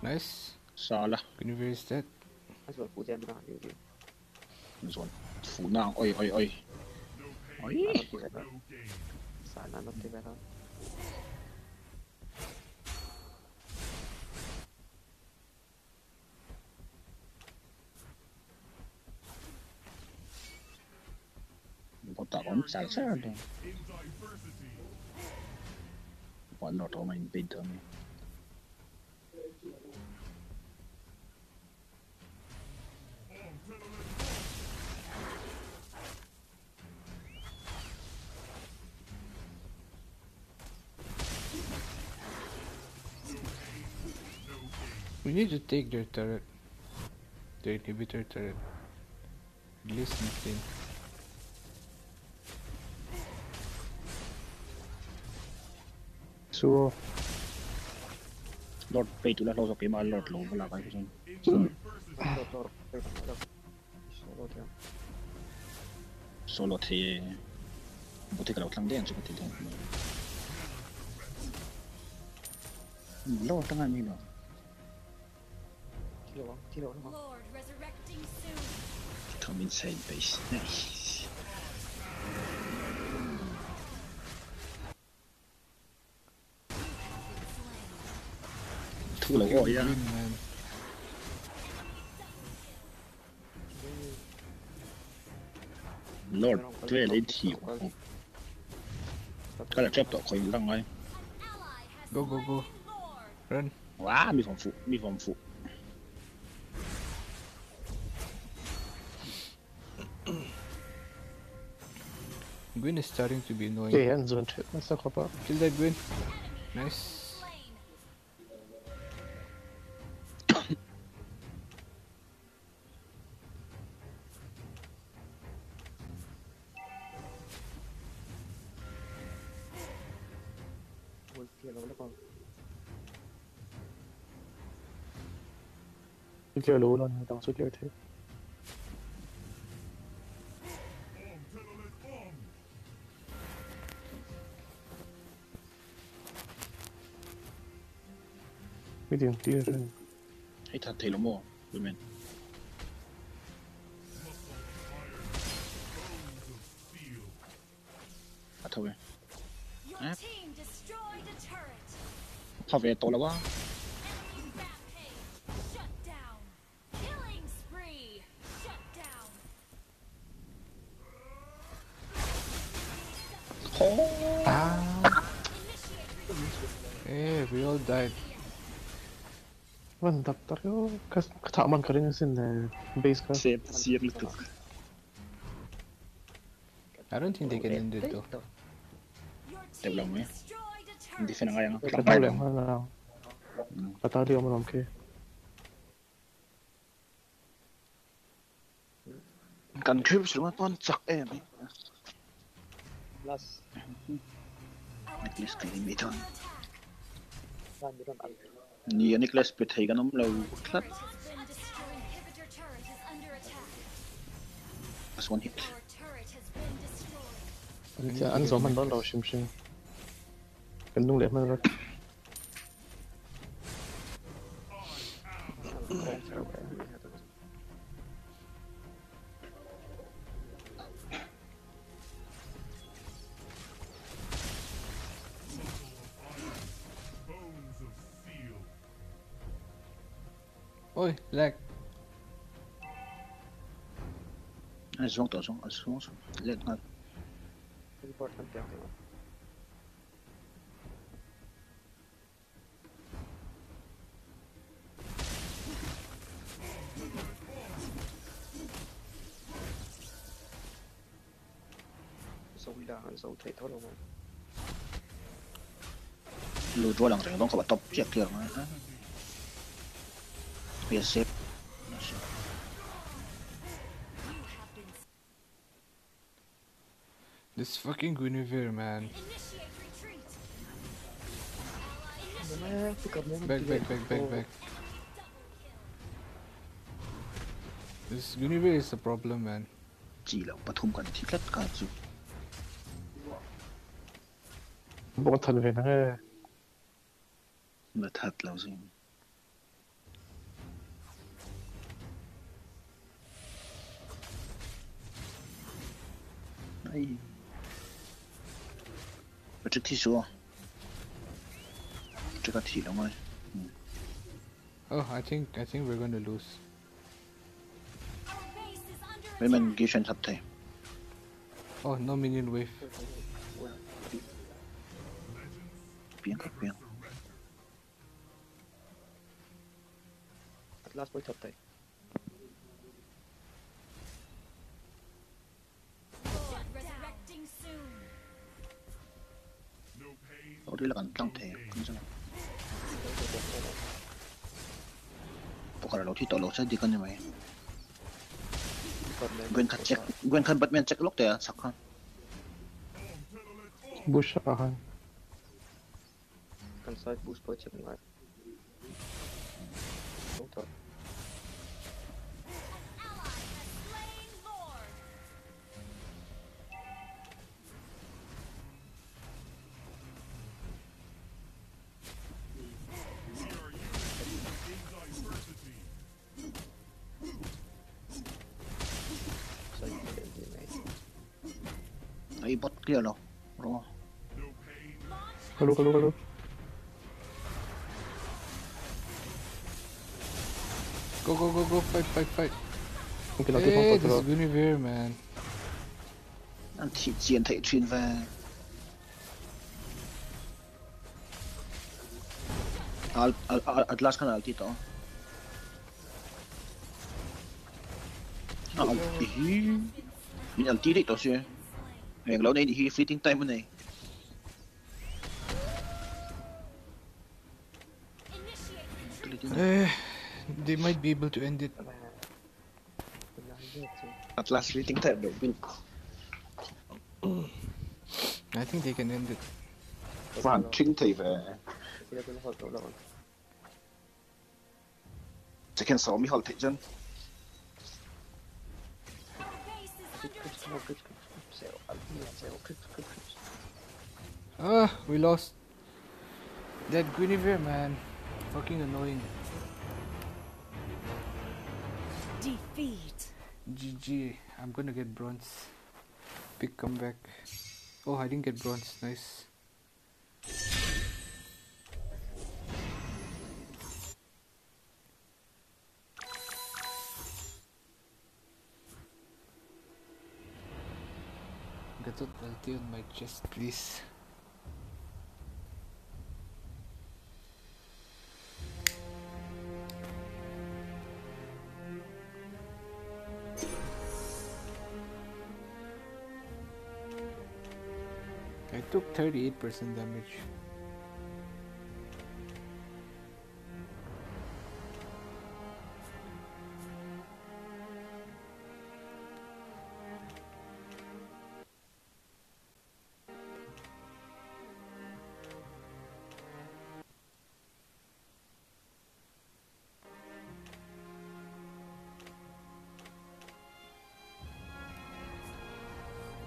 Nice. Sala. Genug ist das. Das war gut, der Mann. So ein Funa. Oi, oi, oi. Oi. Sala, noch die Wetter. Not all my bid on me. We need to take their turret. The inhibitor turret. Release nothing. Subo. Lord Peitulas lo usó más Lord Lobo, la verdad que son. Solo te. Botica la utlan den, chico, te den. Lord. Tiro, tiro, no. Come inside base, nice. Thu là gọi ra. Win, man. Lord, tôi lấy thiểu. Cái là trap tọa khỏi lăng ngay. Ally Go, go, go. Lord. Run. Wow, mi phòng phụ, mi phòng phụ. Gwyn is starting to be annoying. Okay, end zone shit. Let's talk about. Kill that Gwyn. Nice. Suốt kia lú luôn, tao suốt kia thế. Mấy tiền tí rồi Hãy thật thì nó mồ, tụi mình. À thôi. Áp Học về tổ là quá. dahil. Mantap tayo. Katakaman ka rin yung sin. Nah. Base ka. Sip, sir lito. Aron hindi ka rin dito. Tablo mo eh. Hindi siya na kaya nga. Patalo mo na lang. Patalo. Kan kuy bisa mah tuan cak. Plus. At least kali Vai, mira un alto. Ni Nick Lesbitt hier ikke nogen lov klart. That's one hit. Dạ, anh số mình bắt đầu xìm xìm Cần đúng đẹp hơn rồi Oei, lek. Hij zonk al, zonk al, zonk al. Lek maar. Ik word hem tegen. صوتي تولو لو جوالا ik top, طب bắt top chết kia mà bây giờ xếp This fucking Guinevere, man. Initiate retreat. Back, back, back, back, back. This Guinevere is the problem, man. chỉ là bắt thùngกันที่เล็ดกันจุ บอกว่าทันเวนะเอ้ย mà thật là gì ấy và trước khi số trước cái thì lắm rồi Oh, I think I think we're gonna lose. Our base is under mấy mình ghi chuyển thập thể Oh, no minion wave. biến các biến Last point 突 약간 상태 괜찮아 pokoknya lo tito lo jadi kan ya gue kan cek gue kan batman cek lo ya sakan bush sakan kan side bush bocet nggak Go, go, go, go, fight, fight, fight. Okay, hey, this is Guinevere, man. I'm TG and take Trin Van. Al, al, al, at last can ulti to. Ulti. Min ulti dito siya. Ay, ang law na hindi fleeting time mo na eh. uh, they might be able to end it. At last waiting time. though, I think they can end it. Bạn chính thì về. Cần sáu me hồi thị dân. Ah, we lost that Guinevere man. Fucking annoying. Defeat. GG. I'm gonna get bronze. Big comeback. Oh, I didn't get bronze. Nice. Get that ulti on my chest, please. Took 38% damage.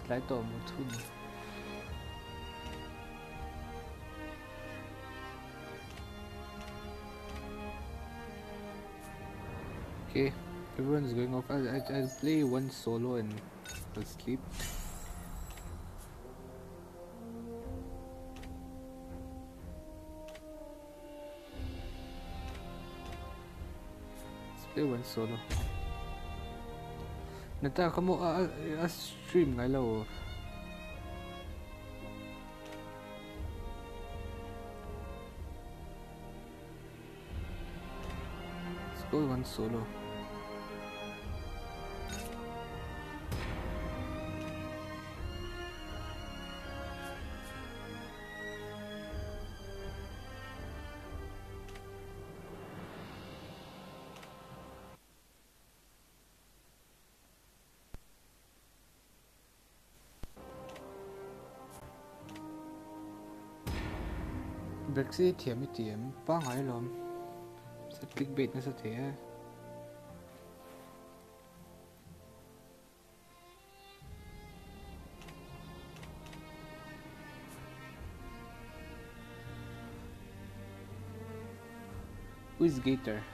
Lại tổ một thun. Okay, everyone's going off. I'll, I'll, play one solo and I'll sleep. Let's play one solo. Nataka mo a, a stream nga lao. Oh. Let's go one solo. ซี่เทียมไม่เทียมป้าหอยลมสักกิกบิดนะสักเทียอุสกิเตอร์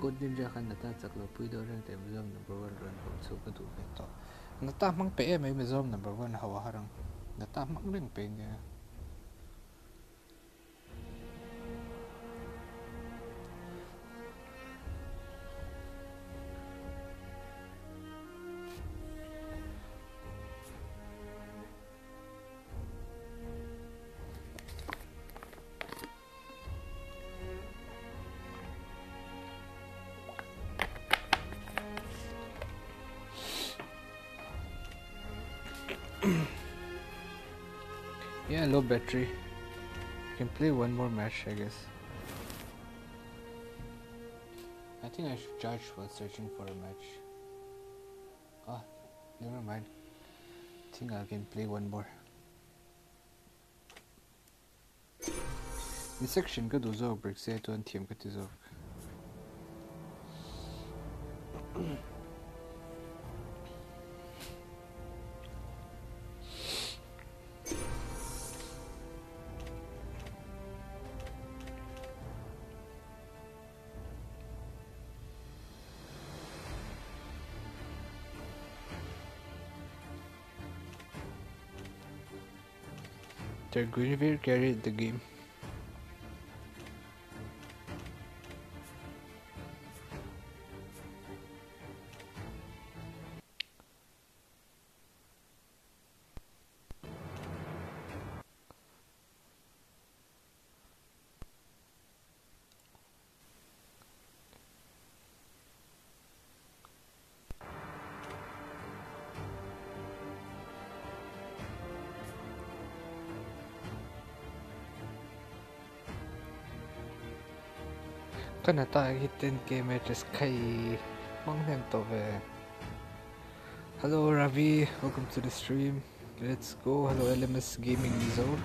กูดิมจะขันนัตตาจักรพุยดอเรื่องเต็มเรื่อง number one เรื่องผมสู้ก็ดูไม่ต่อนัตตามั่งเป๊ะไหมไม่ยอม number one หัวหารัง nggak tamak nih pengen battery. Can play one more match, I guess. I think I should charge while searching for a match. Ah, never mind. I think I can play one more. This section ka duzog break say to team ka Guinevere carried the game. Kanata hitin ke matches kai manghem to ve. Hello Ravi, welcome to the stream. Let's go. Hello LMS Gaming Zone.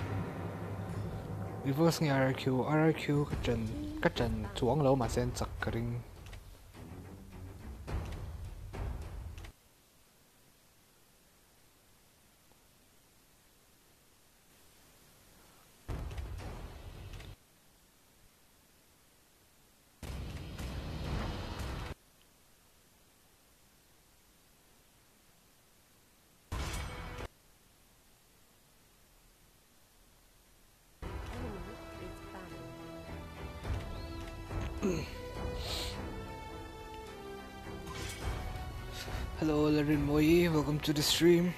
Reverse ng RRQ. RRQ kachan kachan chuang lo ma sen to the stream.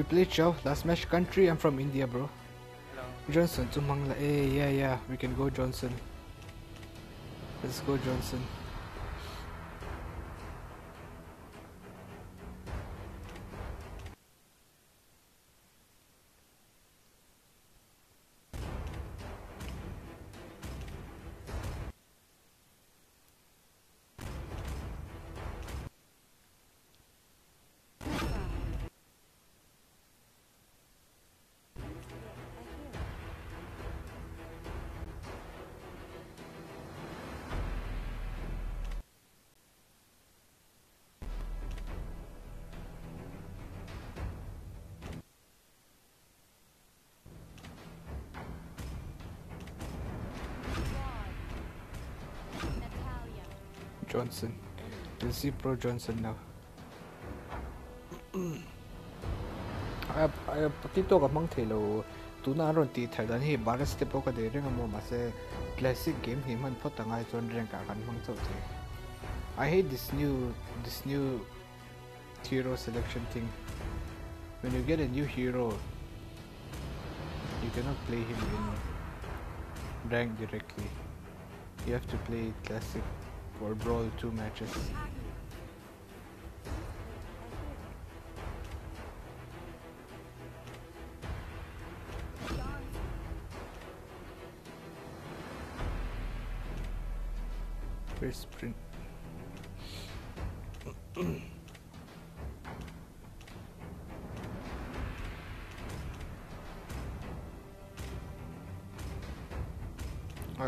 We play Chou? Last match country, I'm from India bro. Hello. Johnson, tumang la eh, yeah yeah, we can go Johnson. Let's go Johnson. Johnson. You'll see Pro Johnson now. I I patito ka mang thelo tu na ron ti thar dan hi bar step ka de reng mo ma se classic game hi man phot ngai chon reng ka kan mang chau the I hate this new this new hero selection thing when you get a new hero you cannot play him in rank directly. You have to play classic or brawl two matches Where's sprint?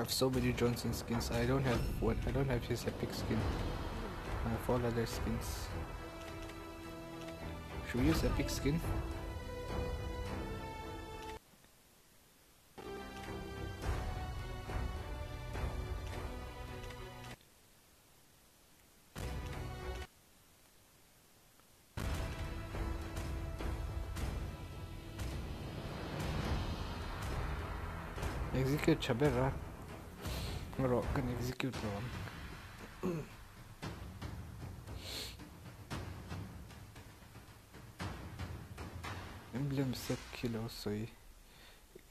Have so many Johnson skins. I don't have one. I don't have his epic skin. I have all other skins. Should we use epic skin? Execute Chabera. Ro kan execute ro. Emblem set kilo soi.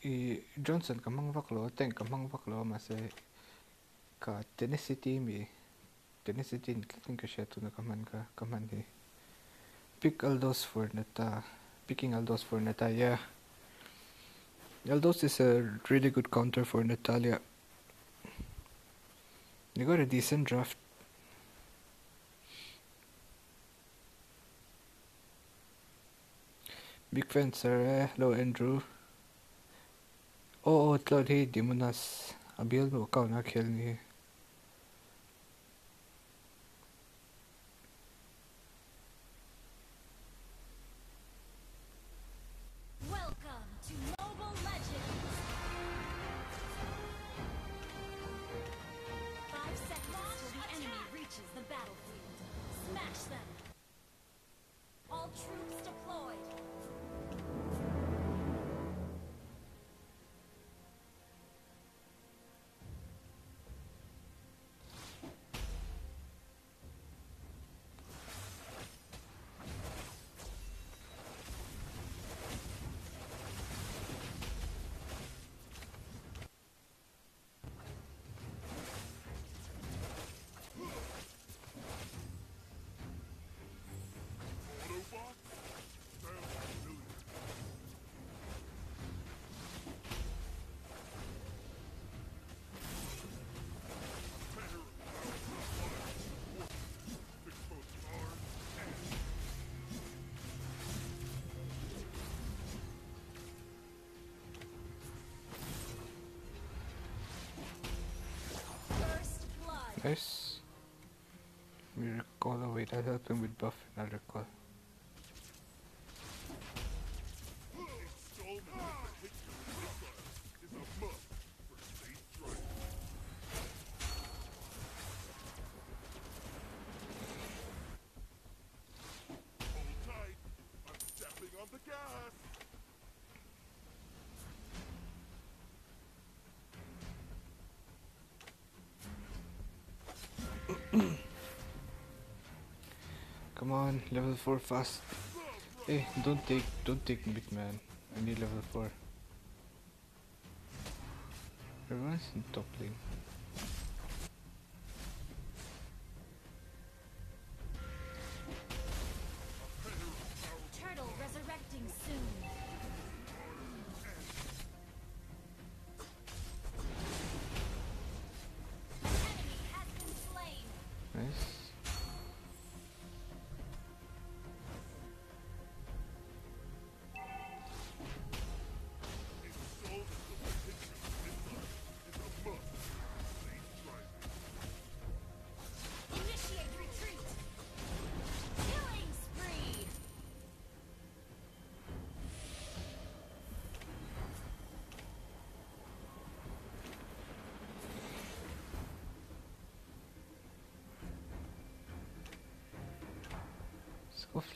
I Johnson ka mang vaklo, tank ka mang se ka Tennessee mi. Tennessee team klikin ka siya tu na kaman ka kaman hi. Pick Aldous for neta. Picking Aldous for neta, yeah. Aldous is a really good counter for Natalia. You got a decent draft. Big fan sir, hello Andrew. Oh, oh, tlod hey, di mo nas. Abil mo ka na kill ni. Nice. We recall. Oh, wait, I'll help him with buff and I'll recall. Come on, level 4 fast. Hey, don't take, don't take mid man. I need level 4. Everyone's in top lane.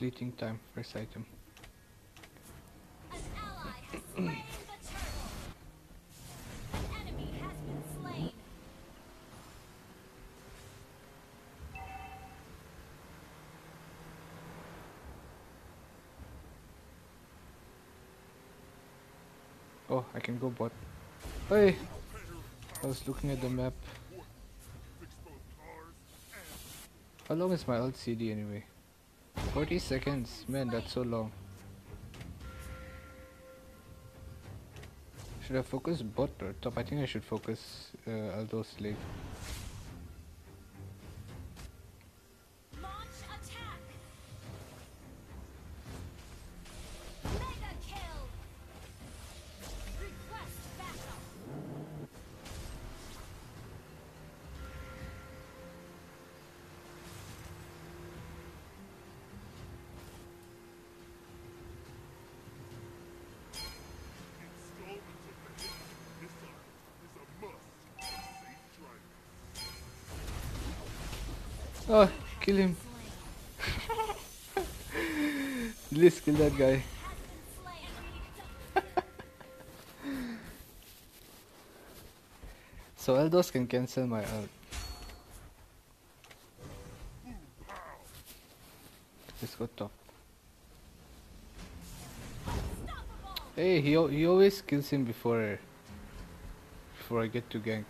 Enemy time, been slain. Oh, I can go bot. Hey! I was looking at the map. How long is my alt CD anyway? 40 seconds. Man, that's so long. Should I focus bot or top? I think I should focus uh, Aldo Slave. Kill that guy. So Aldous can cancel my ult. Let's go top. Hey, he he always kills him before before I get to gank.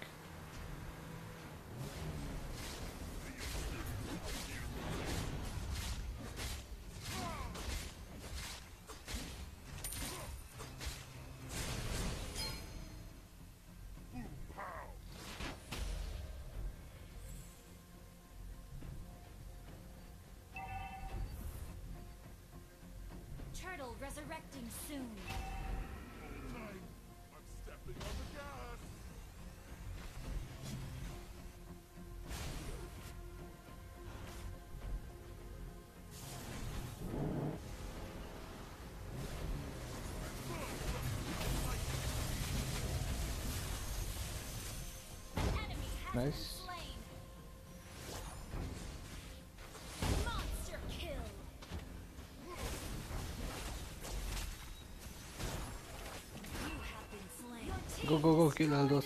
kill el dos.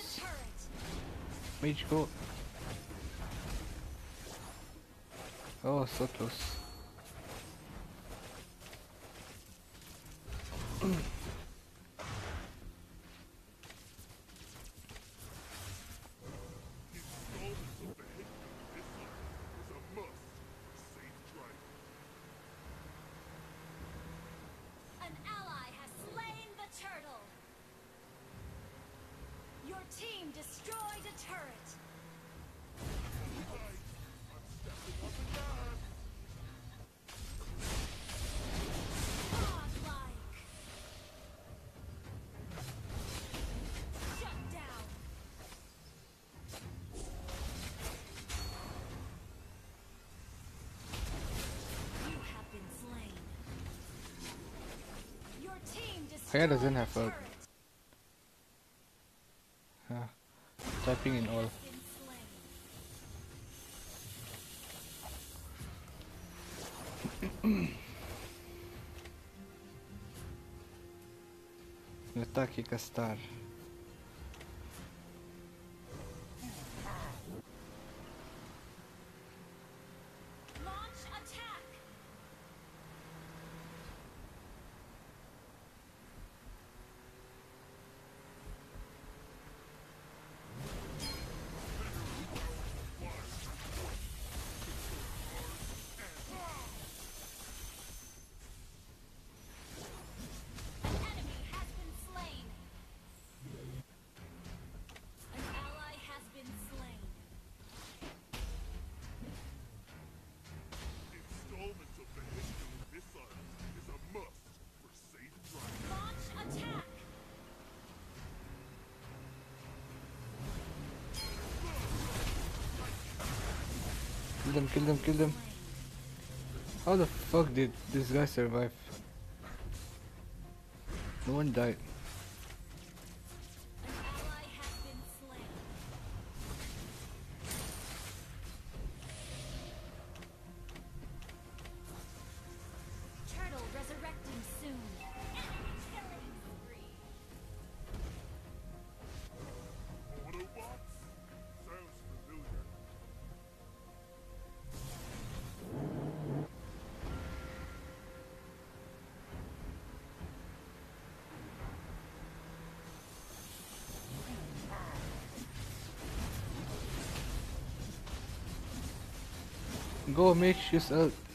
Mičko. Oh, Sotos. Kaya doesn't a have turret. Ah, typing in all. Been slain. Kill them, kill them, kill them. How the fuck did this guy survive? No one died. Go make yourself.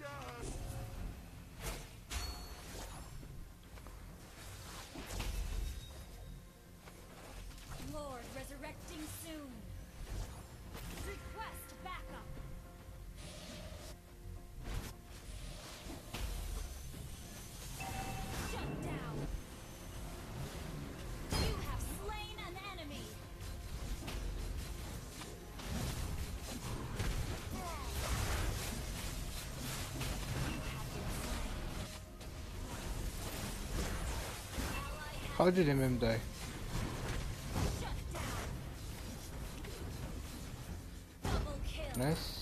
just How did MM die? Nice.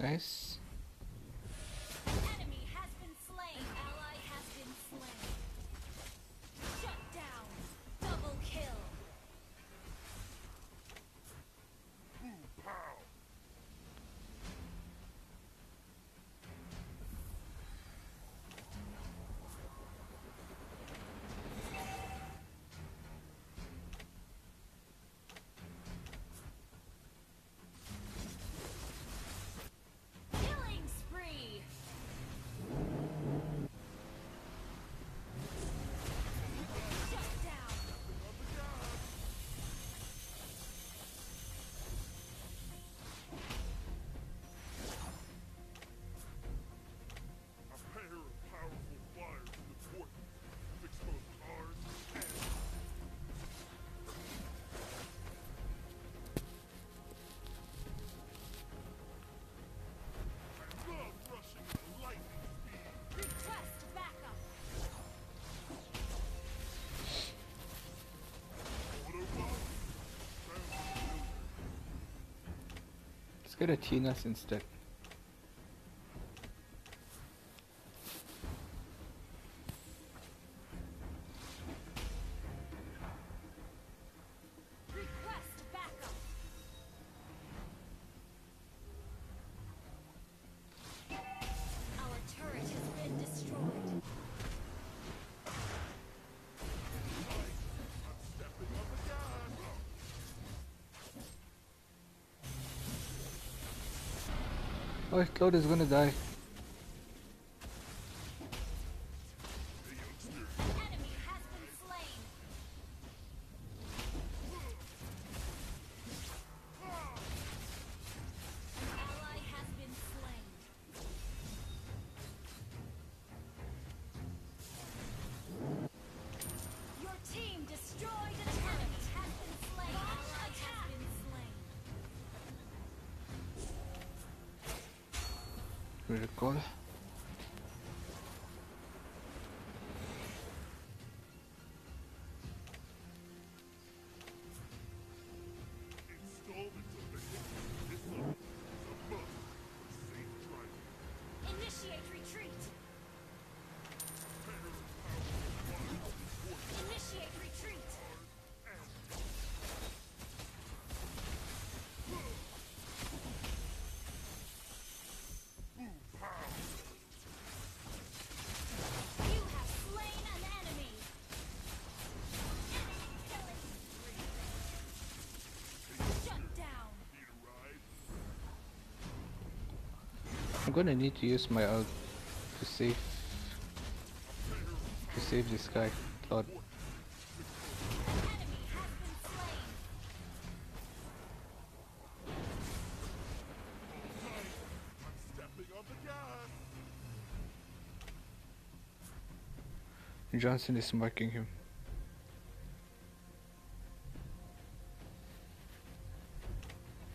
guys. Get a Chinas instead. Claude is gonna die. I'm gonna need to use my ult to save to save this guy, slain. Johnson is marking him.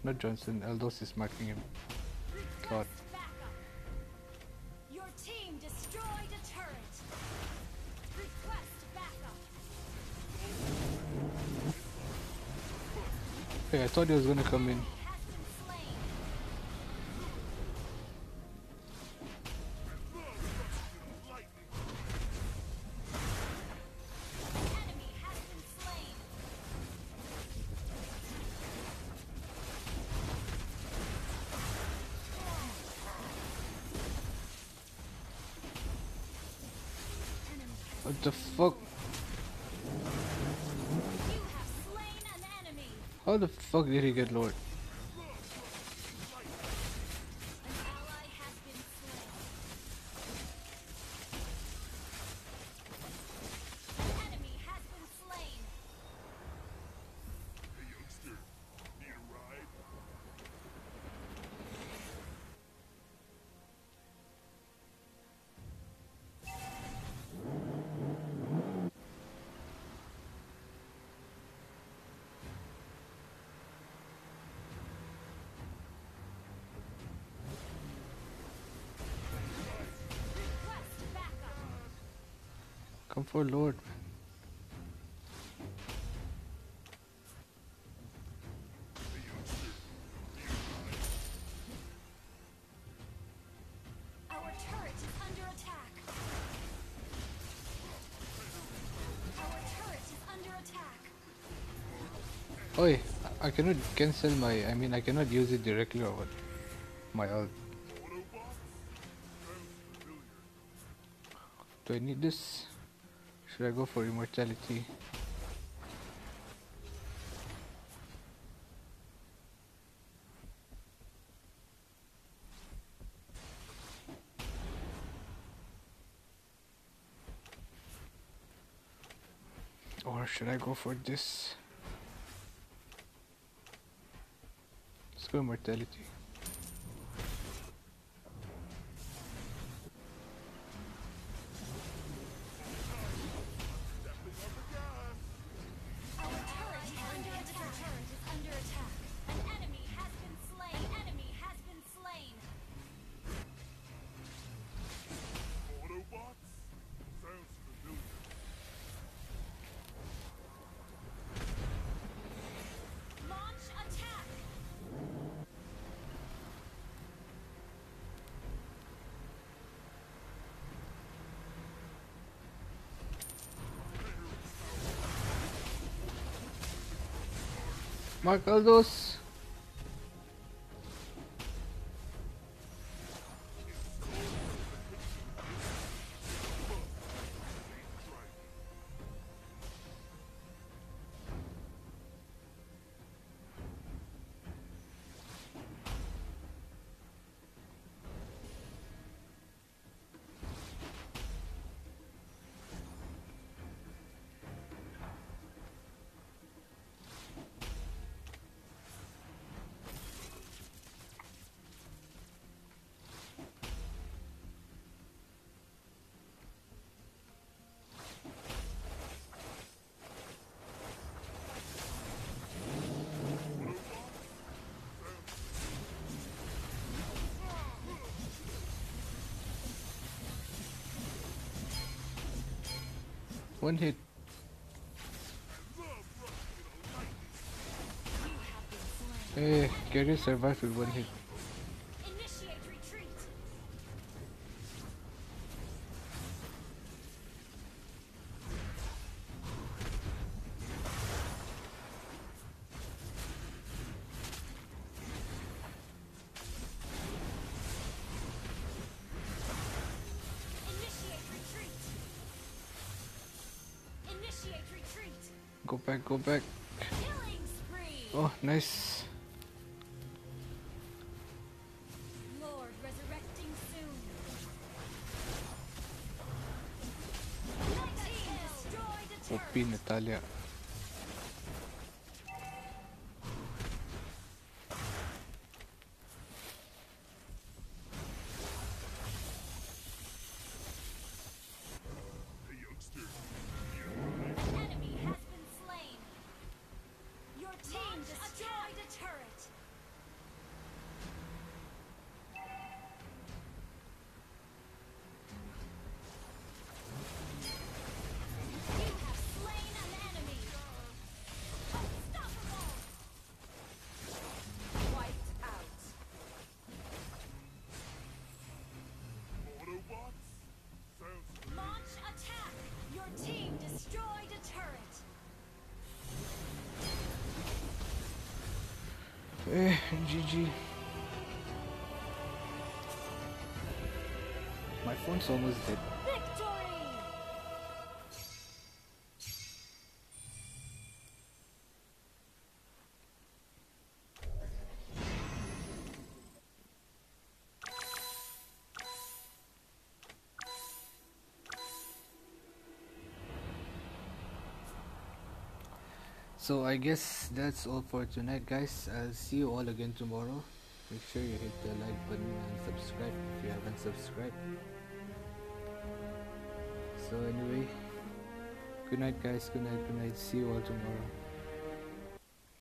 Not Johnson, Aldous is marking him. Thought he was gonna come in. Fuck did he get Lord? Under Lord. Oi, I cannot cancel my, I mean I cannot use it directly or what? My ult. Do I need this? Should I go for immortality? Or should I go for this? Let's go immortality. Marca dos One hit. Eh, hey, Karrie survived with one hit. Back, go back. Oh, nice. OP. Natalia. GG. My phone's almost dead. So I guess that's all for tonight guys. I'll see you all again tomorrow. Make sure you hit the like button and subscribe if you haven't subscribed. So anyway, good night guys, good night, good night. See you all tomorrow.